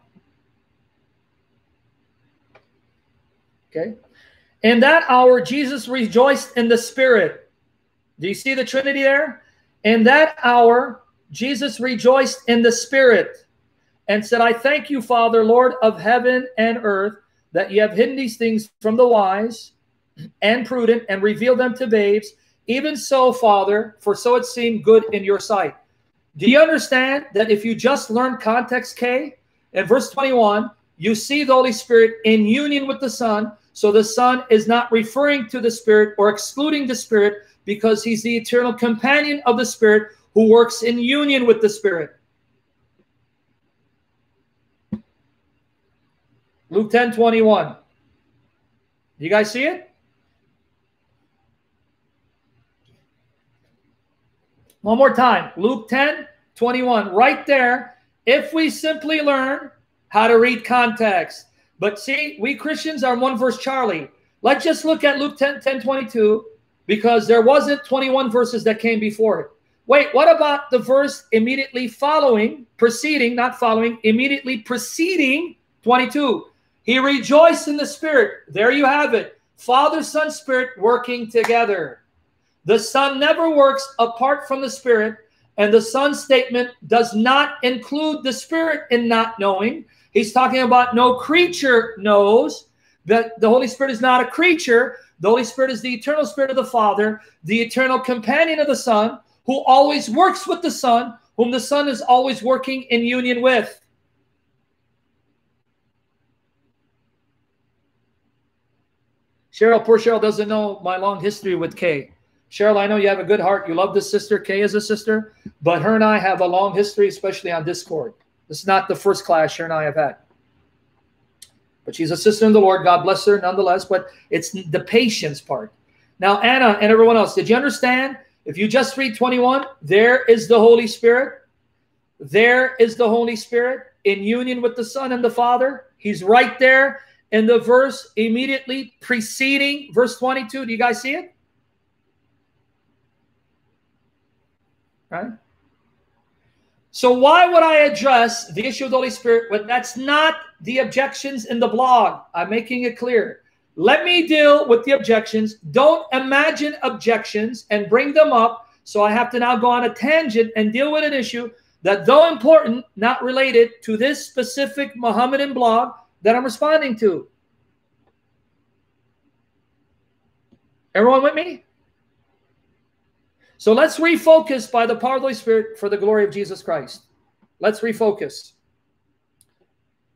Okay. In that hour, Jesus rejoiced in the Spirit. Do you see the Trinity there? In that hour, Jesus rejoiced in the Spirit and said, I thank you, Father, Lord of heaven and earth, that you have hidden these things from the wise and prudent and revealed them to babes. Even so, Father, for so it seemed good in your sight. Do you understand that if you just learn context K, in verse 21, you see the Holy Spirit in union with the Son. So the Son is not referring to the Spirit or excluding the Spirit because he's the eternal companion of the Spirit who works in union with the Spirit. Luke 10 21. You guys see it? One more time. Luke 10 21. Right there. If we simply learn how to read context. But see, we Christians are one verse Charlie. Let's just look at Luke 10 10 22 because there wasn't 21 verses that came before it. Wait, what about the verse immediately following, preceding, not following, immediately preceding 22? He rejoiced in the Spirit. There you have it. Father, Son, Spirit working together. The Son never works apart from the Spirit, and the Son statement does not include the Spirit in not knowing. He's talking about no creature knows that the Holy Spirit is not a creature. The Holy Spirit is the eternal Spirit of the Father, the eternal companion of the Son, who always works with the Son, whom the Son is always working in union with. Cheryl, poor Cheryl doesn't know my long history with Kay. Cheryl, I know you have a good heart. You love this sister. Kay is a sister, but her and I have a long history, especially on Discord. This is not the first class her and I have had. But she's a sister in the Lord. God bless her nonetheless. But it's the patience part. Now, Anna and everyone else, did you understand? If you just read 21, there is the Holy Spirit. There is the Holy Spirit in union with the Son and the Father. He's right there in the verse immediately preceding verse 22. Do you guys see it? Right? So why would I address the issue of the Holy Spirit when that's not the objections in the blog? I'm making it clear. Let me deal with the objections. Don't imagine objections and bring them up. So I have to now go on a tangent and deal with an issue that, though important, not related to this specific Mohammedan blog, that I'm responding to. Everyone with me? So let's refocus by the power of the Holy Spirit for the glory of Jesus Christ. Let's refocus.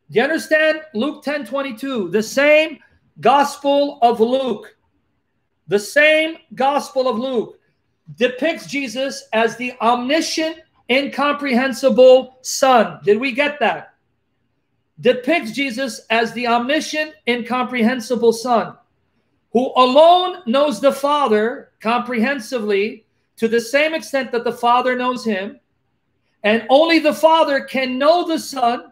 Do you understand Luke 10 22? The same gospel of Luke, the same gospel of Luke depicts Jesus as the omniscient, incomprehensible Son. Did we get that? depicts Jesus as the omniscient, incomprehensible Son, who alone knows the Father comprehensively to the same extent that the Father knows him. And only the Father can know the Son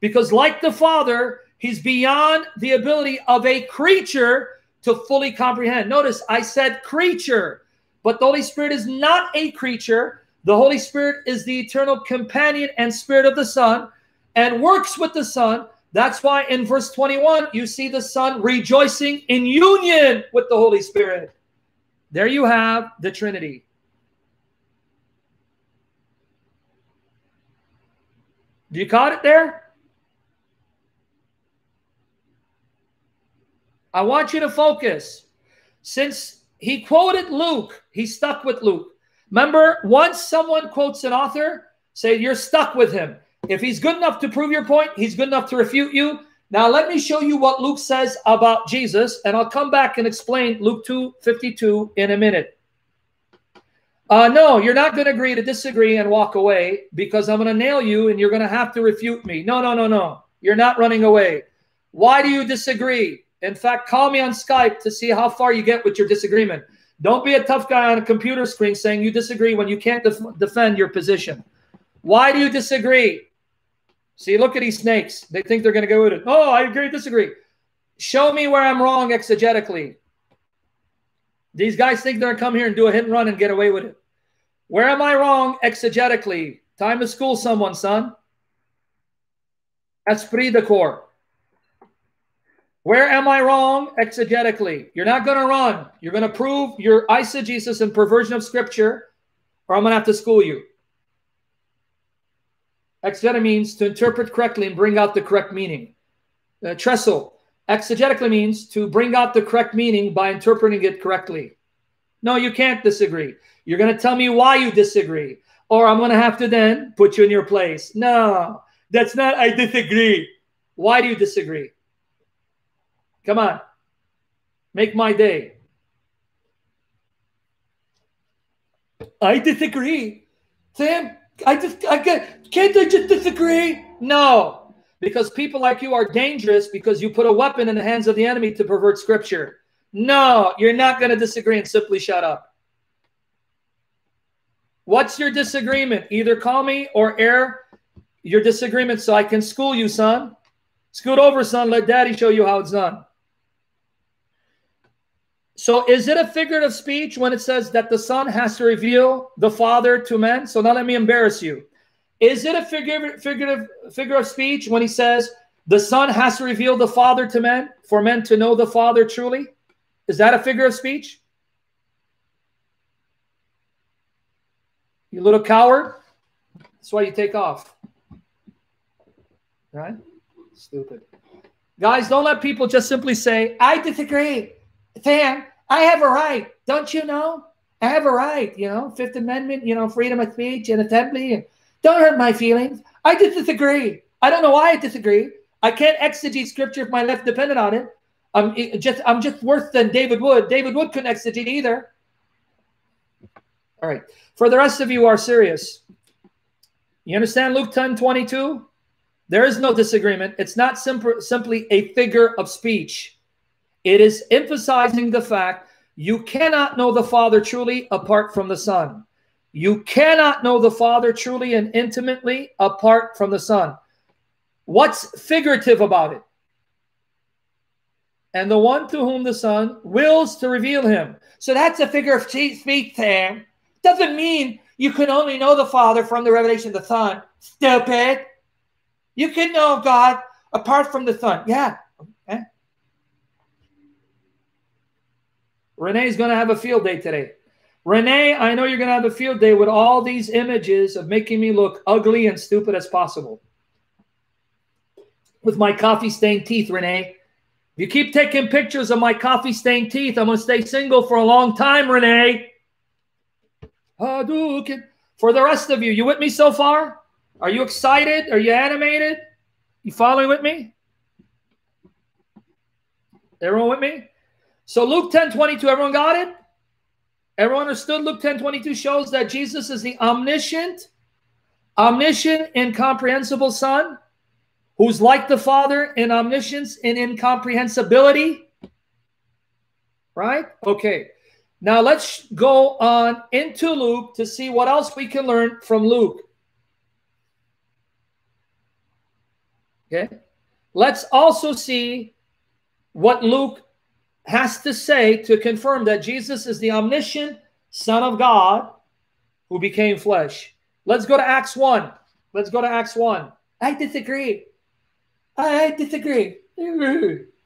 because, like the Father, he's beyond the ability of a creature to fully comprehend. Notice I said creature, but the Holy Spirit is not a creature. The Holy Spirit is the eternal companion and spirit of the Son and works with the Son. That's why in verse 21, you see the Son rejoicing in union with the Holy Spirit. There you have the Trinity. You caught it there? I want you to focus. Since he quoted Luke, he stuck with Luke. Remember, once someone quotes an author, say you're stuck with him. If he's good enough to prove your point, he's good enough to refute you. Now, let me show you what Luke says about Jesus, and I'll come back and explain Luke 2 52 in a minute. Uh, no, you're not going to agree to disagree and walk away because I'm going to nail you and you're going to have to refute me. No, no, no, no. You're not running away. Why do you disagree? In fact, call me on Skype to see how far you get with your disagreement. Don't be a tough guy on a computer screen saying you disagree when you can't def defend your position. Why do you disagree? See, look at these snakes. They think they're going to go with it. Oh, I agree, disagree. Show me where I'm wrong exegetically. These guys think they're going to come here and do a hit and run and get away with it. Where am I wrong exegetically? Time to school someone, son. Esprit de corps. Where am I wrong exegetically? You're not going to run. You're going to prove your eisegesis and perversion of scripture, or I'm going to have to school you. Exegeta means to interpret correctly and bring out the correct meaning. Uh, trestle, exegetically means to bring out the correct meaning by interpreting it correctly. No, you can't disagree. You're going to tell me why you disagree, or I'm going to have to then put you in your place. No, that's not, I disagree. Why do you disagree? Come on, make my day. I disagree. Sam, I just, I can't, can't I just disagree? No, because people like you are dangerous because you put a weapon in the hands of the enemy to pervert scripture. No, you're not going to disagree and simply shut up. What's your disagreement? Either call me or air your disagreement so I can school you, son. Scoot over, son. Let daddy show you how it's done. So is it a figurative speech when it says that the son has to reveal the father to men? So now let me embarrass you. Is it a figurative, figure of speech when he says the son has to reveal the father to men for men to know the father truly? Is that a figure of speech? You little coward. That's why you take off. Right? Stupid. Guys, don't let people just simply say, I disagree. Sam, I have a right. Don't you know? I have a right, you know, Fifth Amendment, you know, freedom of speech and assembly. And Don't hurt my feelings. I just disagree. I don't know why I disagree. I can't exegete scripture if my life depended on it. I'm just I'm just worse than David Wood. David Wood couldn't exegete either. All right. For the rest of you are serious. You understand Luke 10 22? There is no disagreement. It's not simp- simply a figure of speech. It is emphasizing the fact you cannot know the Father truly apart from the Son. You cannot know the Father truly and intimately apart from the Son. What's figurative about it? And the one to whom the Son wills to reveal him. So that's a figure of speech, Sam. Doesn't mean you can only know the Father from the revelation of the Son. Stupid. You can know God apart from the Son. Yeah. Okay. Renee's going to have a field day today. Renee, I know you're going to have a field day with all these images of making me look ugly and stupid as possible. With my coffee stained teeth, Renee. You keep taking pictures of my coffee stained teeth, I'm going to stay single for a long time, Renee. Hadouken. For the rest of you, you with me so far? Are you excited? Are you animated? You following with me? Everyone with me? So Luke 10 22, everyone got it? Everyone understood Luke 10 22 shows that Jesus is the omniscient, omniscient, incomprehensible Son who's like the Father in omniscience and incomprehensibility. Right? Okay. Now let's go on into Luke to see what else we can learn from Luke. Okay. Let's also see what Luke has to say to confirm that Jesus is the omniscient Son of God who became flesh. Let's go to Acts 1. Let's go to Acts 1. I disagree. I disagree.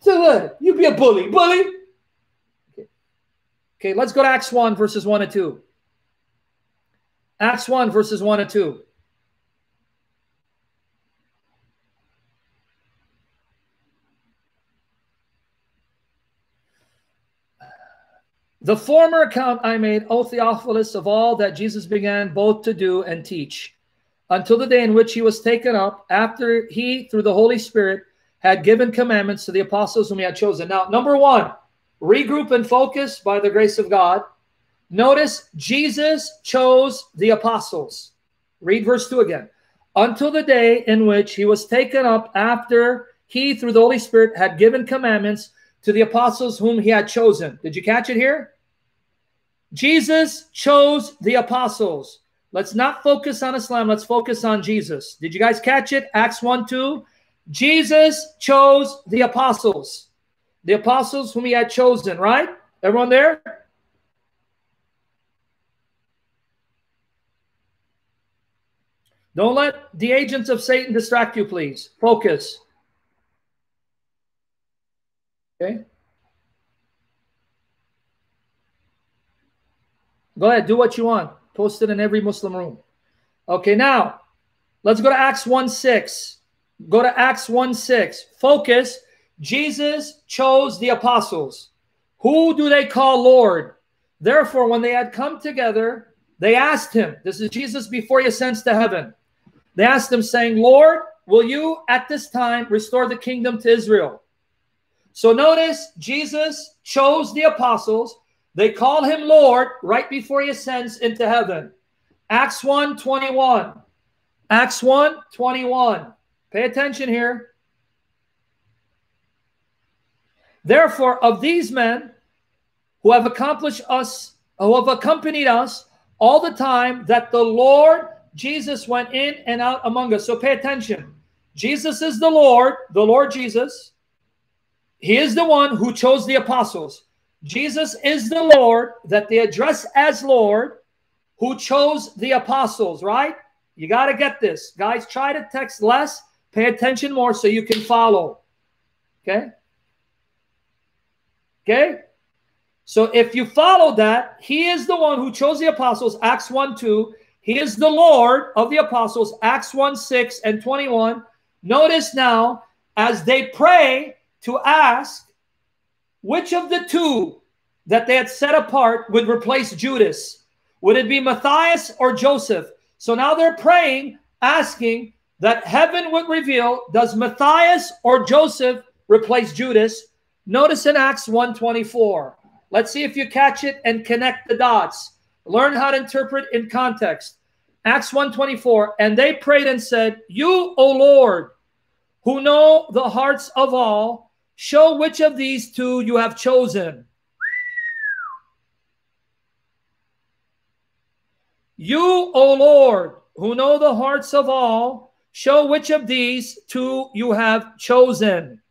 So what? You be a bully. Bully. Okay. okay, let's go to Acts 1, verses 1 and 2. Acts 1, verses 1 and 2. The former account I made, O Theophilus, of all that Jesus began both to do and teach, until the day in which he was taken up, after he, through the Holy Spirit, had given commandments to the apostles whom he had chosen. Now, number one, regroup and focus by the grace of God. Notice Jesus chose the apostles. Read verse 2 again. Until the day in which he was taken up, after he, through the Holy Spirit, had given commandments to the apostles whom he had chosen. Did you catch it here? Jesus chose the apostles. Let's not focus on Islam. Let's focus on Jesus. Did you guys catch it? Acts 1 2. Jesus chose the apostles. The apostles whom he had chosen, right? Everyone there? Don't let the agents of Satan distract you, please. Focus. Okay. Go ahead, do what you want. Post it in every Muslim room. Okay, now let's go to Acts 1 6. Go to Acts 1 6. Focus. Jesus chose the apostles. Who do they call Lord? Therefore, when they had come together, they asked him, This is Jesus before he ascends to heaven. They asked him, saying, Lord, will you at this time restore the kingdom to Israel? So notice Jesus chose the apostles. They call him Lord right before he ascends into heaven. Acts 1 21. Acts 1 21. Pay attention here. Therefore, of these men who have accomplished us, who have accompanied us all the time that the Lord Jesus went in and out among us. So pay attention. Jesus is the Lord, the Lord Jesus. He is the one who chose the apostles. Jesus is the Lord that they address as Lord who chose the apostles, right? You got to get this. Guys, try to text less, pay attention more so you can follow. Okay? Okay? So if you follow that, he is the one who chose the apostles, Acts 1 2. He is the Lord of the apostles, Acts 1 6 and 21. Notice now, as they pray to ask which of the two that they had set apart would replace Judas. Would it be Matthias or Joseph? So now they're praying, asking that heaven would reveal does Matthias or Joseph replace Judas? Notice in Acts 124. Let's see if you catch it and connect the dots. Learn how to interpret in context. Acts 124. And they prayed and said, You, O Lord, who know the hearts of all, show which of these two you have chosen. You, O Lord, who know the hearts of all, show which of these two you have chosen.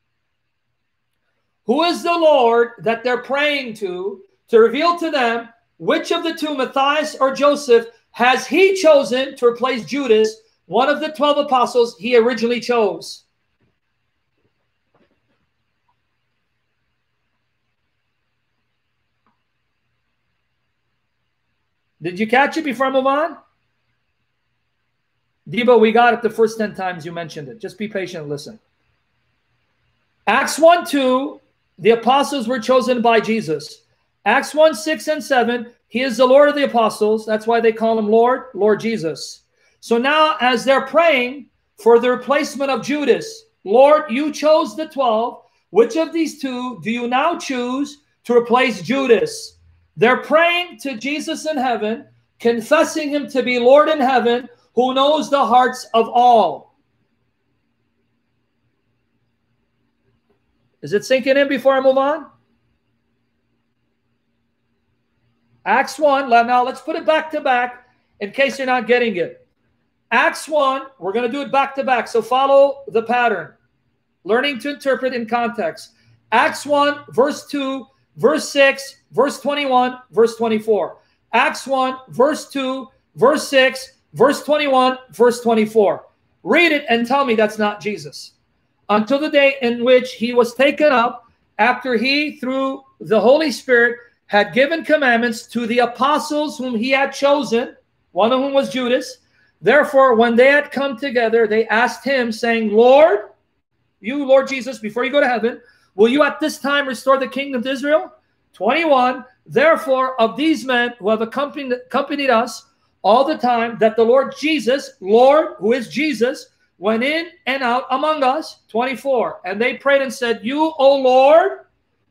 Who is the Lord that they're praying to to reveal to them which of the two, Matthias or Joseph, has he chosen to replace Judas, one of the 12 apostles he originally chose? Did you catch it before I move on? Debo, we got it the first 10 times you mentioned it. Just be patient and listen. Acts 1 2 the apostles were chosen by Jesus. Acts 1 6 and 7, he is the Lord of the apostles. That's why they call him Lord, Lord Jesus. So now, as they're praying for the replacement of Judas, Lord, you chose the 12. Which of these two do you now choose to replace Judas? They're praying to Jesus in heaven, confessing him to be Lord in heaven, who knows the hearts of all. Is it sinking in before I move on? Acts 1. Now let's put it back to back in case you're not getting it. Acts 1, we're going to do it back to back. So follow the pattern. Learning to interpret in context. Acts 1, verse 2, verse 6, verse 21, verse 24. Acts 1, verse 2, verse 6, verse 21, verse 24. Read it and tell me that's not Jesus until the day in which he was taken up after he, through the Holy Spirit, had given commandments to the apostles whom he had chosen, one of whom was Judas. Therefore, when they had come together, they asked him, saying, Lord, you, Lord Jesus, before you go to heaven, will you at this time restore the kingdom to Israel? 21. Therefore, of these men who have accompanied, accompanied us all the time, that the Lord Jesus, Lord, who is Jesus, went in and out among us. 24. And they prayed and said, You, O Lord,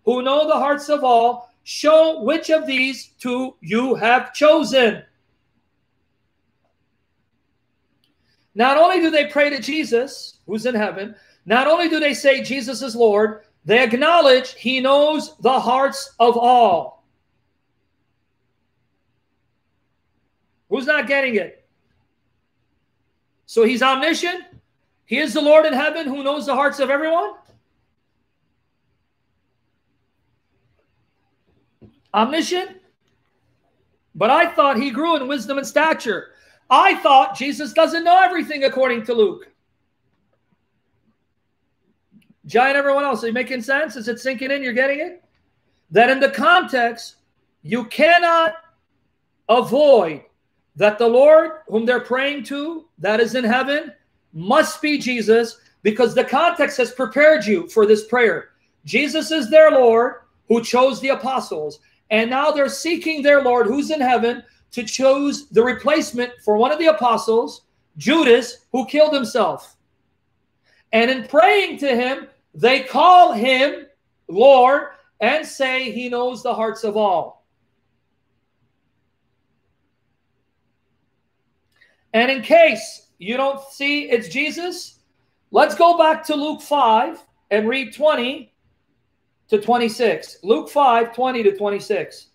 who know the hearts of all, show which of these two you have chosen. Not only do they pray to Jesus, who's in heaven, not only do they say Jesus is Lord, they acknowledge he knows the hearts of all. Who's not getting it? So he's omniscient, he is the Lord in heaven who knows the hearts of everyone. Omniscient. But I thought he grew in wisdom and stature. I thought Jesus doesn't know everything according to Luke. Giant, everyone else, are you making sense? Is it sinking in? You're getting it? That in the context, you cannot avoid that the Lord, whom they're praying to, that is in heaven, must be Jesus because the context has prepared you for this prayer. Jesus is their Lord who chose the apostles. And now they're seeking their Lord who's in heaven to choose the replacement for one of the apostles, Judas, who killed himself. And in praying to him, they call him Lord and say he knows the hearts of all. And in case you don't see it's Jesus, let's go back to Luke 5 and read 20 to 26. Luke 5, 20 to 26.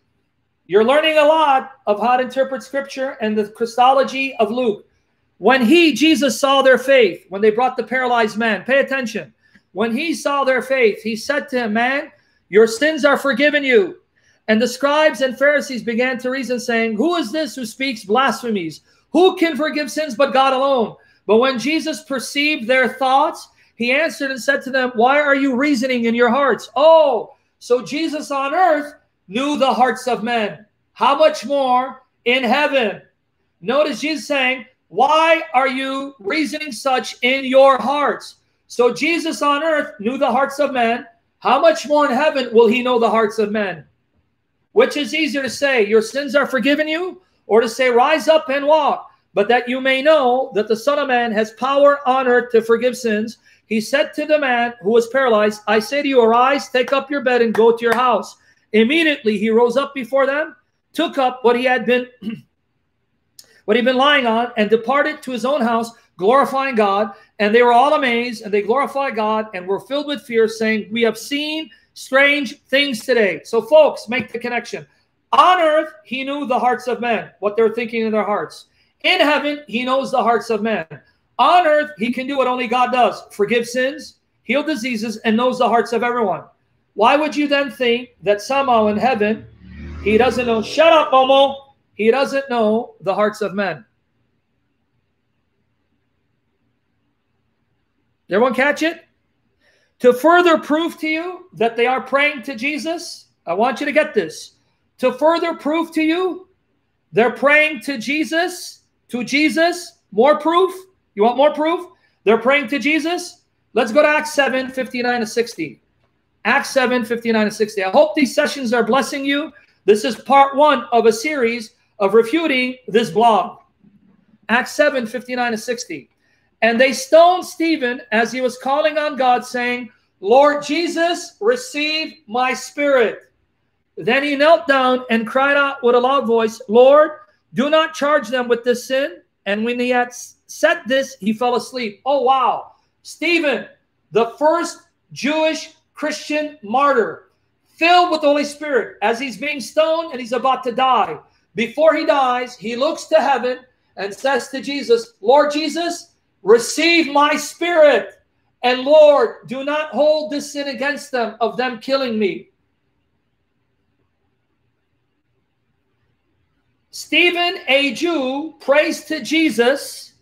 You're learning a lot of how to interpret scripture and the Christology of Luke. When he, Jesus, saw their faith, when they brought the paralyzed man, pay attention. When he saw their faith, he said to him, Man, your sins are forgiven you. And the scribes and Pharisees began to reason, saying, Who is this who speaks blasphemies? Who can forgive sins but God alone? But when Jesus perceived their thoughts, he answered and said to them, Why are you reasoning in your hearts? Oh, so Jesus on earth knew the hearts of men. How much more in heaven? Notice Jesus saying, Why are you reasoning such in your hearts? So Jesus on earth knew the hearts of men. How much more in heaven will he know the hearts of men? Which is easier to say, Your sins are forgiven you, or to say, Rise up and walk? But that you may know that the Son of Man has power on earth to forgive sins. He said to the man who was paralyzed, I say to you, arise, take up your bed, and go to your house. Immediately he rose up before them, took up what he had been (clears throat) what he'd been lying on, and departed to his own house, glorifying God. And they were all amazed, and they glorified God and were filled with fear, saying, We have seen strange things today. So, folks, make the connection. On earth, he knew the hearts of men, what they're thinking in their hearts. In heaven, he knows the hearts of men. On earth, he can do what only God does forgive sins, heal diseases, and knows the hearts of everyone. Why would you then think that somehow in heaven, he doesn't know? Shut up, Momo. He doesn't know the hearts of men. Everyone catch it? To further prove to you that they are praying to Jesus, I want you to get this. To further prove to you they're praying to Jesus, to Jesus, more proof. You want more proof? They're praying to Jesus. Let's go to Acts 7 59 to 60. Acts 7 59 to 60. I hope these sessions are blessing you. This is part one of a series of refuting this blog. Acts 7 59 to 60. And they stoned Stephen as he was calling on God, saying, Lord Jesus, receive my spirit. Then he knelt down and cried out with a loud voice, Lord, do not charge them with this sin. And when he had said this, he fell asleep. Oh, wow. Stephen, the first Jewish Christian martyr, filled with the Holy Spirit, as he's being stoned and he's about to die. Before he dies, he looks to heaven and says to Jesus, Lord Jesus, receive my spirit. And Lord, do not hold this sin against them of them killing me. Stephen, a Jew, prays to Jesus.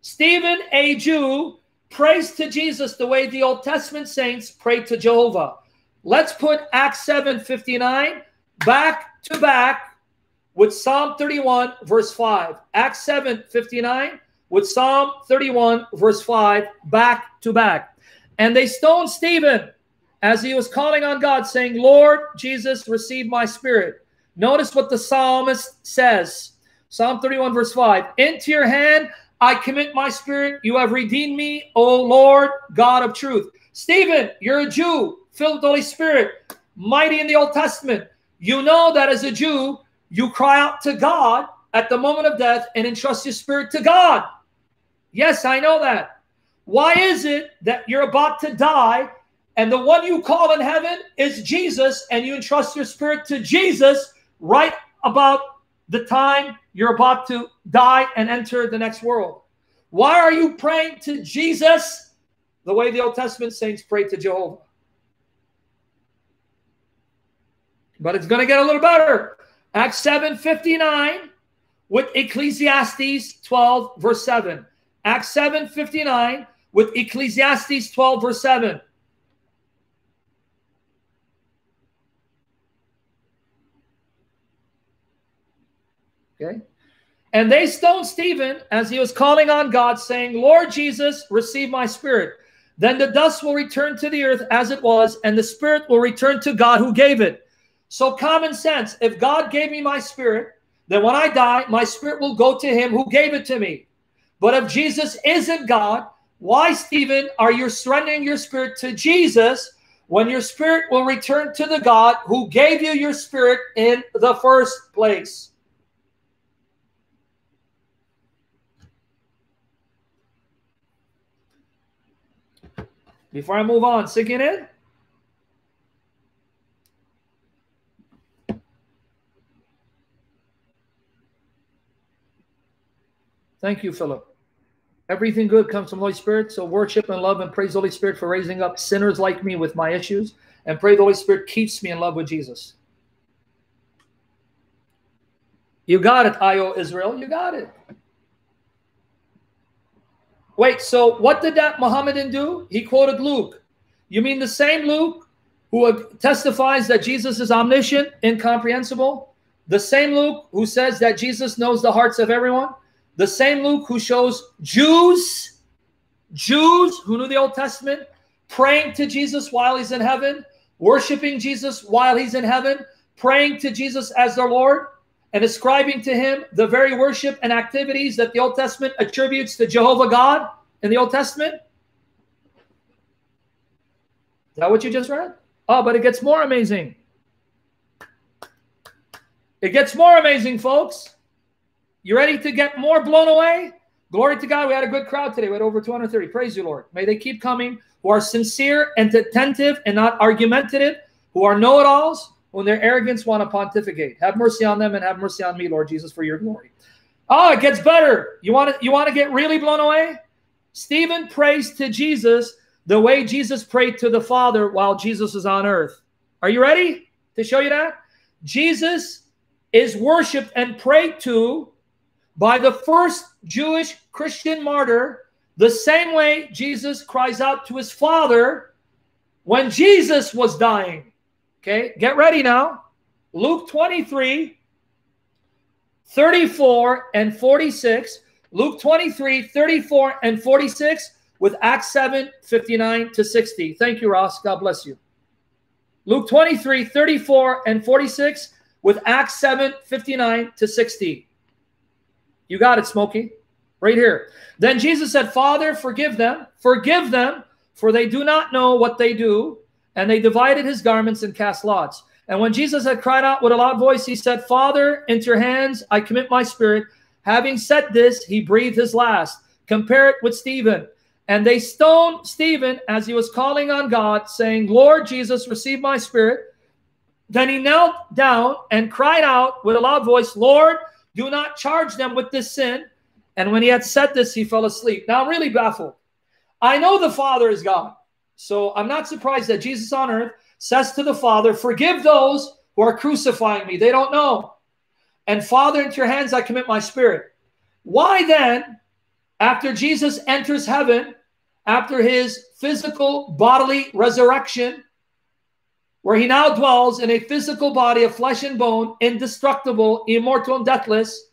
Stephen, a Jew, prays to Jesus the way the Old Testament saints pray to Jehovah. Let's put Acts 7 59 back to back with Psalm 31, verse 5. Acts 7 59 with Psalm 31, verse 5, back to back. And they stoned Stephen as he was calling on God, saying, Lord Jesus, receive my spirit. Notice what the psalmist says Psalm 31, verse 5 Into your hand I commit my spirit. You have redeemed me, O Lord, God of truth. Stephen, you're a Jew, filled with the Holy Spirit, mighty in the Old Testament. You know that as a Jew, you cry out to God at the moment of death and entrust your spirit to God. Yes, I know that. Why is it that you're about to die and the one you call in heaven is Jesus and you entrust your spirit to Jesus right about the time you're about to die and enter the next world. Why are you praying to Jesus the way the Old Testament saints pray to Jehovah? But it's going to get a little better. Acts 7 59 with Ecclesiastes 12, verse 7. Acts 7 59 with Ecclesiastes 12, verse 7. Okay. And they stoned Stephen as he was calling on God, saying, Lord Jesus, receive my spirit. Then the dust will return to the earth as it was, and the spirit will return to God who gave it. So, common sense if God gave me my spirit, then when I die, my spirit will go to him who gave it to me. But if Jesus isn't God, why, Stephen, are you surrendering your spirit to Jesus when your spirit will return to the God who gave you your spirit in the first place? Before I move on, sinking in. Thank you, Philip. Everything good comes from Holy Spirit. So worship and love and praise Holy Spirit for raising up sinners like me with my issues. And pray the Holy Spirit keeps me in love with Jesus. You got it, Io Israel. You got it. Wait, so what did that Mohammedan do? He quoted Luke. You mean the same Luke who testifies that Jesus is omniscient, incomprehensible? The same Luke who says that Jesus knows the hearts of everyone? The same Luke who shows Jews, Jews who knew the Old Testament, praying to Jesus while he's in heaven, worshiping Jesus while he's in heaven, praying to Jesus as their Lord, and ascribing to him the very worship and activities that the Old Testament attributes to Jehovah God in the Old Testament? Is that what you just read? Oh, but it gets more amazing. It gets more amazing, folks. You ready to get more blown away? Glory to God. We had a good crowd today. We had over 230. Praise you, Lord. May they keep coming who are sincere and attentive and not argumentative, who are know it alls, when their arrogance want to pontificate. Have mercy on them and have mercy on me, Lord Jesus, for your glory. Oh, it gets better. You want to you want to get really blown away? Stephen prays to Jesus the way Jesus prayed to the Father while Jesus was on earth. Are you ready to show you that? Jesus is worshiped and prayed to by the first Jewish Christian martyr, the same way Jesus cries out to his Father when Jesus was dying. Okay, get ready now. Luke 23, 34 and 46. Luke 23, 34 and 46 with Acts 7, 59 to 60. Thank you, Ross. God bless you. Luke 23, 34 and 46 with Acts 7, 59 to 60. You got it, Smokey. Right here. Then Jesus said, Father, forgive them, forgive them, for they do not know what they do. And they divided his garments and cast lots. And when Jesus had cried out with a loud voice, he said, Father, into your hands I commit my spirit. Having said this, he breathed his last. Compare it with Stephen. And they stoned Stephen as he was calling on God, saying, Lord Jesus, receive my spirit. Then he knelt down and cried out with a loud voice, Lord, do not charge them with this sin. And when he had said this, he fell asleep. Now I'm really baffled. I know the Father is God. So I'm not surprised that Jesus on earth says to the Father, Forgive those who are crucifying me. They don't know. And Father, into your hands I commit my spirit. Why then, after Jesus enters heaven, after his physical bodily resurrection, where he now dwells in a physical body of flesh and bone, indestructible, immortal, and deathless,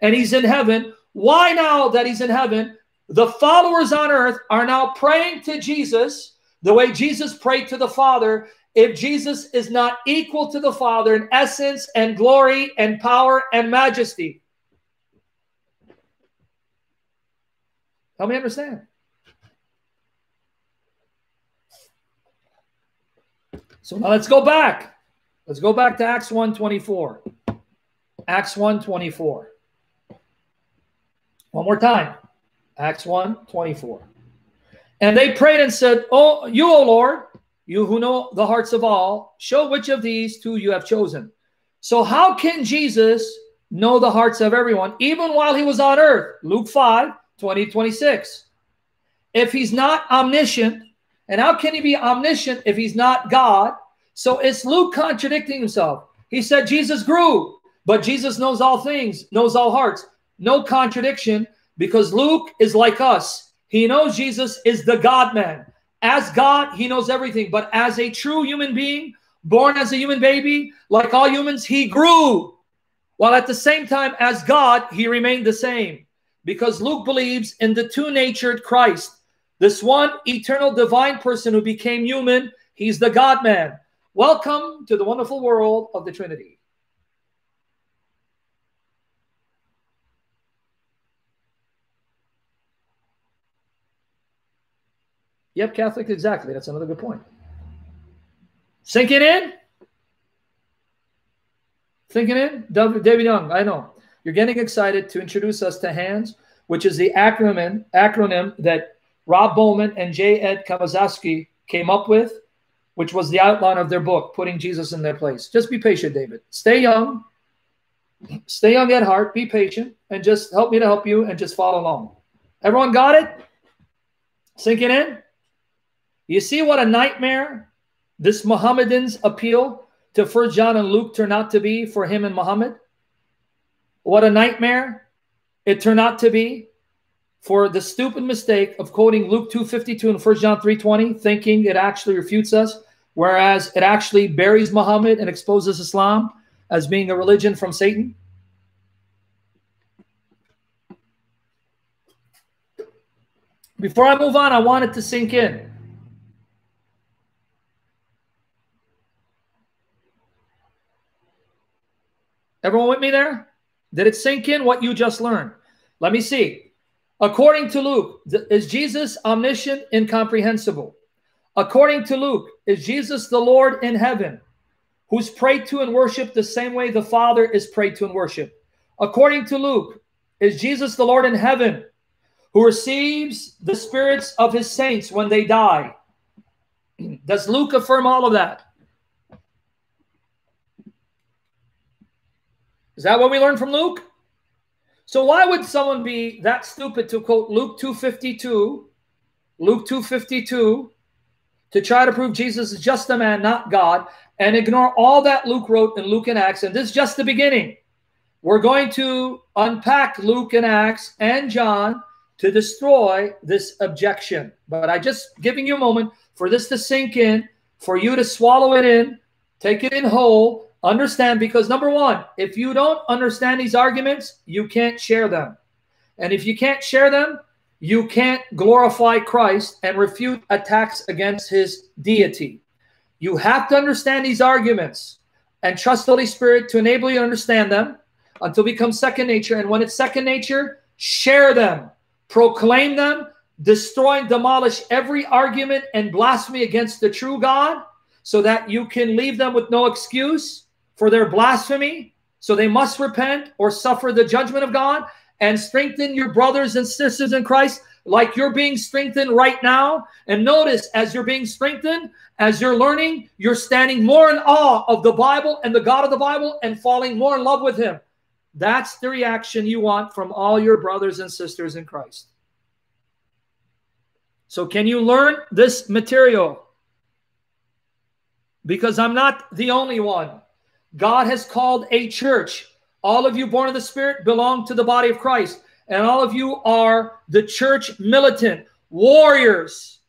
and he's in heaven. Why now that he's in heaven, the followers on earth are now praying to Jesus the way Jesus prayed to the Father. If Jesus is not equal to the Father in essence and glory and power and majesty, help me understand. So now let's go back. Let's go back to Acts 124. Acts 124. One more time. Acts 124. And they prayed and said, Oh, you, O Lord, you who know the hearts of all, show which of these two you have chosen. So, how can Jesus know the hearts of everyone, even while he was on earth? Luke 5 20, 26. If he's not omniscient, and how can he be omniscient if he's not God? So it's Luke contradicting himself. He said Jesus grew, but Jesus knows all things, knows all hearts. No contradiction because Luke is like us. He knows Jesus is the God man. As God, he knows everything. But as a true human being, born as a human baby, like all humans, he grew. While at the same time, as God, he remained the same. Because Luke believes in the two natured Christ. This one eternal divine person who became human, he's the God man. Welcome to the wonderful world of the Trinity. Yep, Catholic, exactly. That's another good point. Sinking in? Thinking in? David Young, I know. You're getting excited to introduce us to HANDS, which is the acronym acronym that Rob Bowman and J. Ed Komoszewski came up with, which was the outline of their book, Putting Jesus in Their Place. Just be patient, David. Stay young. Stay young at heart. Be patient and just help me to help you and just follow along. Everyone got it? Sinking in? You see what a nightmare this Muhammadan's appeal to First John and Luke turned out to be for him and Muhammad? What a nightmare it turned out to be for the stupid mistake of quoting Luke 2.52 and 1 John 3.20, thinking it actually refutes us, whereas it actually buries Muhammad and exposes Islam as being a religion from Satan. Before I move on, I wanted to sink in. Everyone with me there? Did it sink in what you just learned? Let me see. According to Luke, is Jesus omniscient, incomprehensible? According to Luke, is Jesus the Lord in heaven, who's prayed to and worshiped the same way the Father is prayed to and worshiped? According to Luke, is Jesus the Lord in heaven, who receives the spirits of his saints when they die? (clears throat) Does Luke affirm all of that? Is that what we learned from Luke? So why would someone be that stupid to quote Luke 252, Luke 252, to try to prove Jesus is just a man, not God, and ignore all that Luke wrote in Luke and Acts? And this is just the beginning. We're going to unpack Luke and Acts and John to destroy this objection. But I just giving you a moment for this to sink in, for you to swallow it in, take it in whole, Understand because number one, if you don't understand these arguments, you can't share them. And if you can't share them, you can't glorify Christ and refute attacks against his deity. You have to understand these arguments and trust the Holy Spirit to enable you to understand them until become second nature. And when it's second nature, share them, proclaim them, destroy and demolish every argument and blasphemy against the true God so that you can leave them with no excuse for their blasphemy. So they must repent or suffer the judgment of God and strengthen your brothers and sisters in Christ like you're being strengthened right now. And notice as you're being strengthened, as you're learning, you're standing more in awe of the Bible and the God of the Bible and falling more in love with Him. That's the reaction you want from all your brothers and sisters in Christ. So, can you learn this material? Because I'm not the only one. God has called a church. All of you born of the Spirit belong to the body of Christ. And all of you are the church militant, warriors,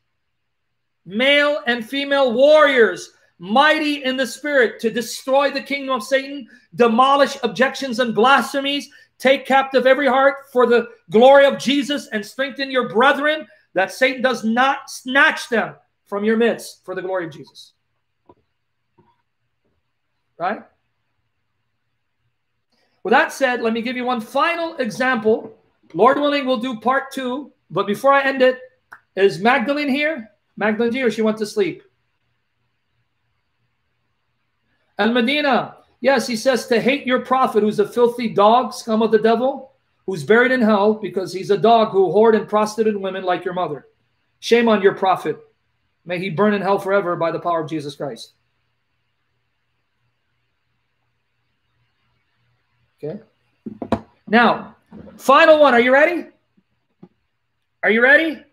male and female warriors, mighty in the Spirit to destroy the kingdom of Satan, demolish objections and blasphemies, take captive every heart for the glory of Jesus, and strengthen your brethren that Satan does not snatch them from your midst for the glory of Jesus. Right? With that said, let me give you one final example. Lord willing, we'll do part two. But before I end it, is Magdalene here? Magdalene here, she went to sleep. Al Medina, yes, he says to hate your prophet who's a filthy dog, scum of the devil, who's buried in hell because he's a dog who whored and prostituted women like your mother. Shame on your prophet. May he burn in hell forever by the power of Jesus Christ. Okay. Now, final one. Are you ready? Are you ready?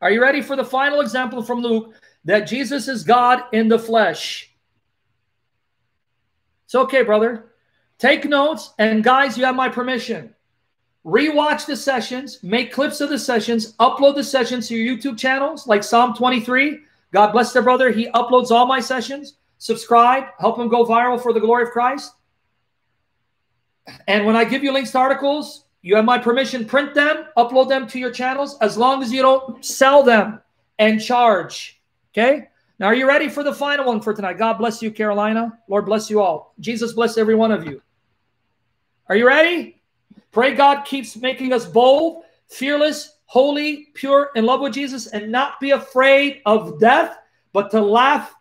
Are you ready for the final example from Luke that Jesus is God in the flesh? It's okay, brother. Take notes, and guys, you have my permission. Rewatch the sessions, make clips of the sessions, upload the sessions to your YouTube channels like Psalm 23. God bless the brother. He uploads all my sessions. Subscribe, help him go viral for the glory of Christ. And when I give you links to articles, you have my permission, print them, upload them to your channels, as long as you don't sell them and charge. Okay? Now, are you ready for the final one for tonight? God bless you, Carolina. Lord bless you all. Jesus bless every one of you. Are you ready? Pray God keeps making us bold, fearless, holy, pure, in love with Jesus, and not be afraid of death, but to laugh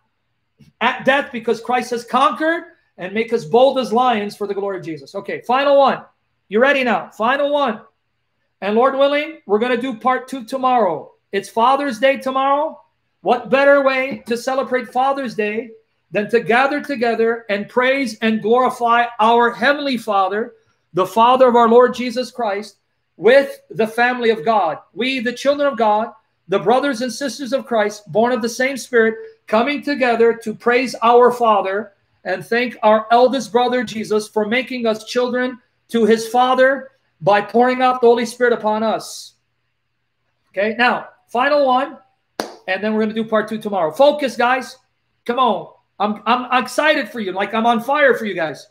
at death because Christ has conquered and make us bold as lions for the glory of Jesus. Okay, final one. You ready now? Final one. And Lord willing, we're going to do part two tomorrow. It's Father's Day tomorrow. What better way to celebrate Father's Day than to gather together and praise and glorify our Heavenly Father, the Father of our Lord Jesus Christ, with the family of God? We, the children of God, the brothers and sisters of Christ, born of the same Spirit, coming together to praise our Father and thank our eldest brother Jesus for making us children to his Father by pouring out the Holy Spirit upon us. Okay, now, final one, and then we're going to do part two tomorrow. Focus, guys. Come on. I'm, I'm excited for you. Like I'm on fire for you guys.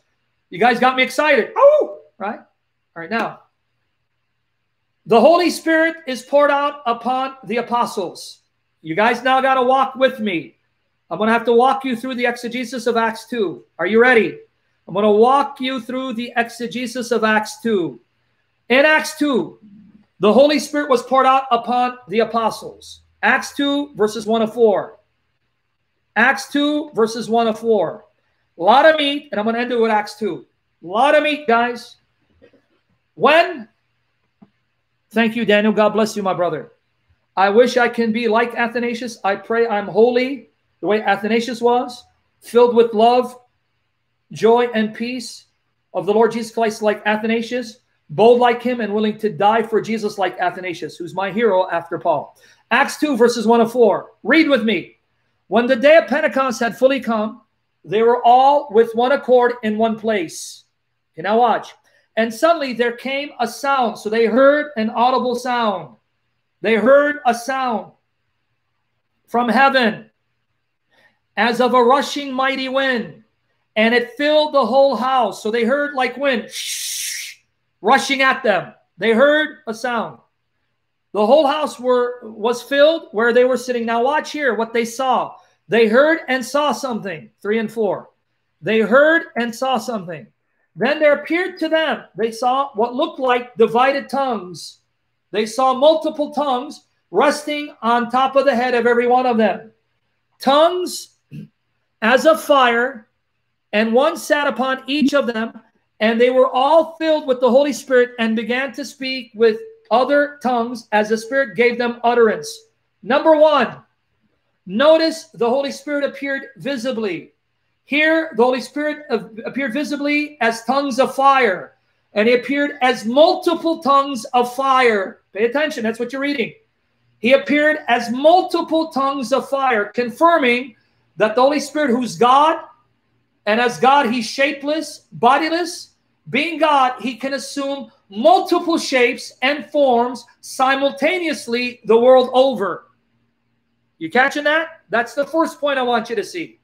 You guys got me excited. Oh, right? All right, now. The Holy Spirit is poured out upon the apostles. You guys now got to walk with me. I'm going to have to walk you through the exegesis of Acts 2. Are you ready? I'm going to walk you through the exegesis of Acts 2. In Acts 2, the Holy Spirit was poured out upon the apostles. Acts 2, verses 1 to 4. Acts 2, verses 1 to 4. A lot of meat, and I'm going to end it with Acts 2. A lot of meat, guys. When, thank you, Daniel. God bless you, my brother. I wish I can be like Athanasius. I pray I'm holy the way Athanasius was, filled with love, joy, and peace of the Lord Jesus Christ, like Athanasius, bold like him, and willing to die for Jesus, like Athanasius, who's my hero after Paul. Acts 2, verses 1 to 4. Read with me. When the day of Pentecost had fully come, they were all with one accord in one place. Okay, now watch. And suddenly there came a sound. So they heard an audible sound. They heard a sound from heaven as of a rushing mighty wind, and it filled the whole house. So they heard like wind shh, rushing at them. They heard a sound. The whole house were was filled where they were sitting. Now watch here what they saw. They heard and saw something. Three and four. They heard and saw something. Then there appeared to them, they saw what looked like divided tongues. They saw multiple tongues resting on top of the head of every one of them. Tongues as of fire, and one sat upon each of them, and they were all filled with the Holy Spirit and began to speak with other tongues as the Spirit gave them utterance. Number one, notice the Holy Spirit appeared visibly. Here, the Holy Spirit appeared visibly as tongues of fire, and he appeared as multiple tongues of fire. Pay attention, that's what you're reading. He appeared as multiple tongues of fire, confirming that the Holy Spirit, who's God, and as God, he's shapeless, bodiless. Being God, he can assume multiple shapes and forms simultaneously the world over. You catching that? That's the first point I want you to see.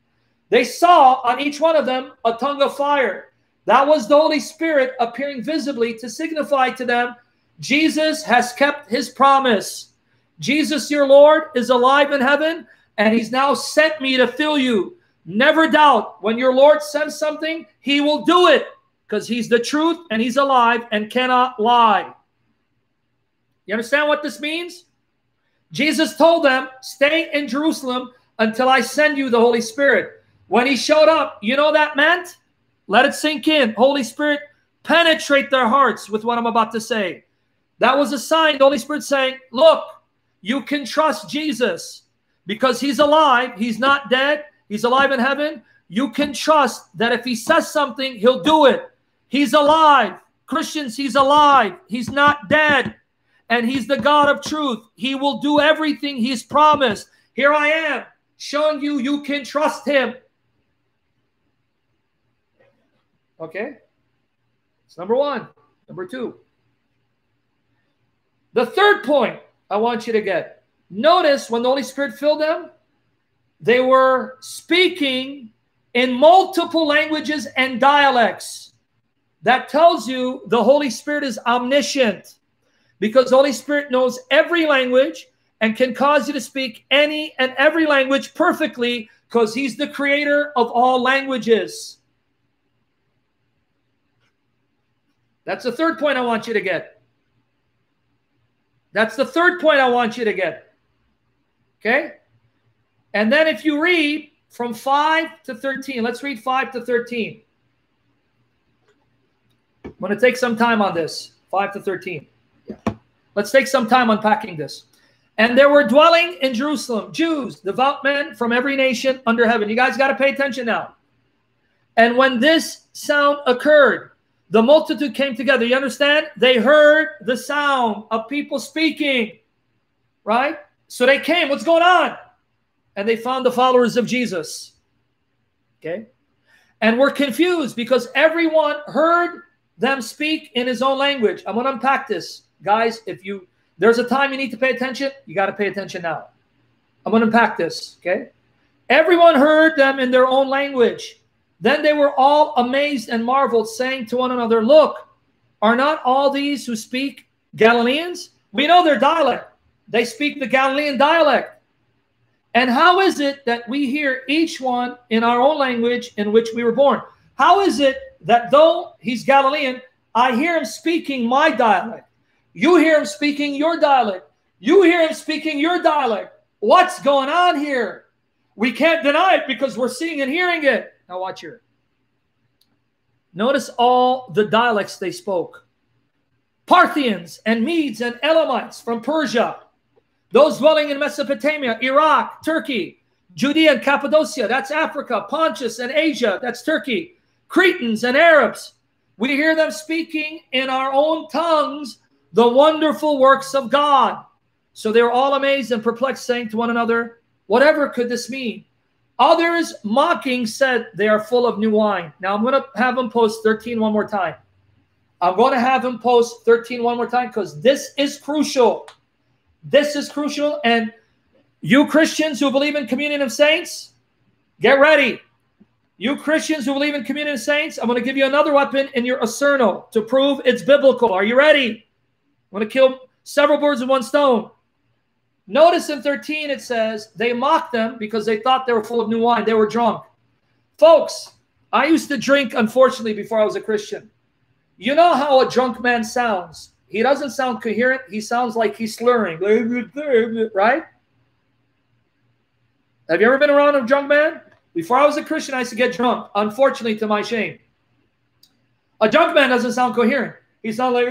They saw on each one of them a tongue of fire. That was the Holy Spirit appearing visibly to signify to them Jesus has kept his promise. Jesus, your Lord, is alive in heaven and he's now sent me to fill you. Never doubt when your Lord sends something, he will do it because he's the truth and he's alive and cannot lie. You understand what this means? Jesus told them, Stay in Jerusalem until I send you the Holy Spirit. When he showed up, you know that meant? Let it sink in. Holy Spirit, penetrate their hearts with what I'm about to say. That was a sign, the Holy Spirit saying, Look, you can trust Jesus because he's alive, he's not dead, he's alive in heaven. You can trust that if he says something, he'll do it. He's alive. Christians, he's alive. He's not dead. And he's the God of truth. He will do everything he's promised. Here I am showing you you can trust him. Okay? It's number one. Number two. The third point I want you to get Notice when the Holy Spirit filled them, they were speaking in multiple languages and dialects. That tells you the Holy Spirit is omniscient because the Holy Spirit knows every language and can cause you to speak any and every language perfectly because he's the creator of all languages. That's the third point I want you to get. That's the third point I want you to get. Okay? And then if you read from 5 to 13, let's read 5 to 13. I'm going to take some time on this 5 to 13. Yeah. Let's take some time unpacking this. And there were dwelling in Jerusalem Jews, devout men from every nation under heaven. You guys got to pay attention now. And when this sound occurred, the multitude came together. You understand? They heard the sound of people speaking, right? So they came. What's going on? And they found the followers of Jesus. Okay. And were confused because everyone heard them speak in his own language. I'm going to unpack this. Guys, if you there's a time you need to pay attention, you got to pay attention now. I'm going to unpack this, okay? Everyone heard them in their own language. Then they were all amazed and marveled, saying to one another, Look, are not all these who speak Galileans? We know their dialect. They speak the Galilean dialect. And how is it that we hear each one in our own language in which we were born? How is it that though he's Galilean, I hear him speaking my dialect? You hear him speaking your dialect. You hear him speaking your dialect. What's going on here? We can't deny it because we're seeing and hearing it. Now watch here. Notice all the dialects they spoke. Parthians and Medes and Elamites from Persia, those dwelling in Mesopotamia, Iraq, Turkey, Judea and Cappadocia, that's Africa, Pontus and Asia, that's Turkey, Cretans and Arabs. We hear them speaking in our own tongues the wonderful works of God. So they were all amazed and perplexed, saying to one another, Whatever could this mean? Others mocking said they are full of new wine. Now I'm going to have them post 13 one more time. I'm going to have them post 13 one more time because this is crucial. This is crucial. And you Christians who believe in communion of saints, get ready. You Christians who believe in communion of saints, I'm going to give you another weapon in your arsenal to prove it's biblical. Are you ready? I'm going to kill several birds with one stone. Notice in 13 it says they mocked them because they thought they were full of new wine. They were drunk. Folks, I used to drink, unfortunately, before I was a Christian. You know how a drunk man sounds? He doesn't sound coherent. He sounds like he's slurring, right? Have you ever been around a drunk man? Before I was a Christian, I used to get drunk, unfortunately, to my shame. A drunk man doesn't sound coherent. He sounds like,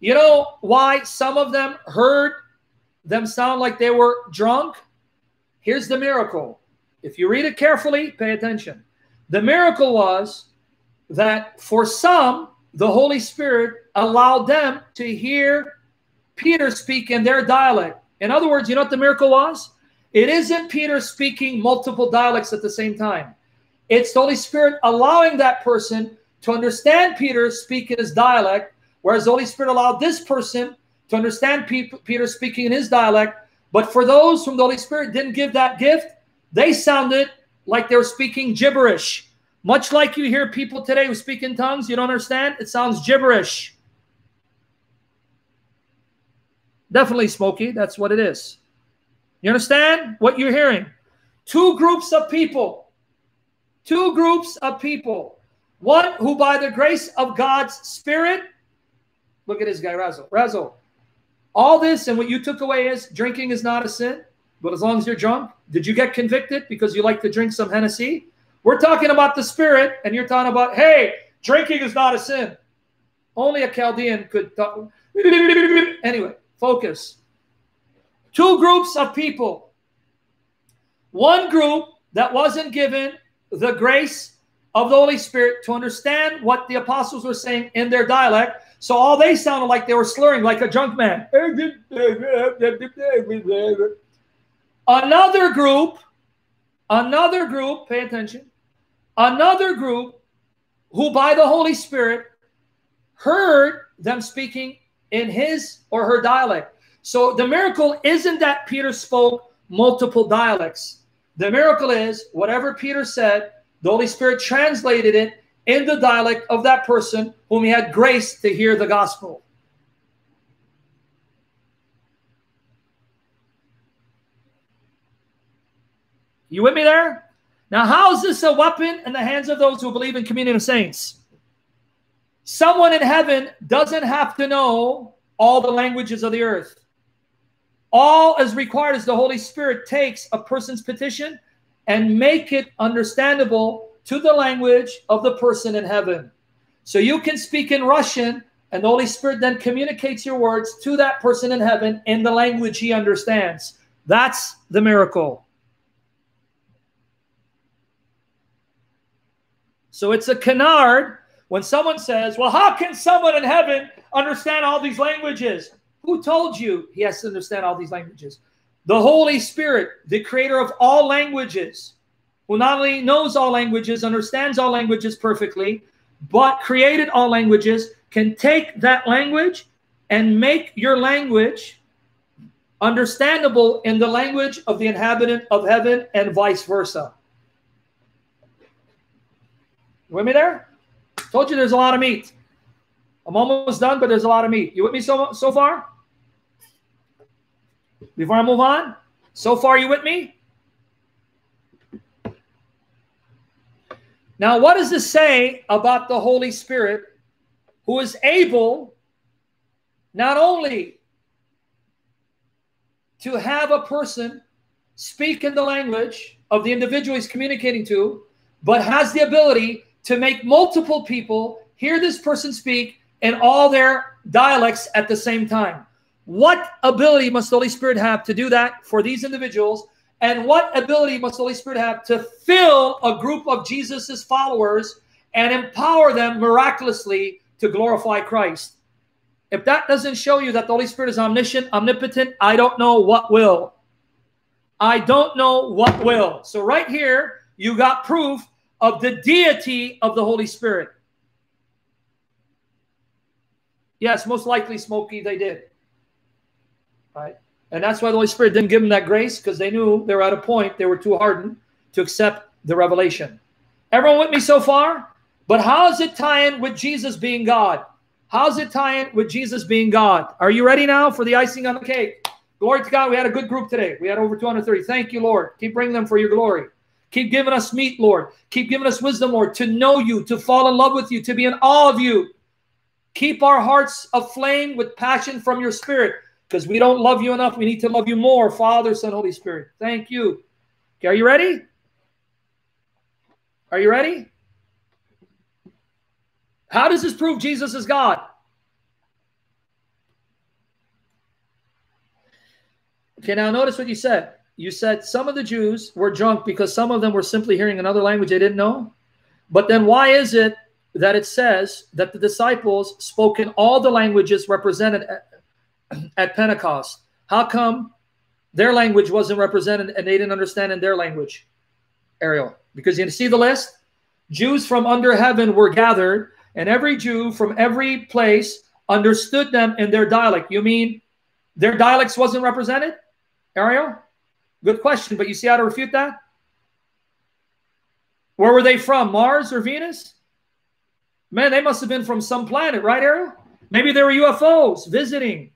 you know why some of them heard them sound like they were drunk? Here's the miracle. If you read it carefully, pay attention. The miracle was that for some, the Holy Spirit allowed them to hear Peter speak in their dialect. In other words, you know what the miracle was? It isn't Peter speaking multiple dialects at the same time. It's the Holy Spirit allowing that person to understand Peter speak in his dialect Whereas the Holy Spirit allowed this person to understand Peter speaking in his dialect. But for those whom the Holy Spirit didn't give that gift, they sounded like they were speaking gibberish. Much like you hear people today who speak in tongues, you don't understand, it sounds gibberish. Definitely smoky, that's what it is. You understand what you're hearing? Two groups of people. Two groups of people. One who, by the grace of God's Spirit, Look at this guy, Razzle. Razzle. All this and what you took away is drinking is not a sin, but as long as you're drunk, did you get convicted because you like to drink some Hennessy? We're talking about the spirit, and you're talking about, hey, drinking is not a sin. Only a Chaldean could talk. (laughs) Anyway, focus. Two groups of people. One group that wasn't given the grace of the Holy Spirit to understand what the apostles were saying in their dialect. So all they sounded like they were slurring like a drunk man. Another group, another group, pay attention, Another group who by the Holy Spirit heard them speaking in his or her dialect. So the miracle isn't that Peter spoke multiple dialects. The miracle is whatever Peter said, the Holy Spirit translated it in the dialect of that person whom he had grace to hear the gospel. You with me there? Now, how is this a weapon in the hands of those who believe in communion of saints? Someone in heaven doesn't have to know all the languages of the earth. All as required is the Holy Spirit takes a person's petition and make it understandable to the language of the person in heaven. So you can speak in Russian, and the Holy Spirit then communicates your words to that person in heaven in the language he understands. That's the miracle. So it's a canard when someone says, Well, how can someone in heaven understand all these languages? Who told you he has to understand all these languages? The Holy Spirit, the creator of all languages, who not only knows all languages, understands all languages perfectly, but created all languages, can take that language and make your language understandable in the language of the inhabitant of heaven and vice versa. With me there? Told you there's a lot of meat. I'm almost done, but there's a lot of meat. You with me so so far? Before I move on, so far you with me? Now, what does this say about the Holy Spirit who is able not only to have a person speak in the language of the individual he's communicating to, but has the ability to make multiple people hear this person speak in all their dialects at the same time. What ability must the Holy Spirit have to do that for these individuals? And what ability must the Holy Spirit have to fill a group of Jesus's followers and empower them miraculously to glorify Christ? If that doesn't show you that the Holy Spirit is omniscient, omnipotent, I don't know what will. I don't know what will. So, right here, you got proof of the deity of the Holy Spirit. Yes, most likely, Smokey, they did. Right? And that's why the Holy Spirit didn't give them that grace because they knew they were at a point, they were too hardened to accept the revelation. Everyone with me so far? But how is it tying with Jesus being God? How's it tying with Jesus being God? Are you ready now for the icing on the cake? Glory to God. We had a good group today. We had over 230. Thank you, Lord. Keep bringing them for your glory. Keep giving us meat, Lord. Keep giving us wisdom, Lord, to know you, to fall in love with you, to be in awe of you. Keep our hearts aflame with passion from your spirit because we don't love you enough. We need to love you more, Father, Son, Holy Spirit. Thank you. Okay, are you ready? Are you ready? How does this prove Jesus is God? Okay, now notice what you said. You said some of the Jews were drunk because some of them were simply hearing another language they didn't know. But then why is it that it says that the disciples spoke in all the languages represented at, (clears throat) at Pentecost? How come their language wasn't represented and they didn't understand in their language? Ariel, because you see the list? Jews from under heaven were gathered, and every Jew from every place understood them in their dialect. You mean their dialects wasn't represented? Ariel? Good question, but you see how to refute that? Where were they from? Mars or Venus? Man, they must have been from some planet, right, Ariel? Maybe they were UFOs visiting.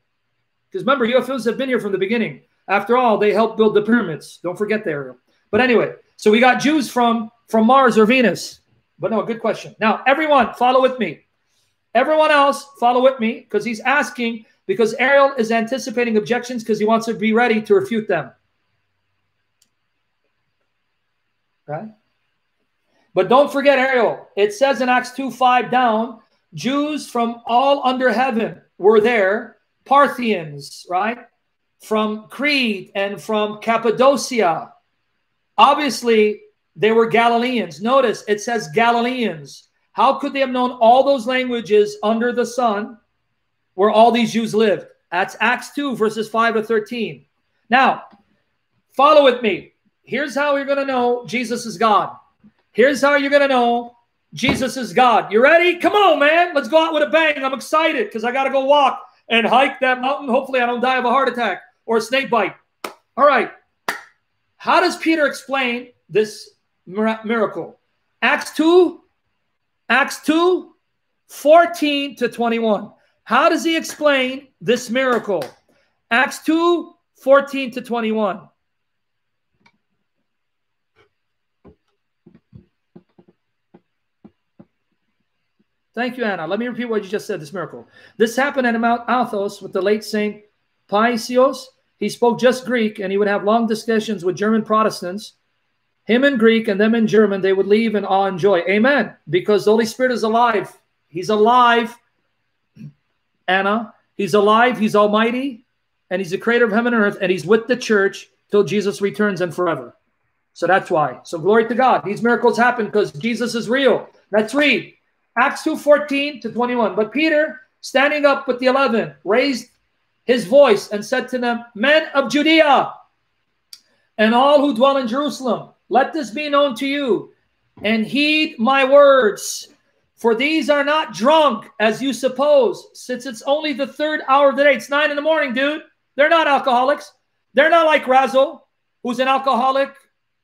Because remember, UFOs have been here from the beginning. After all, they helped build the pyramids. Don't forget that, Ariel. But anyway, so we got Jews from, from Mars or Venus. But no, good question. Now, everyone, follow with me. Everyone else, follow with me because he's asking, because Ariel is anticipating objections because he wants to be ready to refute them. Right? But don't forget, Ariel, it says in Acts 2 5 down, Jews from all under heaven were there, Parthians, right? From Crete and from Cappadocia. Obviously, they were Galileans. Notice it says Galileans. How could they have known all those languages under the sun where all these Jews lived? That's Acts 2, verses 5 to 13. Now, follow with me. Here's how you're going to know Jesus is God. Here's how you're going to know Jesus is God. You ready? Come on, man. Let's go out with a bang. I'm excited because I got to go walk and hike that mountain. Hopefully, I don't die of a heart attack or a snake bite. All right. How does Peter explain this miracle? Acts 2, Acts 2, 14 to 21. How does he explain this miracle? Acts 2, 14 to 21. Thank you, Anna. Let me repeat what you just said, this miracle. This happened at Mount Athos with the late Saint Paisios. He spoke just Greek and he would have long discussions with German Protestants. Him in Greek and them in German, they would leave in awe and joy. Amen. Because the Holy Spirit is alive. He's alive, Anna. He's alive. He's almighty. And he's the creator of heaven and earth. And he's with the church till Jesus returns and forever. So that's why. So glory to God. These miracles happen because Jesus is real. Let's read. Acts 2 14 to 21. But Peter, standing up with the eleven, raised his voice and said to them, Men of Judea and all who dwell in Jerusalem, let this be known to you and heed my words. For these are not drunk as you suppose, since it's only the third hour of the day. It's nine in the morning, dude. They're not alcoholics. They're not like Razzle, who's an alcoholic,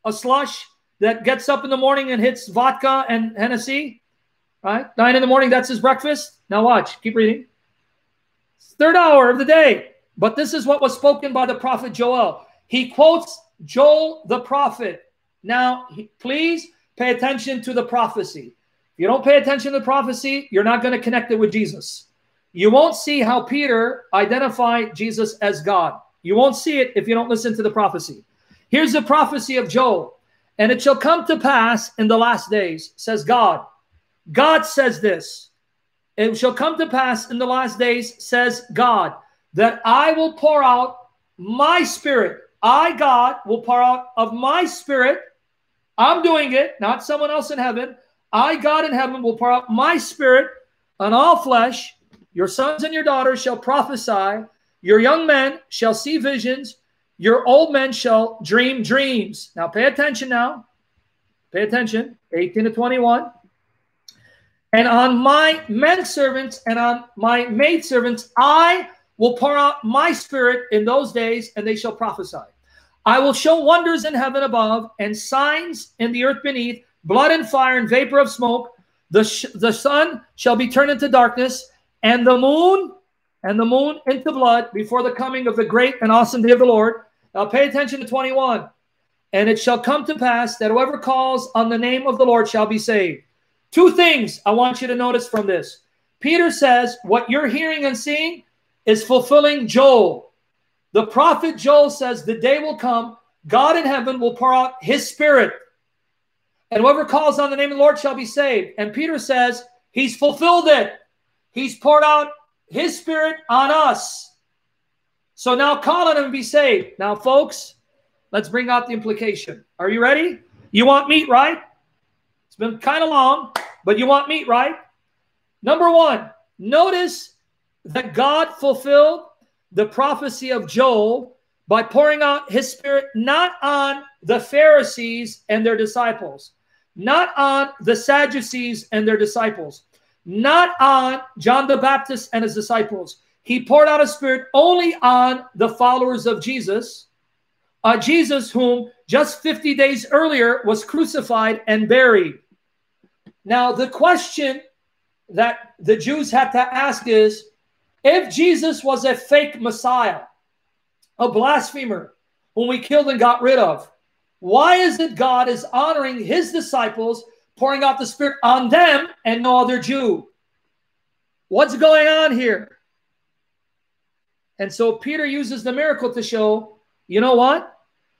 a slush that gets up in the morning and hits vodka and Hennessy. Right? Nine in the morning, that's his breakfast. Now watch, keep reading. Third hour of the day. But this is what was spoken by the prophet Joel. He quotes Joel the prophet. Now, please pay attention to the prophecy. If you don't pay attention to the prophecy, you're not going to connect it with Jesus. You won't see how Peter identified Jesus as God. You won't see it if you don't listen to the prophecy. Here's the prophecy of Joel. And it shall come to pass in the last days, says God, God says this. It shall come to pass in the last days, says God, that I will pour out my spirit. I, God, will pour out of my spirit. I'm doing it, not someone else in heaven. I, God in heaven, will pour out my spirit on all flesh. Your sons and your daughters shall prophesy. Your young men shall see visions. Your old men shall dream dreams. Now, pay attention now. Pay attention. 18 to 21. And on my men servants and on my maid servants, I will pour out my spirit in those days, and they shall prophesy. I will show wonders in heaven above and signs in the earth beneath, blood and fire and vapor of smoke. The, the sun shall be turned into darkness, and the moon and the moon into blood before the coming of the great and awesome day of the Lord. Now pay attention to 21. And it shall come to pass that whoever calls on the name of the Lord shall be saved. Two things I want you to notice from this. Peter says, What you're hearing and seeing is fulfilling Joel. The prophet Joel says, The day will come, God in heaven will pour out his spirit. And whoever calls on the name of the Lord shall be saved. And Peter says, He's fulfilled it. He's poured out his spirit on us. So now call on him and be saved. Now, folks, let's bring out the implication. Are you ready? You want meat, right? It's been kind of long, but you want meat, right? Number one, notice that God fulfilled the prophecy of Joel by pouring out his spirit not on the Pharisees and their disciples, not on the Sadducees and their disciples, not on John the Baptist and his disciples. He poured out his spirit only on the followers of Jesus, Jesus, whom just 50 days earlier was crucified and buried. Now, the question that the Jews had to ask is if Jesus was a fake Messiah, a blasphemer whom we killed and got rid of, why is it God is honoring his disciples, pouring out the Spirit on them and no other Jew? What's going on here? And so Peter uses the miracle to show, you know what?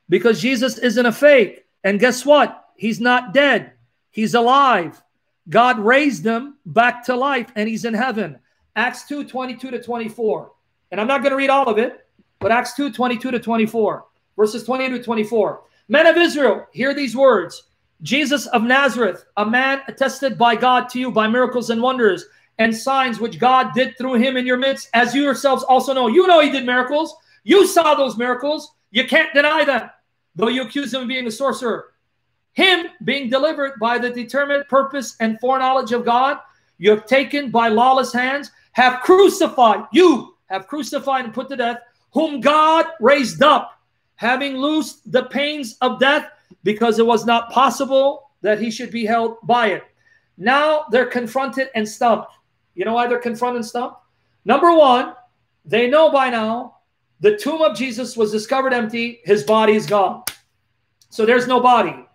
Because Jesus isn't a fake. And guess what? He's not dead, he's alive. God raised him back to life and he's in heaven. Acts 2 22 to 24. And I'm not going to read all of it, but Acts 2 22 to 24, verses 20 to 24. Men of Israel, hear these words Jesus of Nazareth, a man attested by God to you by miracles and wonders and signs which God did through him in your midst, as you yourselves also know. You know he did miracles. You saw those miracles. You can't deny them, though you accuse him of being a sorcerer. Him being delivered by the determined purpose and foreknowledge of God, you have taken by lawless hands, have crucified, you have crucified and put to death, whom God raised up, having loosed the pains of death, because it was not possible that he should be held by it. Now they're confronted and stumped. You know why they're confronted and stumped? Number one, they know by now the tomb of Jesus was discovered empty, his body is gone. So there's no body.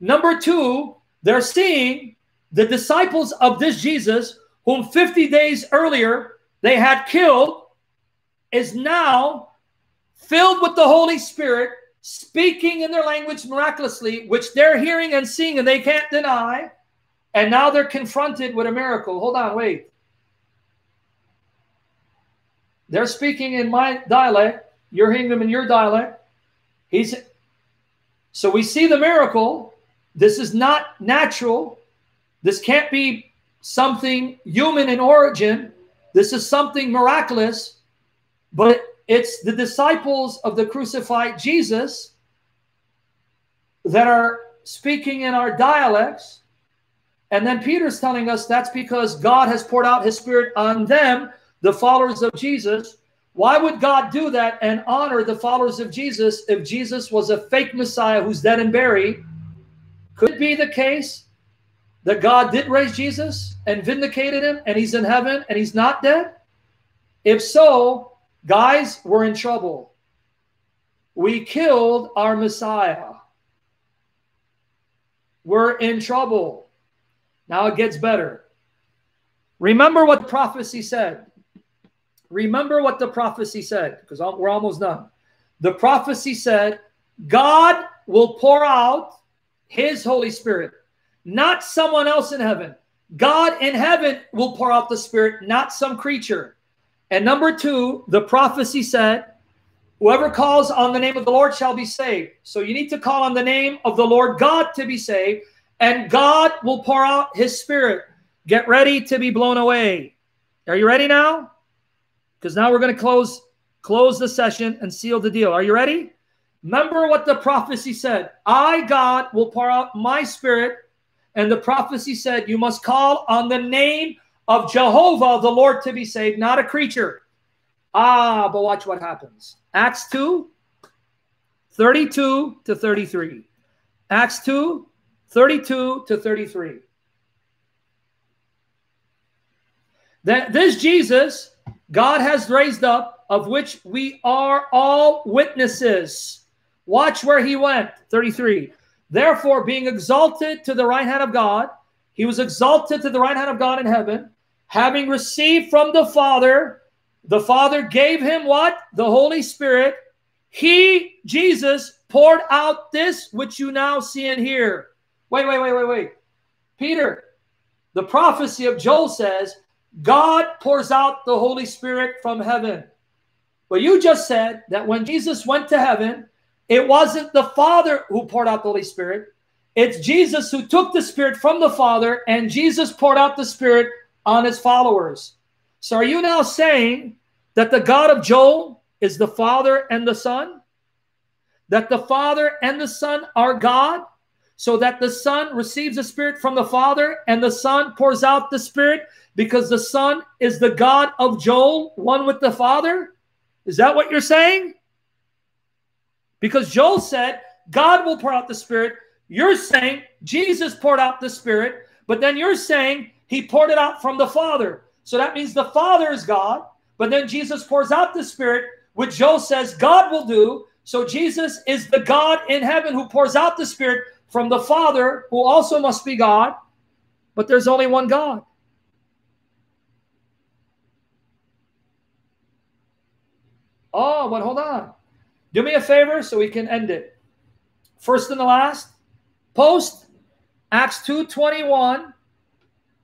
Number two, they're seeing the disciples of this Jesus whom 50 days earlier they had killed, is now filled with the Holy Spirit, speaking in their language miraculously, which they're hearing and seeing and they can't deny. And now they're confronted with a miracle. Hold on, wait. They're speaking in my dialect. You're hearing them in your dialect. He's so we see the miracle. This is not natural. This can't be something human in origin. This is something miraculous, but it's the disciples of the crucified Jesus that are speaking in our dialects. And then Peter's telling us that's because God has poured out his spirit on them, the followers of Jesus. Why would God do that and honor the followers of Jesus if Jesus was a fake Messiah who's dead and buried? Could it be the case that God did raise Jesus and vindicated him and he's in heaven and he's not dead? If so, guys, we're in trouble. We killed our Messiah. We're in trouble. Now it gets better. Remember what prophecy said. Remember what the prophecy said, because we're almost done. The prophecy said, God will pour out his Holy Spirit not someone else in heaven. God in heaven will pour out the Spirit, not some creature. And number two, the prophecy said, Whoever calls on the name of the Lord shall be saved. So you need to call on the name of the Lord God to be saved, and God will pour out his Spirit. Get ready to be blown away. Are you ready now? Because now we're going to close close the session and seal the deal. Are you ready? Remember what the prophecy said. I, God, will pour out my spirit and the prophecy said, You must call on the name of Jehovah, the Lord, to be saved, not a creature. Ah, but watch what happens. Acts 2, 32 to 33. Acts 2, 32 to 33. That this Jesus God has raised up, of which we are all witnesses. Watch where he went. 33. Therefore, being exalted to the right hand of God, he was exalted to the right hand of God in heaven, having received from the Father, the Father gave him what? The Holy Spirit. He, Jesus, poured out this which you now see and hear. Wait, wait, wait, wait, wait. Peter, the prophecy of Joel says, God pours out the Holy Spirit from heaven. But you just said that when Jesus went to heaven, it wasn't the Father who poured out the Holy Spirit. It's Jesus who took the Spirit from the Father, and Jesus poured out the Spirit on his followers. So are you now saying that the God of Joel is the Father and the Son? That the Father and the Son are God? So that the Son receives the Spirit from the Father and the Son pours out the Spirit because the Son is the God of Joel, one with the Father? Is that what you're saying? Because Joel said, God will pour out the Spirit. You're saying Jesus poured out the Spirit, but then you're saying he poured it out from the Father. So that means the Father is God, but then Jesus pours out the Spirit, which Joel says God will do. So Jesus is the God in heaven who pours out the Spirit from the Father, who also must be God, but there's only one God. Oh, but hold on. Do me a favor so we can end it. First and the last, post Acts 2.21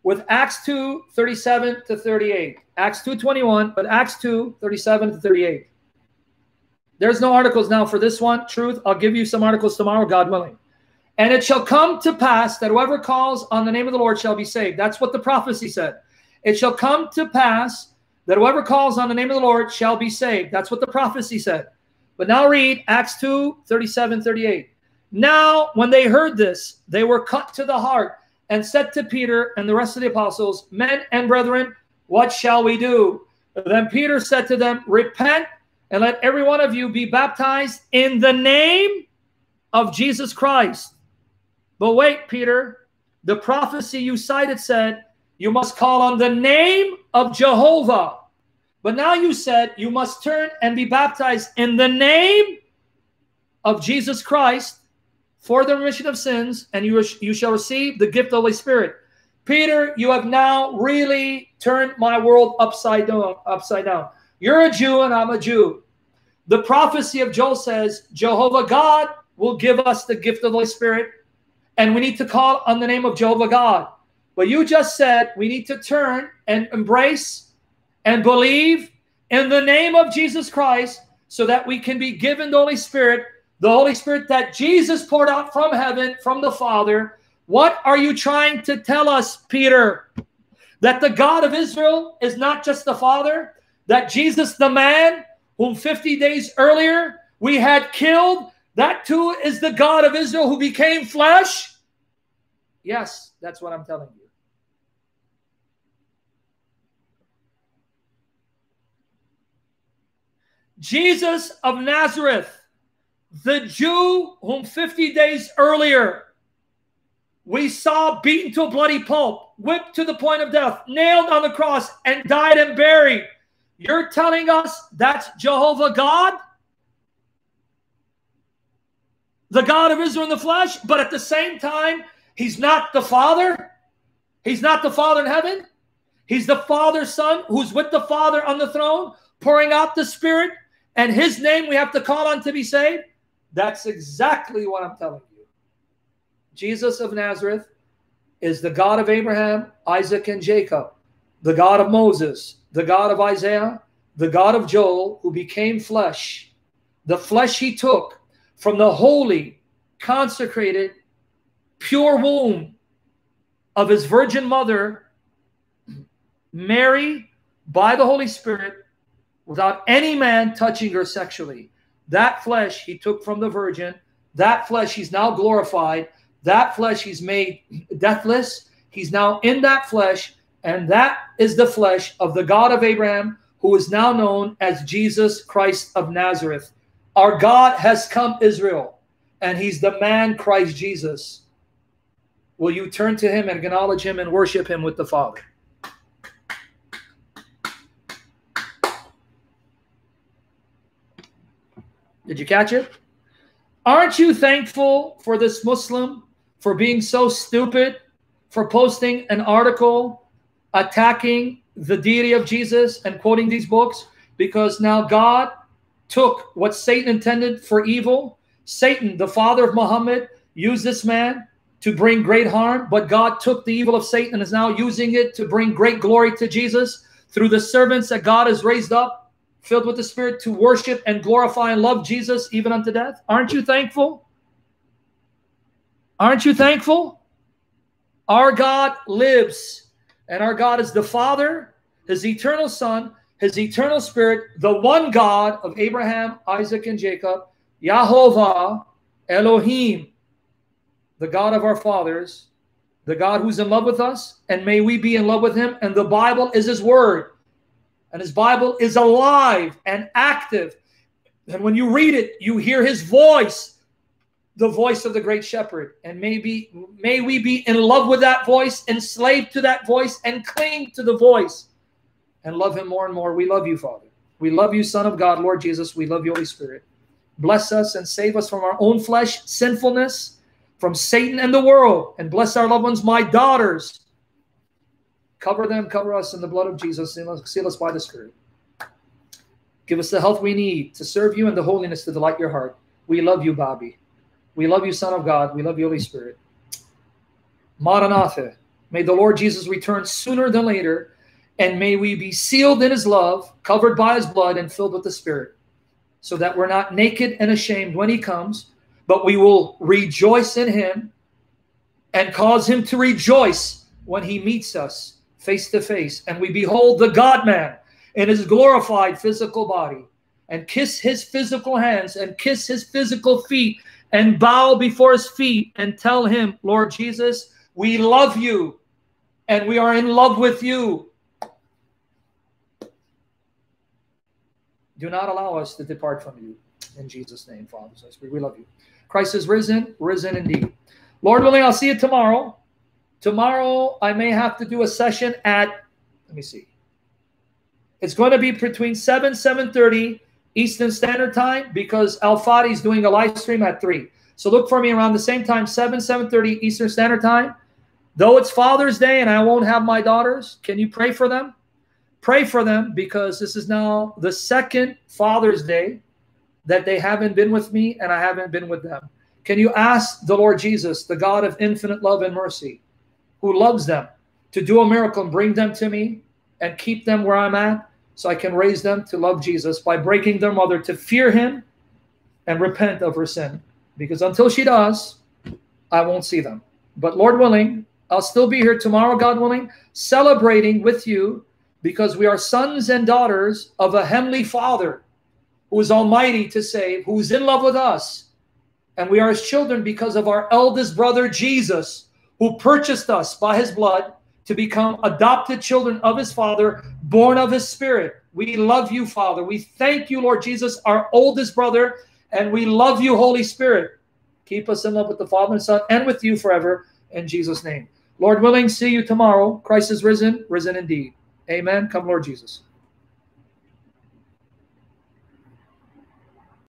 with Acts 2, 37 to 38. Acts 2.21, but Acts 2, 37 to 38. There's no articles now for this one. Truth, I'll give you some articles tomorrow, God willing. And it shall come to pass that whoever calls on the name of the Lord shall be saved. That's what the prophecy said. It shall come to pass that whoever calls on the name of the Lord shall be saved. That's what the prophecy said. But now read Acts 2 37, 38. Now, when they heard this, they were cut to the heart and said to Peter and the rest of the apostles, Men and brethren, what shall we do? Then Peter said to them, Repent and let every one of you be baptized in the name of Jesus Christ. But wait, Peter, the prophecy you cited said, You must call on the name of Jehovah. But now you said you must turn and be baptized in the name of Jesus Christ for the remission of sins, and you, you shall receive the gift of the Holy Spirit. Peter, you have now really turned my world upside down. Upside down. You're a Jew and I'm a Jew. The prophecy of Joel says Jehovah God will give us the gift of the Holy Spirit, and we need to call on the name of Jehovah God. But you just said we need to turn and embrace and believe in the name of Jesus Christ so that we can be given the Holy Spirit, the Holy Spirit that Jesus poured out from heaven, from the Father. What are you trying to tell us, Peter? That the God of Israel is not just the Father, that Jesus, the man whom 50 days earlier we had killed, that too is the God of Israel who became flesh? Yes, that's what I'm telling you. Jesus of Nazareth, the Jew whom 50 days earlier we saw beaten to a bloody pulp, whipped to the point of death, nailed on the cross, and died and buried. You're telling us that's Jehovah God? The God of Israel in the flesh, but at the same time, he's not the Father. He's not the Father in heaven. He's the Father's Son who's with the Father on the throne, pouring out the Spirit, and his name we have to call on to be saved. That's exactly what I'm telling you. Jesus of Nazareth is the God of Abraham, Isaac, and Jacob, the God of Moses, the God of Isaiah, the God of Joel, who became flesh. The flesh he took from the holy, consecrated, pure womb of his virgin mother, Mary, by the Holy Spirit, without any man touching her sexually. That flesh he took from the virgin. That flesh he's now glorified. That flesh he's made deathless. He's now in that flesh and that is the flesh of the God of Abraham, who is now known as Jesus Christ of Nazareth. Our God has come, Israel, and he's the man Christ Jesus. Will you turn to him and acknowledge him and worship him with the Father? Did you catch it? Aren't you thankful for this Muslim for being so stupid, for posting an article attacking the deity of Jesus and quoting these books because now God took what Satan intended for evil. Satan, the father of Muhammad, used this man to bring great harm, but God took the evil of Satan and is now using it to bring great glory to Jesus through the servants that God has raised up, filled with the Spirit to worship and glorify and love Jesus even unto death. Aren't you thankful? Aren't you thankful? Our God lives and our God is the Father, his eternal Son, his eternal Spirit, the one God of Abraham, Isaac, and Jacob, Yahovah, Elohim, the God of our fathers, the God who's in love with us, and may we be in love with him. And the Bible is his word. And his Bible is alive and active. And when you read it, you hear his voice the voice of the great shepherd. And maybe may we be in love with that voice, enslaved to that voice, and cling to the voice and love him more and more. We love you, Father. We love you, Son of God, Lord Jesus. We love you, Holy Spirit. Bless us and save us from our own flesh, sinfulness, from Satan and the world. And bless our loved ones, my daughters. Cover them, cover us in the blood of Jesus. Seal us, by the Spirit. Give us the health we need to serve you and the holiness to delight your heart. We love you, Bobby. We love you, Son of God. We love you, Holy Spirit. Maranatha. May the Lord Jesus return sooner than later, and may we be sealed in his love, covered by his blood, and filled with the Spirit, so that we're not naked and ashamed when he comes, but we will rejoice in him and cause him to rejoice when he meets us face to face, and we behold the God man in his glorified physical body, and kiss his physical hands, and kiss his physical feet, and bow before his feet and tell him, Lord Jesus, we love you and we are in love with you. Do not allow us to depart from you. In Jesus' name, Father, we love you. Christ is risen, risen indeed. Lord willing, I'll see you tomorrow. Tomorrow, I may have to do a session at, let me see. It's going to be between 7, 7.30 Eastern Standard Time because Al is doing a live stream at 3. So look for me around the same time, 7, 7.30 Eastern Standard Time. Though it's Father's Day and I won't have my daughters, can you pray for them? Pray for them because this is now the second Father's Day that they haven't been with me and I haven't been with them. Can you ask the Lord Jesus, the God of infinite love and mercy, who loves them, to do a miracle and bring them to me and keep them where I'm at so I can raise them to love Jesus by breaking their mother to fear him and repent of her sin? Because until she does, I won't see them. But Lord willing, I'll still be here tomorrow, God willing, celebrating with you because we are sons and daughters of a heavenly Father who is almighty to save, who is in love with us. And we are his children because of our eldest brother, Jesus, who purchased us by his blood to become adopted children of his Father, born of his Spirit. We love you, Father. We thank you, Lord Jesus, our oldest brother, and we love you, Holy Spirit. Keep us in love with the Father and Son and with you forever in Jesus' name. Lord willing, see you tomorrow. Christ is risen, risen indeed. Amen. Come, Lord Jesus.